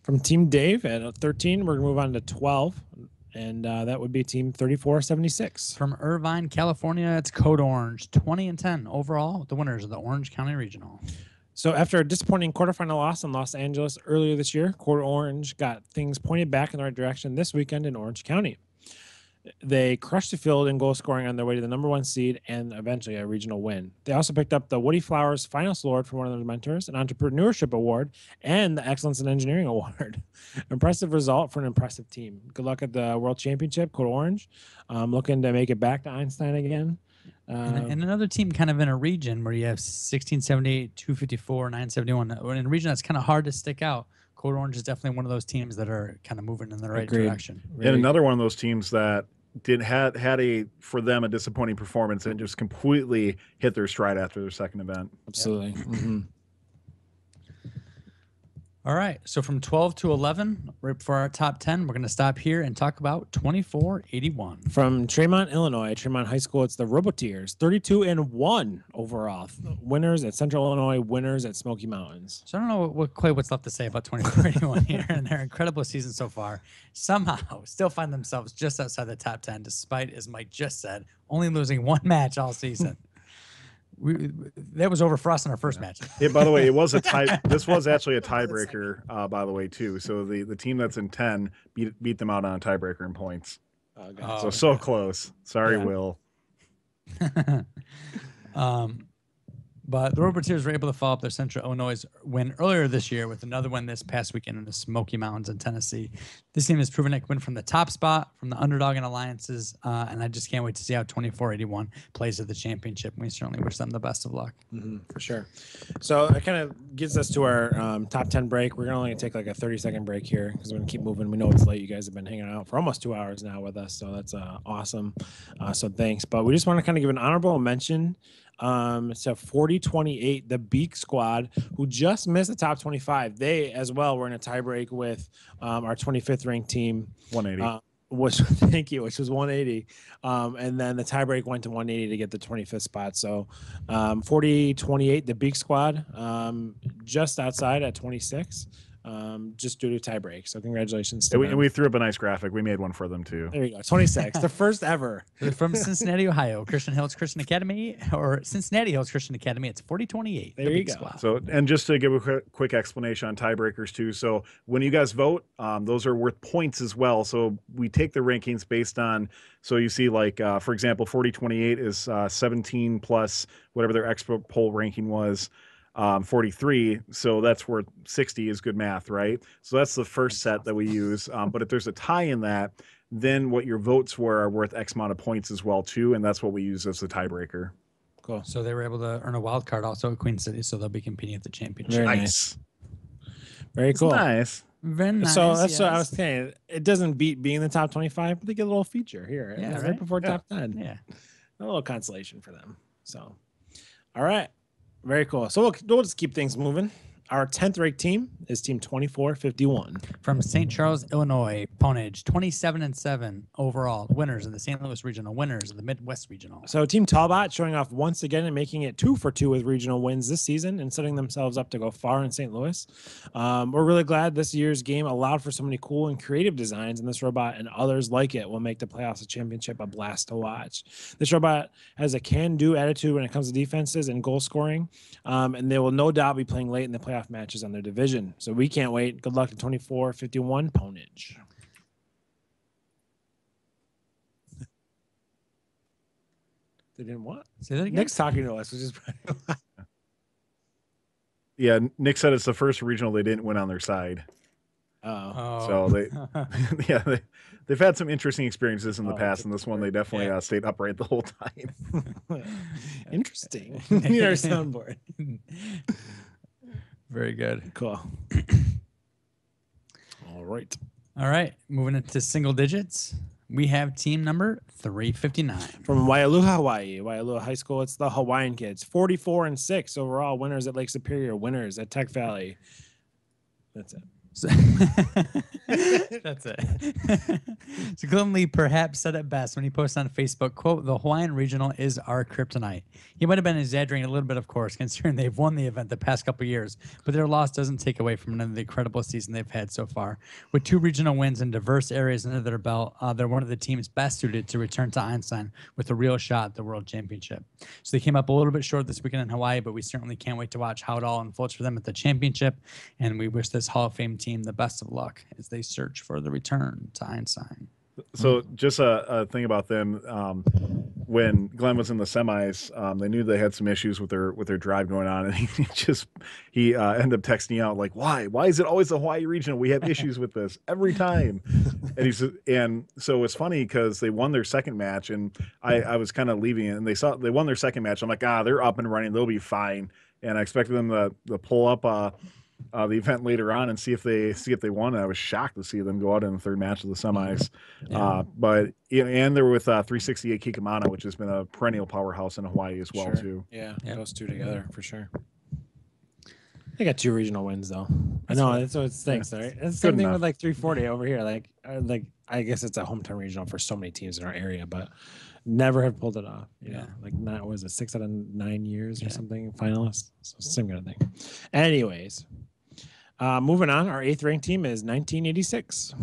From Team Dave at uh, 13, we're going to move on to 12. And uh, that would be Team 3476. From Irvine, California, it's Code Orange, 20 and 10 overall. The winners of the Orange County Regional. So after a disappointing quarterfinal loss in Los Angeles earlier this year, Code Orange got things pointed back in the right direction this weekend in Orange County. They crushed the field in goal scoring on their way to the number one seed and eventually a regional win. They also picked up the Woodie Flowers Finals Award from one of their mentors, an entrepreneurship award, and the Excellence in Engineering Award. impressive result for an impressive team. Good luck at the World Championship, Code Orange. Um, looking to make it back to Einstein again. And, Uh, and another team kind of in a region where you have 1678, 254, 971. uh, In a region that's kind of hard to stick out. Code Orange is definitely one of those teams that are kind of moving in the right Agreed. direction. And another one of those teams that did had had a for them a disappointing performance and just completely hit their stride after their second event. absolutely. Mhm. All right. So from 12 to 11, right for our top 10, we're going to stop here and talk about 2481. From Tremont, Illinois, Tremont High School, it's the Roboteers, 32 and 1 overall. Winners at Central Illinois, winners at Smoky Mountains. So I don't know what, what quite what's left to say about 2481 here and their incredible season so far. Somehow still find themselves just outside the top 10, despite, as Mike just said, only losing one match all season. We, that was over for us in our first match. It, by the way, it was a tie. this was actually a tiebreaker, uh, by the way, too. So the, the team that's in ten beat beat them out on a tiebreaker in points. Oh, God. So so close. Sorry, Yeah. Will. um, But the Roboteers were able to follow up their Central Illinois win earlier this year with another win this past weekend in the Smoky Mountains in Tennessee. This team has proven it can win from the top spot, from the underdog in alliances, uh, and I just can't wait to see how 2481 plays at the championship. We certainly wish them the best of luck. Mhm, for sure. So that kind of gets us to our um, top 10 break. We're only going to take like a 30 second break here because we're going to keep moving. We know it's late. You guys have been hanging out for almost two hours now with us. So that's uh, awesome. Uh, so thanks. But we just want to kind of give an honorable mention um, to 4028, the Beak squad, who just missed the top 25. They as well were in a tiebreak with um, our 25th ranked team. 180. Uh, which thank you, which was 180, um, and then the tiebreak went to 180 to get the 25th spot. So, um, 40 28, the Beak Squad, um, just outside at 26, um, just due to tiebreak. So, congratulations. To and we, and we threw up a nice graphic. We made one for them too. there you go, 26, the first ever. From Cincinnati, Ohio, Christian Hills Christian Academy, or Cincinnati Hills Christian Academy. It's 4028. the There you go. Squad. So, and just to give a quick, quick explanation on tiebreakers too. So, when you guys vote, um, those are worth points as well. So, we take the rankings based on. So, you see, like uh, for example, forty twenty eight is uh, seventeen plus whatever their expert poll ranking was. Um, 43 so that's worth 60 is good math right so that's the first set that we use um, but if there's a tie in that then what your votes were are worth x amount of points as well too and that's what we use as the tiebreaker Cool. So they were able to earn a wild card also at Queen City, so they'll be competing at the championship. Very nice. nice Very cool. nice Very nice. So that's what I was saying. It doesn't beat being in the top 25, but they get a little feature here. Yeah, right, right? before Yeah. top 10. Yeah. a little consolation for them. So, all right, very cool. So we'll, we'll just keep things moving. Our 10th ranked team is Team 2451. From St. Charles, Illinois, PWNAGE, 27 and 7 overall. Winners of the St. Louis Regional, winners of the Midwest Regional. So Team Talbot showing off once again and making it two for two with regional wins this season and setting themselves up to go far in St. Louis. Um, we're really glad this year's game allowed for so many cool and creative designs, and this robot and others like it will make the playoffs and championship a blast to watch. This robot has a can-do attitude when it comes to defenses and goal scoring, um, and they will no doubt be playing late in the playoff matches on their division. So we can't wait. Good luck to 24-51 PWNAGE. They didn't what? Say that again. Nick's talking to us, which is Yeah, Nick said it's the first regional they didn't win on their side. oh. Oh. So they, yeah, they, they've had some interesting experiences in the Oh, past, and this one they definitely Yeah. uh, stayed upright the whole time. Interesting. Need our soundboard. Very good. Cool. All right. All right, moving into single digits. We have team number 359. From Waialua, Hawaii, Waialua High School, it's the Hawaiian kids. 44 and 6 overall winners at Lake Superior, winners at Tech Valley. That's it. So- That's it. so Glenn Lee perhaps said it best when he posted on Facebook, quote, the Hawaiian Regional is our kryptonite. He might have been exaggerating a little bit, of course, considering they've won the event the past couple years, but their loss doesn't take away from another incredible season they've had so far. With two regional wins in diverse areas under their belt, uh, they're one of the teams best suited to return to Einstein with a real shot at the World Championship. So they came up a little bit short this weekend in Hawaii, but we certainly can't wait to watch how it all unfolds for them at the championship. And we wish this Hall of Fame team the best of luck as they search for the return to Einstein. So just a, a thing about them, um, when Glenn was in the semis, um, they knew they had some issues with their with their drive going on, and he just he uh, ended up texting out like, "Why? Why is it always the Hawaii regional? We have issues with this every time." And he's and so it's funny because they won their second match, and I I was kind of leaving it, and they saw they won their second match. I'm like, ah, they're up and running, they'll be fine. And I expected them to to pull up uh, uh, the event later on and see if they see if they won. And I was shocked to see them go out in the third match of the semis. Uh, but and they're with uh, 368 Kikamana, which has been a perennial powerhouse in Hawaii as well Sure. too. Yeah, Yep. those two together for sure. They got two regional wins though. I know that's what it stinks, right? It's the same Good thing enough. with like 340 over here. Like, uh, like I guess it's a hometown regional for so many teams in our area, but never have pulled it off. You know, Yeah. like not was it six out of nine years or Yeah. something finalists. So same kind of thing. Anyways, uh, moving on. Our eighth ranked team is 1986.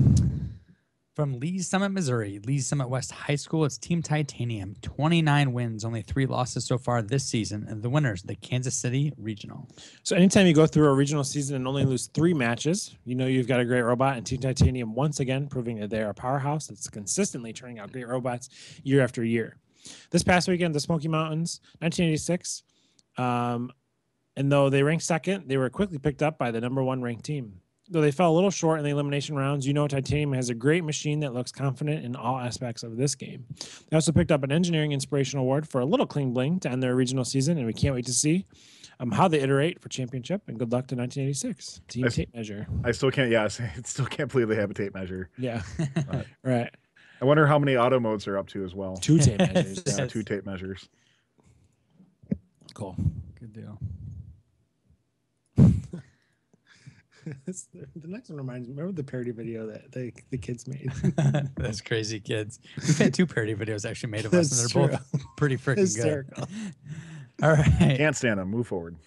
From Lee's Summit, Missouri, Lee's Summit West High School, it's Team Titanium. 29 wins, only three losses so far this season. And the winners, the Kansas City Regional. So anytime you go through a regional season and only lose three matches, you know you've got a great robot. And Team Titanium once again proving that they're a powerhouse that's consistently turning out great robots year after year. This past weekend, the Smoky Mountains, 1986, Um, and though they ranked second, they were quickly picked up by the number one ranked team. Though they fell a little short in the elimination rounds, you know Titanium has a great machine that looks confident in all aspects of this game. They also picked up an engineering inspiration award for a little Cling Bling to end their regional season, and we can't wait to see um, how they iterate for championship. And good luck to 1986 team I- tape measure. I still can't. Yeah, I still can't believe they have a tape measure. Yeah, Right. right. I wonder how many auto modes are up to as well. Two tape measures. Yeah, two tape measures. Cool. Good deal. the next one reminds me. Remember the parody video that the, the kids made? That's crazy, kids. We've had two parody videos actually made of us, and they're both pretty freaking good. Hysterical. All right. Can't stand them. Move forward.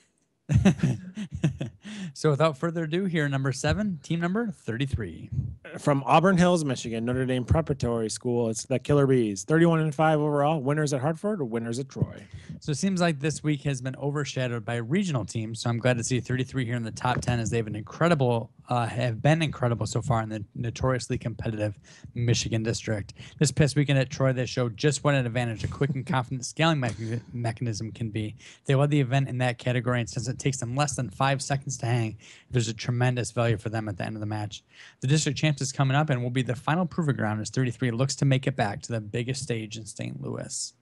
So without further ado, here number seven, team number 33. From Auburn Hills, Michigan, Notre Dame Preparatory School. It's the Killer Bees. 31 and 5 overall. Winners at Hartford, or winners at Troy. So it seems like this week has been overshadowed by regional teams. So I'm glad to see 33 here in the top 10 as they have an incredible, uh, have been incredible so far in the notoriously competitive Michigan district. This past weekend at Troy, they showed just what an advantage a quick and confident scaling mecha- mechanism can be. They led the event in that category, and since it takes them less than five seconds to hang, there's a tremendous value for them at the end of the match. The district champs is coming up and will be the final proving ground as 33 looks to make it back to the biggest stage in St. Louis.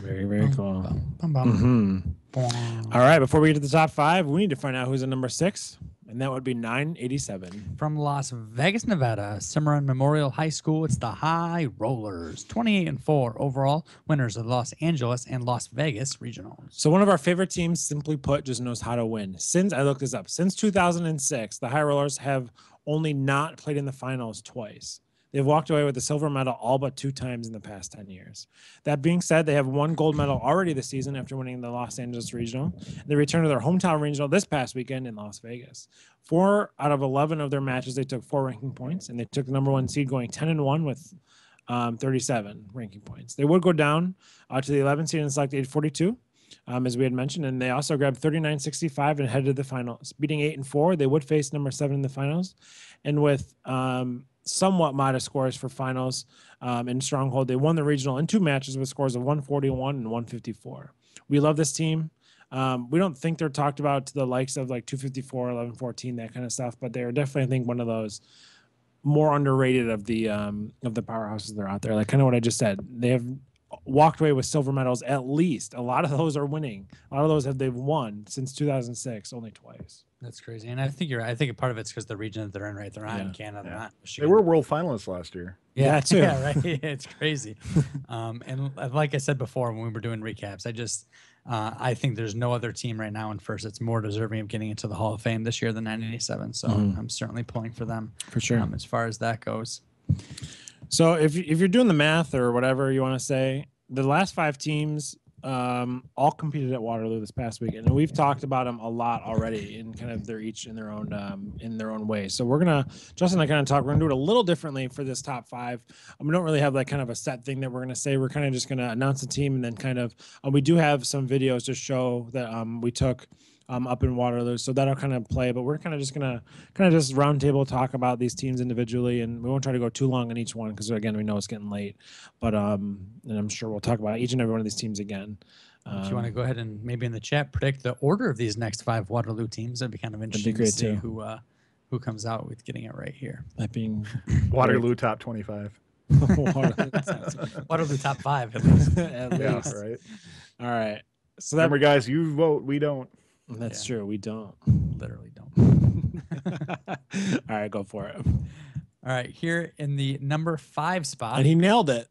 Very, very cool. Bum, bum. Mhm. All right, before we get to the top five, we need to find out who's at number six, and that would be 987. From Las Vegas, Nevada, Cimarron Memorial High School, it's the High Rollers. 28 and 4 overall, winners of Los Angeles and Las Vegas regionals. So one of our favorite teams, simply put, just knows how to win. Since I looked this up, since 2006, the High Rollers have only not played in the finals twice. They've walked away with a silver medal all but two times in the past 10 years. That being said, they have one gold medal already this season after winning the Los Angeles Regional. They returned to their hometown regional this past weekend in Las Vegas. Four out of 11 of their matches, they took four ranking points, and they took the number one seed going 10 and 1 with um, 37 ranking points. They would go down uh, to the 11th seed and select 842 um, as we had mentioned, and they also grabbed 39.65 and headed to the finals, beating eight and four. They would face number seven in the finals, and with um, somewhat modest scores for finals um, in Stronghold, they won the regional in two matches with scores of 141 and 154. We love this team. Um, we don't think they're talked about to the likes of like 254, 11, 14, that kind of stuff, but they're definitely, I think, one of those more underrated of the um, of the powerhouses that are out there. Like kind of what I just said. They have walked away with silver medals at least. A lot of those are winning. A lot of those have they've won since 2006, only twice. That's crazy. And I think you're, I think a part of it's because the region that they're in, right? They're not in Canada, they're Yeah. not They were world finalists last year. Yeah, That too. Yeah, right. it's crazy. um, and like I said before, when we were doing recaps, I just uh, I think there's no other team right now in first that's more deserving of getting into the Hall of Fame this year than 987. So Mhm. I'm certainly pulling for them For sure. um, as far as that goes. So if if you're doing the math or whatever you want to say, the last five teams um, all competed at Waterloo this past weekend, and we've talked about them a lot already in kind of they're each in their own um, in their own way. So we're gonna Justin and I kind of talk. We're gonna do it a little differently for this top five. Um, we don't really have like kind of a set thing that we're gonna say. We're kind of just gonna announce the team and then kind of um, we do have some videos to show that um, we took. Um, up in Waterloo, so that'll kind of play. But we're kind of just gonna kind of just roundtable talk about these teams individually, and we won't try to go too long on each one because again, we know it's getting late. But um, and I'm sure we'll talk about each and every one of these teams again. if you want to Um, go ahead and maybe in the chat predict the order of these next five Waterloo teams, that'd be kind of interesting great to see too. who uh, who comes out with getting it right here. that being Waterloo top 25. Waterloo top five at least. at Yeah, right. All right. So that Remember, guys, you vote, we don't. That's Yeah. true. We don't. Literally don't. All right, go for it. All right, here in the number five spot, And he nailed it.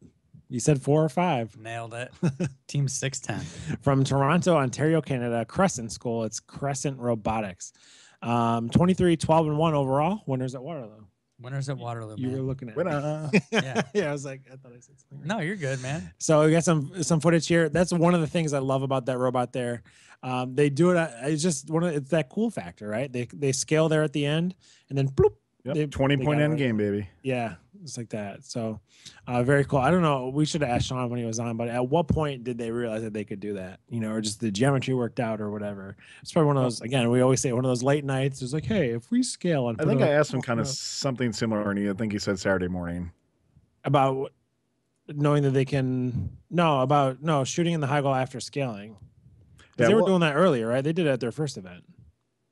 You said four or five. nailed it. Team six ten. From Toronto, Ontario, Canada, Crescent School. It's Crescent Robotics. Um, 23, 12, and 1 overall. Winners at Waterloo. Winners at Waterloo. You were looking at Winner. Yeah. yeah, I was like, I thought I said something. No, you're good, man. So we got some some footage here. That's one of the things I love about that robot there. Um, they do it. uh, It's just one of it's that cool factor, right? They they scale there at the end, and then bloop. Yep. They- 20 they point end game, baby. Yeah, it's like that. So uh, very cool. I don't know. We should have asked Shawn when he was on, but at what point did they realize that they could do that? You know, or just the geometry worked out or whatever. It's probably one of those. Again, we always say one of those late nights. It's like, hey, if we scale and I think I asked him kind of uh, something similar, Ernie. I think he said Saturday morning. about knowing that they can no about no shooting in the high goal after scaling. Yeah, they were well- doing that earlier, right? They did it at their first event.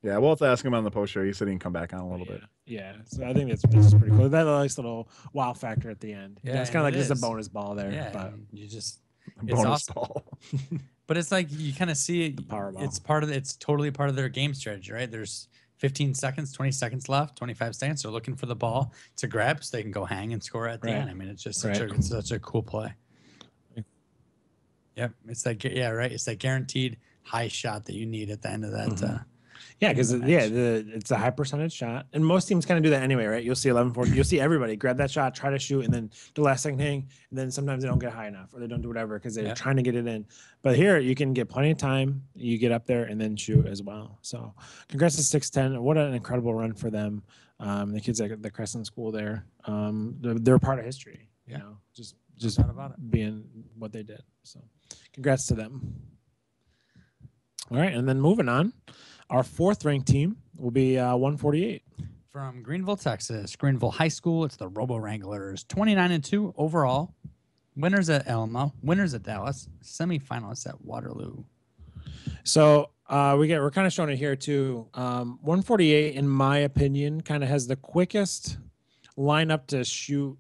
Yeah, we'll have to ask him on the post show. He said he can come back on a little bit. Yeah. So I think that's, that's pretty cool. That nice little wow factor at the end. Yeah, Yeah, it's kind of like it just a bonus ball there. Yeah, but you just It's Bonus awesome. ball. But it's like you kind of see it. Powerball. It's part of it's totally part of their game strategy, right? There's 15 seconds, 20 seconds left, 25 seconds. They're looking for the ball to grab so they can go hang and score at the Right. end. I mean, it's just such, Right. a, it's such a cool play. Yep, it's that yeah, right. It's that guaranteed high shot that you need at the end of that. Mhm. Uh, Yeah, because yeah, the it's a high percentage shot, and most teams kind of do that anyway, right? You'll see 11 4 you'll see everybody grab that shot, try to shoot, and then the last second hang, and then sometimes they don't get high enough or they don't do whatever because they're Yeah. trying to get it in. But here you can get plenty of time, you get up there and then shoot as well. So congrats to 610. What an incredible run for them. Um, the kids at the Crescent School there, um, they're, they're part of history. You Yeah. know, just just doubt about it. being what they did. So congrats to them. All right, and then moving on, our fourth ranked team will be uh, 148. from Greenville, Texas, Greenville High School. It's the Robo Wranglers, 29 and 2 overall. Winners at Elmo, winners at Dallas, semifinalists at Waterloo. So uh, we get we're kind of showing it here too. Um, 148, in my opinion, kind of has the quickest lineup to shoot.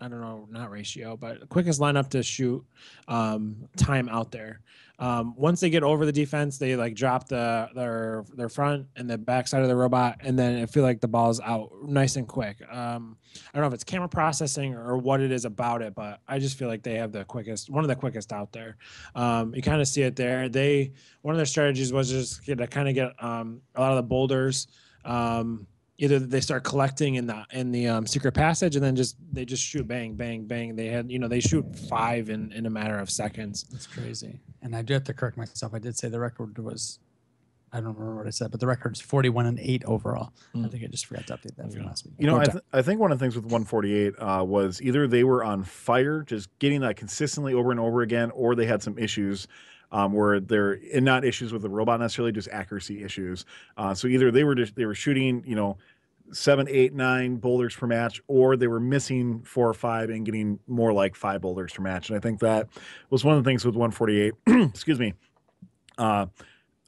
I don't know, not ratio, but quickest lineup to shoot um, time out there. Um, once they get over the defense, they like drop the their their front and the backside of the robot, and then I feel like the ball's out nice and quick. Um, I don't know if it's camera processing or what it is about it, but I just feel like they have the quickest, one of the quickest out there. Um, you kind of see it there. They one of their strategies was just to kind of get um, a lot of the boulders. Um, either they start collecting in the in the um, secret passage, and then just they just shoot bang bang bang. They had you know they shoot five in in a matter of seconds. That's crazy. And I do have to correct myself. I did say the record was, I don't remember what I said, but the record's 41 and 8 overall. I Mm. think I just forgot to update that from Yeah. last week. You know, I, th- I think one of the things with 148 uh, was either they were on fire, just getting that consistently over and over again, or they had some issues um, where they're and not issues with the robot necessarily, just accuracy issues. Uh, so either they were just they were shooting, you know, seven, eight, nine boulders per match, or they were missing four or five and getting more like five boulders per match. And I think that was one of the things with 148. excuse me. Uh,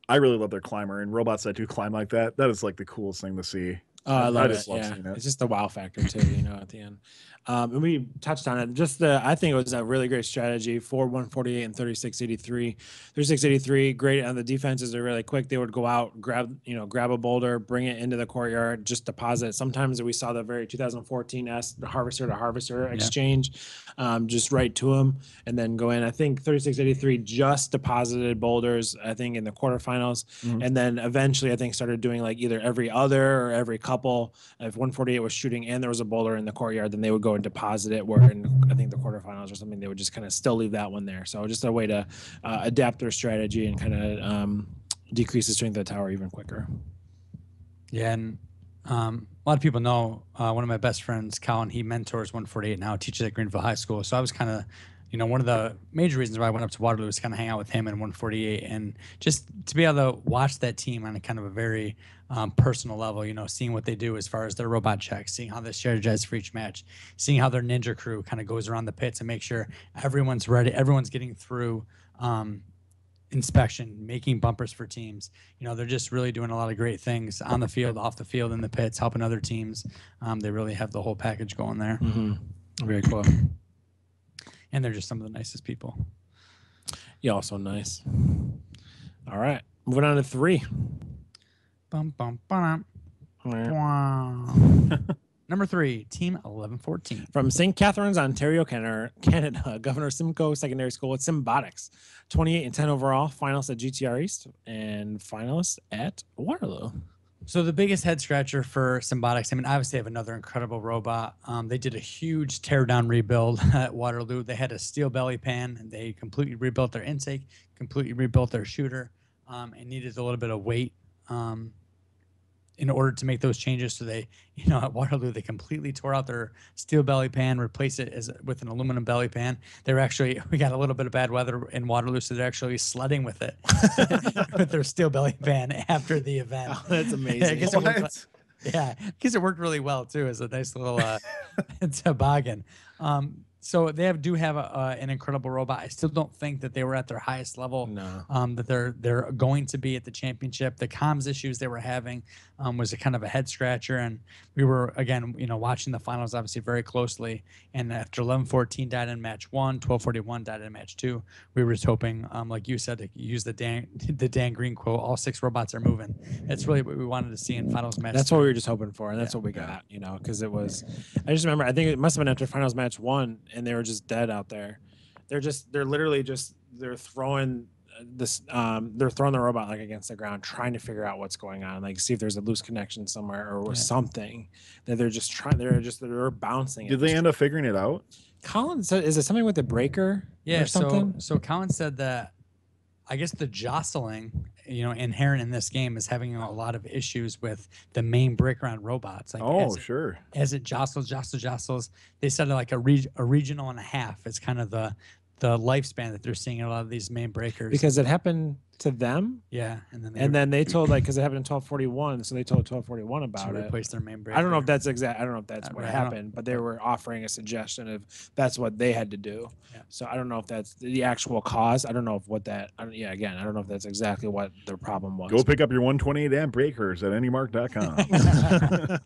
I really love their climber and robots that do climb like that. That is like the coolest thing to see. Uh, I I love just it. yeah. it. It's just the wow factor too, you know, at the end. Um, and we touched on it. Just the, I think it was a really great strategy for 148 and 3683. 3683, great on the defenses. Are really quick. They would go out, grab, you know, grab a boulder, bring it into the courtyard, just deposit. it. Sometimes we saw the very 2014 S harvester to harvester exchange, um, just right to them and then go in. I think 3683 just deposited boulders. I think in the quarterfinals, Mhm. and then eventually I think started doing like either every other or every couple. If 148 was shooting and there was a boulder in the courtyard, then they would go and deposit it. Where in I think the quarterfinals or something, they would just kind of still leave that one there. So just a way to uh, adapt their strategy and kind of um, decrease the strength of the tower even quicker. Yeah, and um, a lot of people know uh, one of my best friends, Colin. He mentors 148 now, teaches at Greenville High School. So I was kind of, you know, one of the major reasons why I went up to Waterloo was kind of hang out with him in 148, and just to be able to watch that team on a kind of a very um, personal level. You know, seeing what they do as far as their robot checks, seeing how they strategize for each match, seeing how their ninja crew kind of goes around the pits and make sure everyone's ready, everyone's getting through. Um, inspection, making bumpers for teams. You know, they're just really doing a lot of great things on the field, off the field, in the pits, helping other teams. Um, they really have the whole package going there, Mm-hmm. Very cool. and they're just some of the nicest people. Yeah, also nice. All right, moving on to three. Bum, bum, bwah. Number three, Team 1114. From St. Catharines, Ontario, Canada, Canada, Governor Simcoe Secondary School at Simbotics, 28 and 10 overall, finalists at GTR East, and finalists at Waterloo. So the biggest head scratcher for Simbotics, I mean, obviously they have another incredible robot. Um, they did a huge teardown rebuild at Waterloo. They had a steel belly pan, and they completely rebuilt their intake, completely rebuilt their shooter, um, and needed a little bit of weight um, in order to make those changes. So they, you know, at Waterloo they completely tore out their steel belly pan, replaced it as with an aluminum belly pan. They were actually we got a little bit of bad weather in Waterloo, so they're actually sledding with it with their steel belly pan after the event. Oh, that's I amazing. guess worked, What? yeah, because it worked really well too as a nice little uh, toboggan. Um, so they have do have a, uh, an incredible robot. I still don't think that they were at their highest level. No. Um, that they're they're going to be at the championship. The comms issues they were having um, was a kind of a head scratcher, and we were again, you know, watching the finals obviously very closely. And after 11-14 died in match one, 12-41 died in match two, we were just hoping, um, like you said, to use the Dan the Dan Green quote, "All six robots are moving." That's really what we wanted to see in finals match. That's what we were just hoping for, and that's Yeah. what we got, you know, because it was. I just remember, I think it must have been after finals match one, and they were just dead out there. They're just, they're literally just, they're throwing this, um, they're throwing the robot like against the ground, trying to figure out what's going on, like see if there's a loose connection somewhere or Yeah. something. That they're just trying, they're just, they're bouncing. it. Did they end up figuring it out? Colin said, is it something with the breaker? Yeah. or something? So so Colin said that I guess the jostling, you know, inherent in this game is having a lot of issues with the main breaker on robots. Like Oh, as, it- sure. as it jostles, jostles, jostles, they said like a, reg- a regional and a half is kind of the the lifespan that they're seeing in a lot of these main breakers. because it happened to them, yeah, and then they and then they told like because it happened in twelve forty one, so they told twelve forty one to about it. replace their main breaker. I don't know if that's exact. I don't know if that's Uh, what right, happened, but they were offering a suggestion of that's what they had to do. Yeah. So I don't know if that's the actual cause. I don't know if what that. I don't, yeah, again, I don't know if that's exactly what their problem was. Go pick up your 128 amp breakers at andymark.com.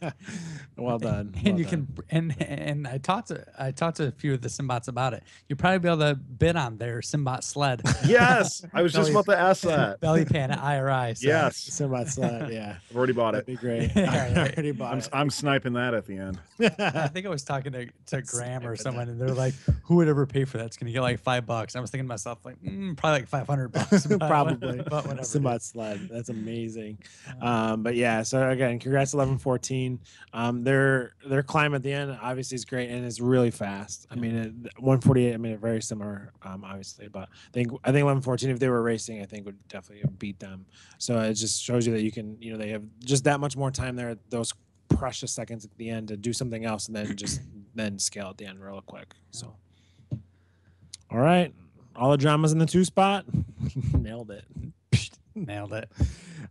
well done. and well you done. can and and I talked to I talked to a few of the Simbots about it. You'll probably be able to bid on their Simbot sled. yes, I was just Belly- about to ask that. belly pan at IRI. So. Yes, Semi sled. Yeah, I've already bought it. that'd it. be great. Yeah, I yeah. already I'm, bought I'm sniping that at the end. I think I was talking to, to Graham or someone, and they're like, "Who would ever pay for that? It's gonna get like five bucks." I was thinking to myself, like, mm, probably like five hundred bucks. but- Probably. but whatever. it Simbot sled. That's amazing. Um, but yeah, so again, congrats 11 14. Um, their their climb at the end obviously is great and it's really fast. I mean, it, 148. I mean, very similar, um, obviously, but I think I think 11 14. If they were racing, I think would definitely beat them. So it just shows you that you can, you know, they have just that much more time there. Those precious seconds at the end to do something else and then just then scale at the end real quick. So, all right, all the dramas in the two spot, nailed it. Nailed it.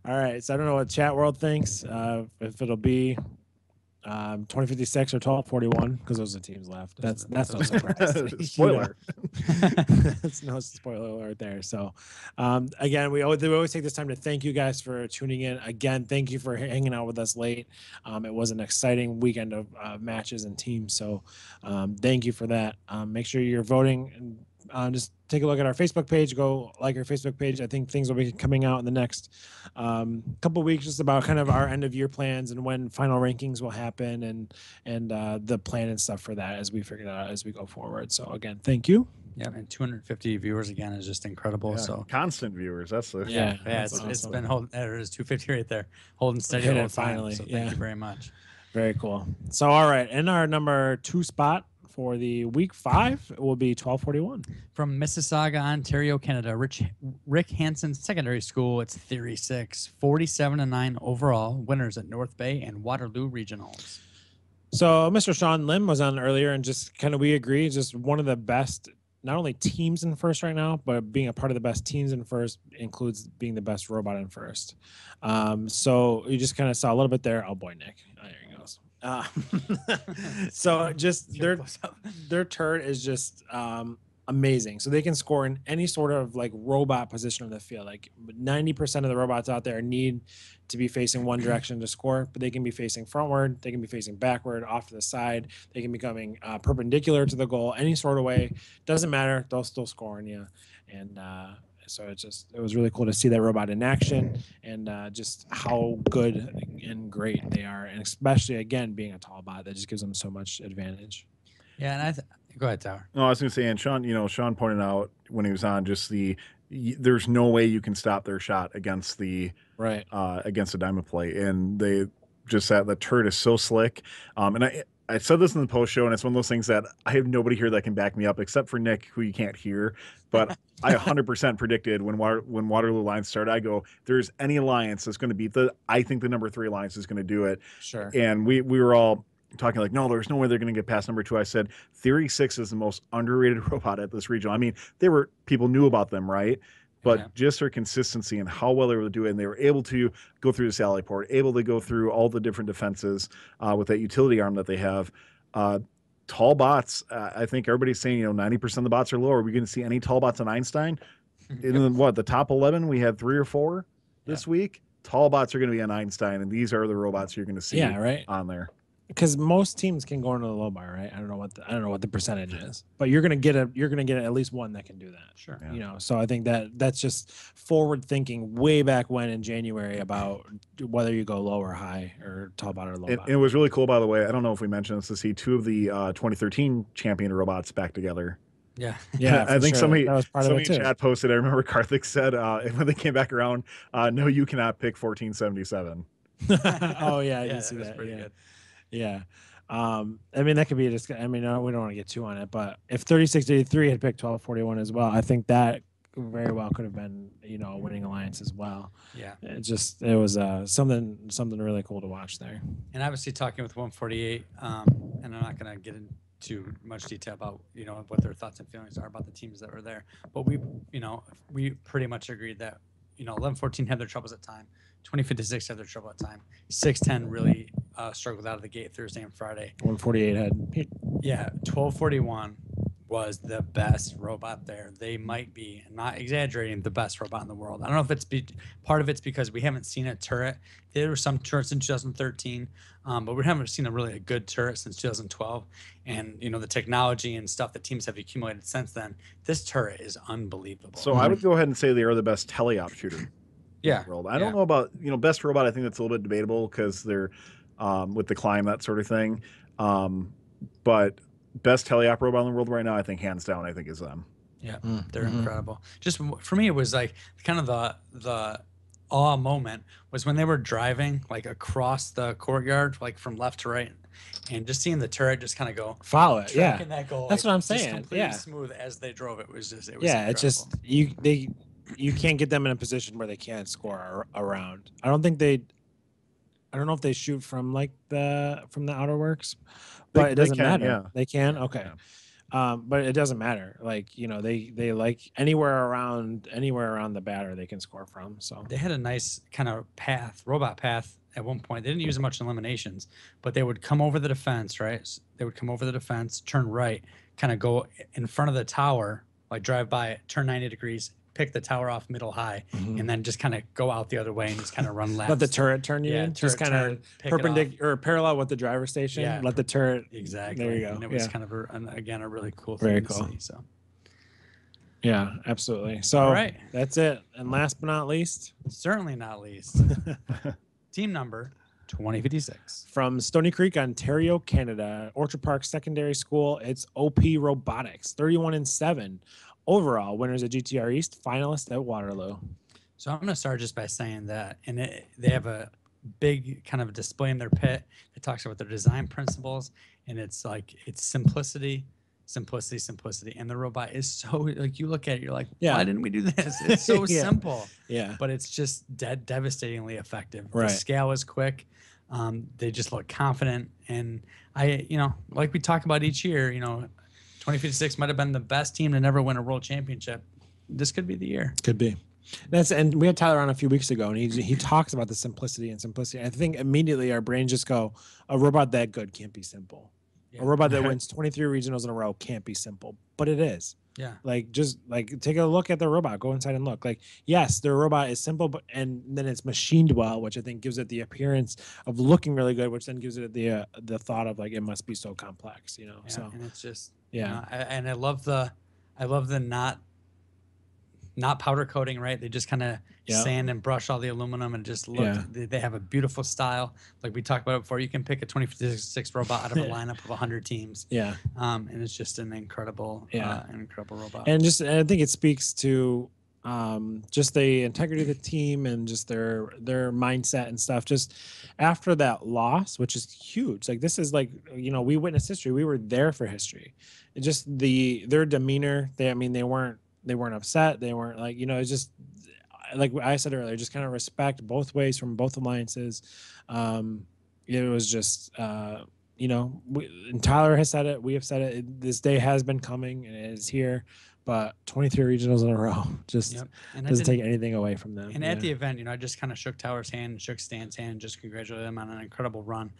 All right. So I don't know what chat world thinks. Uh, if it'll be um, 2056 or 1241, because those are the teams left. That's that's no surprise. Spoiler. That's no spoiler alert there. So, um, again, we always, we always take this time to thank you guys for tuning in. Again, thank you for hanging out with us late. Um, it was an exciting weekend of uh, matches and teams. So, um, thank you for that. Um, make sure you're voting and uh, just take a look at our Facebook page. Go like our Facebook page. I think things will be coming out in the next um, couple weeks, just about kind of our end of year plans and when final rankings will happen and and uh, the plan and stuff for that as we figure it out as we go forward. So again, thank you. Yeah, and 250 viewers again is just incredible. Yeah, So Constant viewers. That's the Yeah. yeah, that's it's, it's awesome. been holding. There it is 250 right there, holding steady Hit it finally, So thank yeah. you very much. Very cool. So all right, in our number two spot for the week five it will be 1241. From Mississauga, Ontario, Canada, Rich Rick Hansen Secondary School. It's Theory Six, 47 to nine overall. Winners at North Bay and Waterloo Regionals. So Mr. Shawn Lim was on earlier and just kind of we agree, just one of the best not only teams in first right now, but being a part of the best teams in first includes being the best robot in first. Um, so you just kind of saw a little bit there. Oh boy, Nick, oh, there he goes. Uh, so just their their turret is just um, amazing. So they can score in any sort of like robot position on the field. Like 90% of the robots out there need to be facing one direction to score, but they can be facing frontward, they can be facing backward, off to the side, they can be coming uh, perpendicular to the goal, any sort of way. Doesn't matter, they'll still score on you. And uh, so it's just it was really cool to see that robot in action and uh, just how good and great they are, and especially again being a tall bot that just gives them so much advantage. Yeah, and I th- go ahead, Tower. No, I was going to say, and Shawn, you know, Shawn pointed out when he was on just the y- there's no way you can stop their shot against the Right. uh, against the diamond plate, and they just that the turret is so slick. Um, and I I said this in the post show, and it's one of those things that I have nobody here that can back me up except for Nick, who you can't hear. But I 100% predicted when Water, when Waterloo Alliance started, I go, there's any alliance that's going to beat the, I think the number three alliance is going to do it. Sure. And we we were all talking like, no, there's no way they're going to get past number two. I said, Theory Six is the most underrated robot at this regional. I mean, they were people knew about them, right? But Yeah. just their consistency and how well they were able to do it, and they were able to go through the sally port, able to go through all the different defenses uh, with that utility arm that they have. Uh, tall bots. Uh, I think everybody's saying you know ninety percent of the bots are low. Are we going to see any tall bots on Einstein? In the, what the top eleven, we had three or four this week. Tall bots are going to be on Einstein, and these are the robots you're going to see Yeah, right. on there. Because most teams can go into the low bar, right? I don't know what the, I don't know what the percentage is, but you're gonna get a you're gonna get at least one that can do that. Sure. Yeah. You know, so I think that that's just forward thinking way back when in January about whether you go low or high or tall bot or low It, bot. it was really cool, by the way. I don't know if we mentioned this to see two of the uh, 2013 champion robots back together. Yeah. yeah, I think sure. somebody that was part somebody it chat posted. I remember Karthik said uh, when they came back around, uh, "No, you cannot pick 1477." oh yeah, I Yeah, did see was that. pretty Yeah. good. Yeah. Um, I mean, that could be a discussion. I mean, uh, we don't want to get too on it, but if 3683 had picked 1241 as well, I think that very well could have been, you know, a winning alliance as well. Yeah. It just, it was uh, something, something really cool to watch there. And obviously talking with 148, um, and I'm not going to get into much detail about, you know, what their thoughts and feelings are about the teams that were there. But we, you know, we pretty much agreed that, you know, 1114 had their troubles at time. 2056 had their trouble at time. 610 really uh, struggled out of the gate Thursday and Friday. 148 had, Yeah, 1241 was the best robot there. They might be, not exaggerating, the best robot in the world. I don't know if it's be, part of it's because we haven't seen a turret. There were some turrets in 2013, um, but we haven't seen a really a good turret since 2012. And you know the technology and stuff that teams have accumulated since then. This turret is unbelievable. So I would go ahead and say they are the best teleop shooter. yeah, world. I don't yeah. know about you know best robot. I think that's a little bit debatable because they're um, with the climb that sort of thing. Um, but best teleop robot in the world right now, I think hands down, I think is them. Yeah, Mm, they're mhm. incredible. Just for me, it was like kind of the the awe moment was when they were driving like across the courtyard, like from left to right, and just seeing the turret just kind of go. follow it. Yeah. that goal, That's like, what I'm just saying, completely yeah. smooth as they drove. It was just. It was Yeah. It's just, you, they, you can't get them in a position where they can't score around. I don't think they, I don't know if they shoot from like the, from the outer works, They- but it doesn't can, matter. yeah. They can. Okay. Um, but it doesn't matter. Like you know, they they like anywhere around anywhere around the batter they can score from. So they had a nice kind of path, robot path at one point. They didn't use it much in eliminations, but they would come over the defense, right? S- They would come over the defense, turn right, kind of go in front of the tower, like drive by it, turn 90 degrees, pick the tower off middle high, mm-hmm. and then just kind of go out the other way and just kind of run left. let the turret turn you Yeah, in. Just kind of pick it off. perpendicular or parallel with the driver station. Yeah, let the turret. Exactly. There you go. And it was Yeah. kind of a, an, again a really cool Very thing to cool. see. So Yeah, absolutely. So All right. that's it. And last but not least, certainly not least, team number 2056. from Stoney Creek, Ontario, Canada, Orchard Park Secondary School. It's OP Robotics, 31 and 7. Overall, winners of GTR East, finalists at Waterloo. So I'm going to start just by saying that, and it, they have a big kind of display in their pit. that talks about their design principles, and it's like it's simplicity, simplicity, simplicity. And the robot is so like you look at it, you're like, Yeah. why didn't we do this? It's so Yeah. simple, Yeah. but it's just dead devastatingly effective. Right. The scale is quick. Um, they just look confident, and I, you know, like we talk about each year, you know, 2056 might have been the best team to never win a world championship. This could be the year. Could be. That's and we had Tyler on a few weeks ago, and he he talks about the simplicity and simplicity. I think immediately our brains just go, a robot that good can't be simple. Yeah. A robot that wins 23 regionals in a row can't be simple, but it is. Yeah. Like just like take a look at the robot. Go inside and look. Like yes, the robot is simple, but and then it's machined well, which I think gives it the appearance of looking really good, which then gives it the uh, the thought of like it must be so complex, you know. Yeah, So and it's just you yeah. know, I, and I love the, I love the not, not powder coating. Right, they just kind of Yeah. sand and brush all the aluminum and just look. Yeah. They, they have a beautiful style. Like we talked about before, you can pick a 2056 robot out of a lineup of 100 teams, yeah. um, and it's just an incredible, Yeah. uh, an incredible robot. and just and I think it speaks to um, just the integrity of the team and just their their mindset and stuff. Just after that loss, which is huge. Like this is like you know we witnessed history. We were there for history. It just the their demeanor. They I mean they weren't they weren't upset. They weren't like you know it's just like I said earlier. Just kind of respect both ways from both alliances. Um, it was just. Uh, you know, we, and Tyler has said it. We have said it. it. This day has been coming, and it is here but 23 regionals in a row just Yep. And doesn't take anything away from them. And at the event, you know, I just kind of shook Tower's hand, shook Stan's hand, just congratulated him on an incredible run.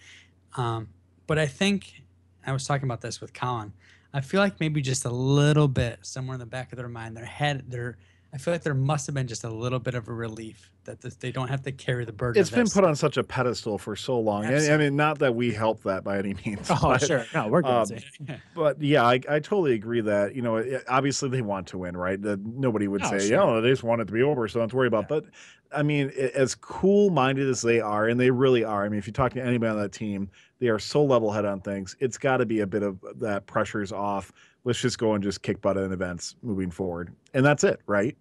Um, but I think, I was talking about this with Colin. I feel like maybe just a little bit somewhere in the back of their mind, their head, their I feel like there must have been just a little bit of a relief that this, they don't have to carry the burden. It's been put on such a pedestal for so long. And, I Absolutely. mean, not that we help that by any means. Oh, but, sure. No, we're um, guilty. But yeah, I, I totally agree that you know it- obviously they want to win, right? That nobody would Oh, say, sure. "Yeah, they just want it to be over, so don't worry about." But I mean, as cool-minded as they are, and they really are. I mean, if you talk to anybody on that team, they are so level-head on things. It's got to be a bit of that pressure's off. Let's just go and just kick butt in events moving forward, and that's it, right?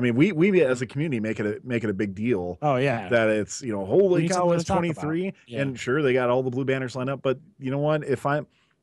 I mean, we we as a community make it a, make it a big deal Oh yeah. that it's you know holy cow something it's 23 Yeah. and sure they got all the blue banners lined up but you know what? If i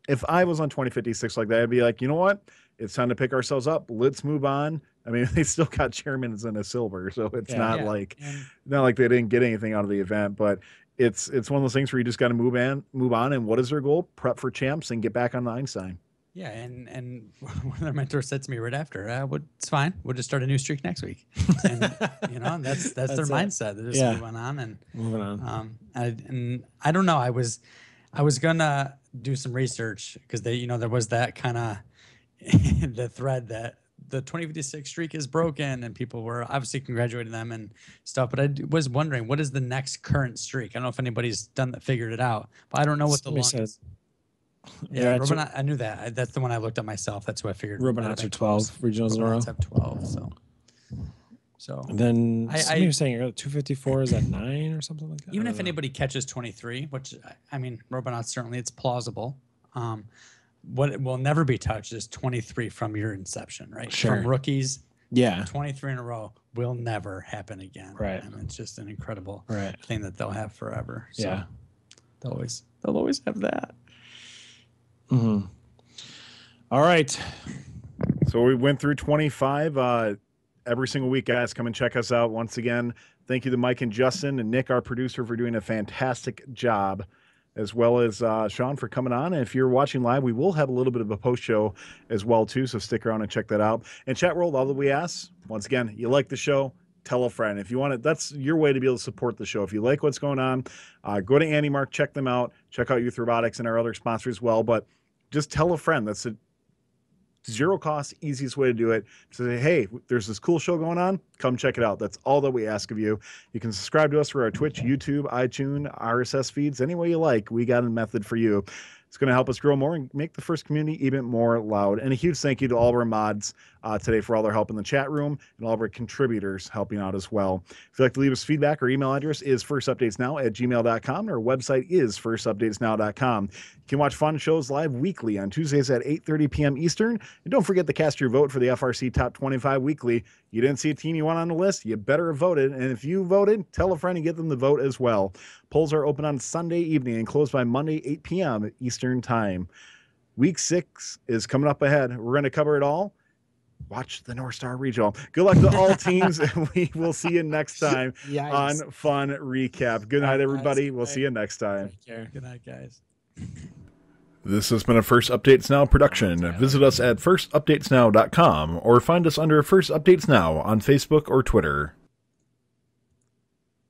if i was on 2056 like that i'd be like you know what? It's time to pick ourselves up. Let's move on. I mean they still got chairman's and a silver so it's Yeah. not Yeah, like and- not like they didn't get anything out of the event but it's it's one of those things where you just got to move on move on and what is their goal? Prep for champs and get back on the einstein Yeah, and and one of their mentors said to me right after, uh, well, "It's fine. We'll just start a new streak next week." And you know, that's that's, their it. mindset. They're just Yeah. moving on, and Moving on. um, I, and I don't know. I was I was gonna do some research because they, you know, there was that kind of the thread that the 2056 streak is broken, and people were obviously congratulating them and stuff. But i was wondering, what is the next current streak? I don't know if anybody's done that, figured it out, but I don't know what the Somebody said- longest. Yeah, Yeah, I knew that. I, that's the one I looked at myself. That's who I figured. have are 12 close. regionals in a row. Have 12. So, so And then I- I- was saying uh, 254 is at nine or something like that. Even if know. anybody catches 23, which I- mean, Robonauts certainly it's plausible. Um, what it will never be touched is 23 from your inception, right? Sure. From rookies, Yeah. 23 in a row will never happen again. Right. And it's just an incredible Right. thing that they'll have forever. So Yeah. They'll always they'll always have that. Hmm All right. So we went through 25 uh, every single week, guys. Come and check us out once again. Thank you to Mike and Justin and Nick, our producer, for doing a fantastic job, as well as uh, Shawn for coming on. And if you're watching live, we will have a little bit of a post show as well too. So stick around and check that out. And chat world, all that we ask once again, you like the show. Tell a friend if you want it. That's your way to be able to support the show. If you like what's going on, uh, go to AndyMark, check them out. Check out Youth Robotics and our other sponsors as well. But just tell a friend. That's a zero cost, easiest way to do it. To Say, hey, there's this cool show going on. Come check it out. That's all that we ask of you. You can subscribe to us for our Twitch, YouTube, iTunes, RSS feeds, any way you like. We got a method for you. It's going to help us grow more and make the first community even more loud. And a huge thank you to all of our mods uh, today for all their help in the chat room and all of our contributors helping out as well. If you'd like to leave us feedback, our email address is firstupdatesnow at gmail.com. And our website is firstupdatesnow.com. You can watch fun shows live weekly on Tuesdays at 8.30 p.m. Eastern. And don't forget to cast your vote for the FRC Top 25 Weekly. You didn't see a team you want on the list, you better have voted. And if you voted, tell a friend and get them to vote as well. Polls are open on Sunday evening and close by Monday, 8 p.m. Eastern Time. Week six is coming up ahead. We're going to cover it all. Watch the North Star Regional. Good luck to all teams, and we will see you next time Yeah. on Fun Recap. Good night, everybody. guys. We'll see you next time. Take care. Good night, guys. This has been a First Updates Now production. Visit us at firstupdatesnow.com or find us under First Updates Now on Facebook or Twitter.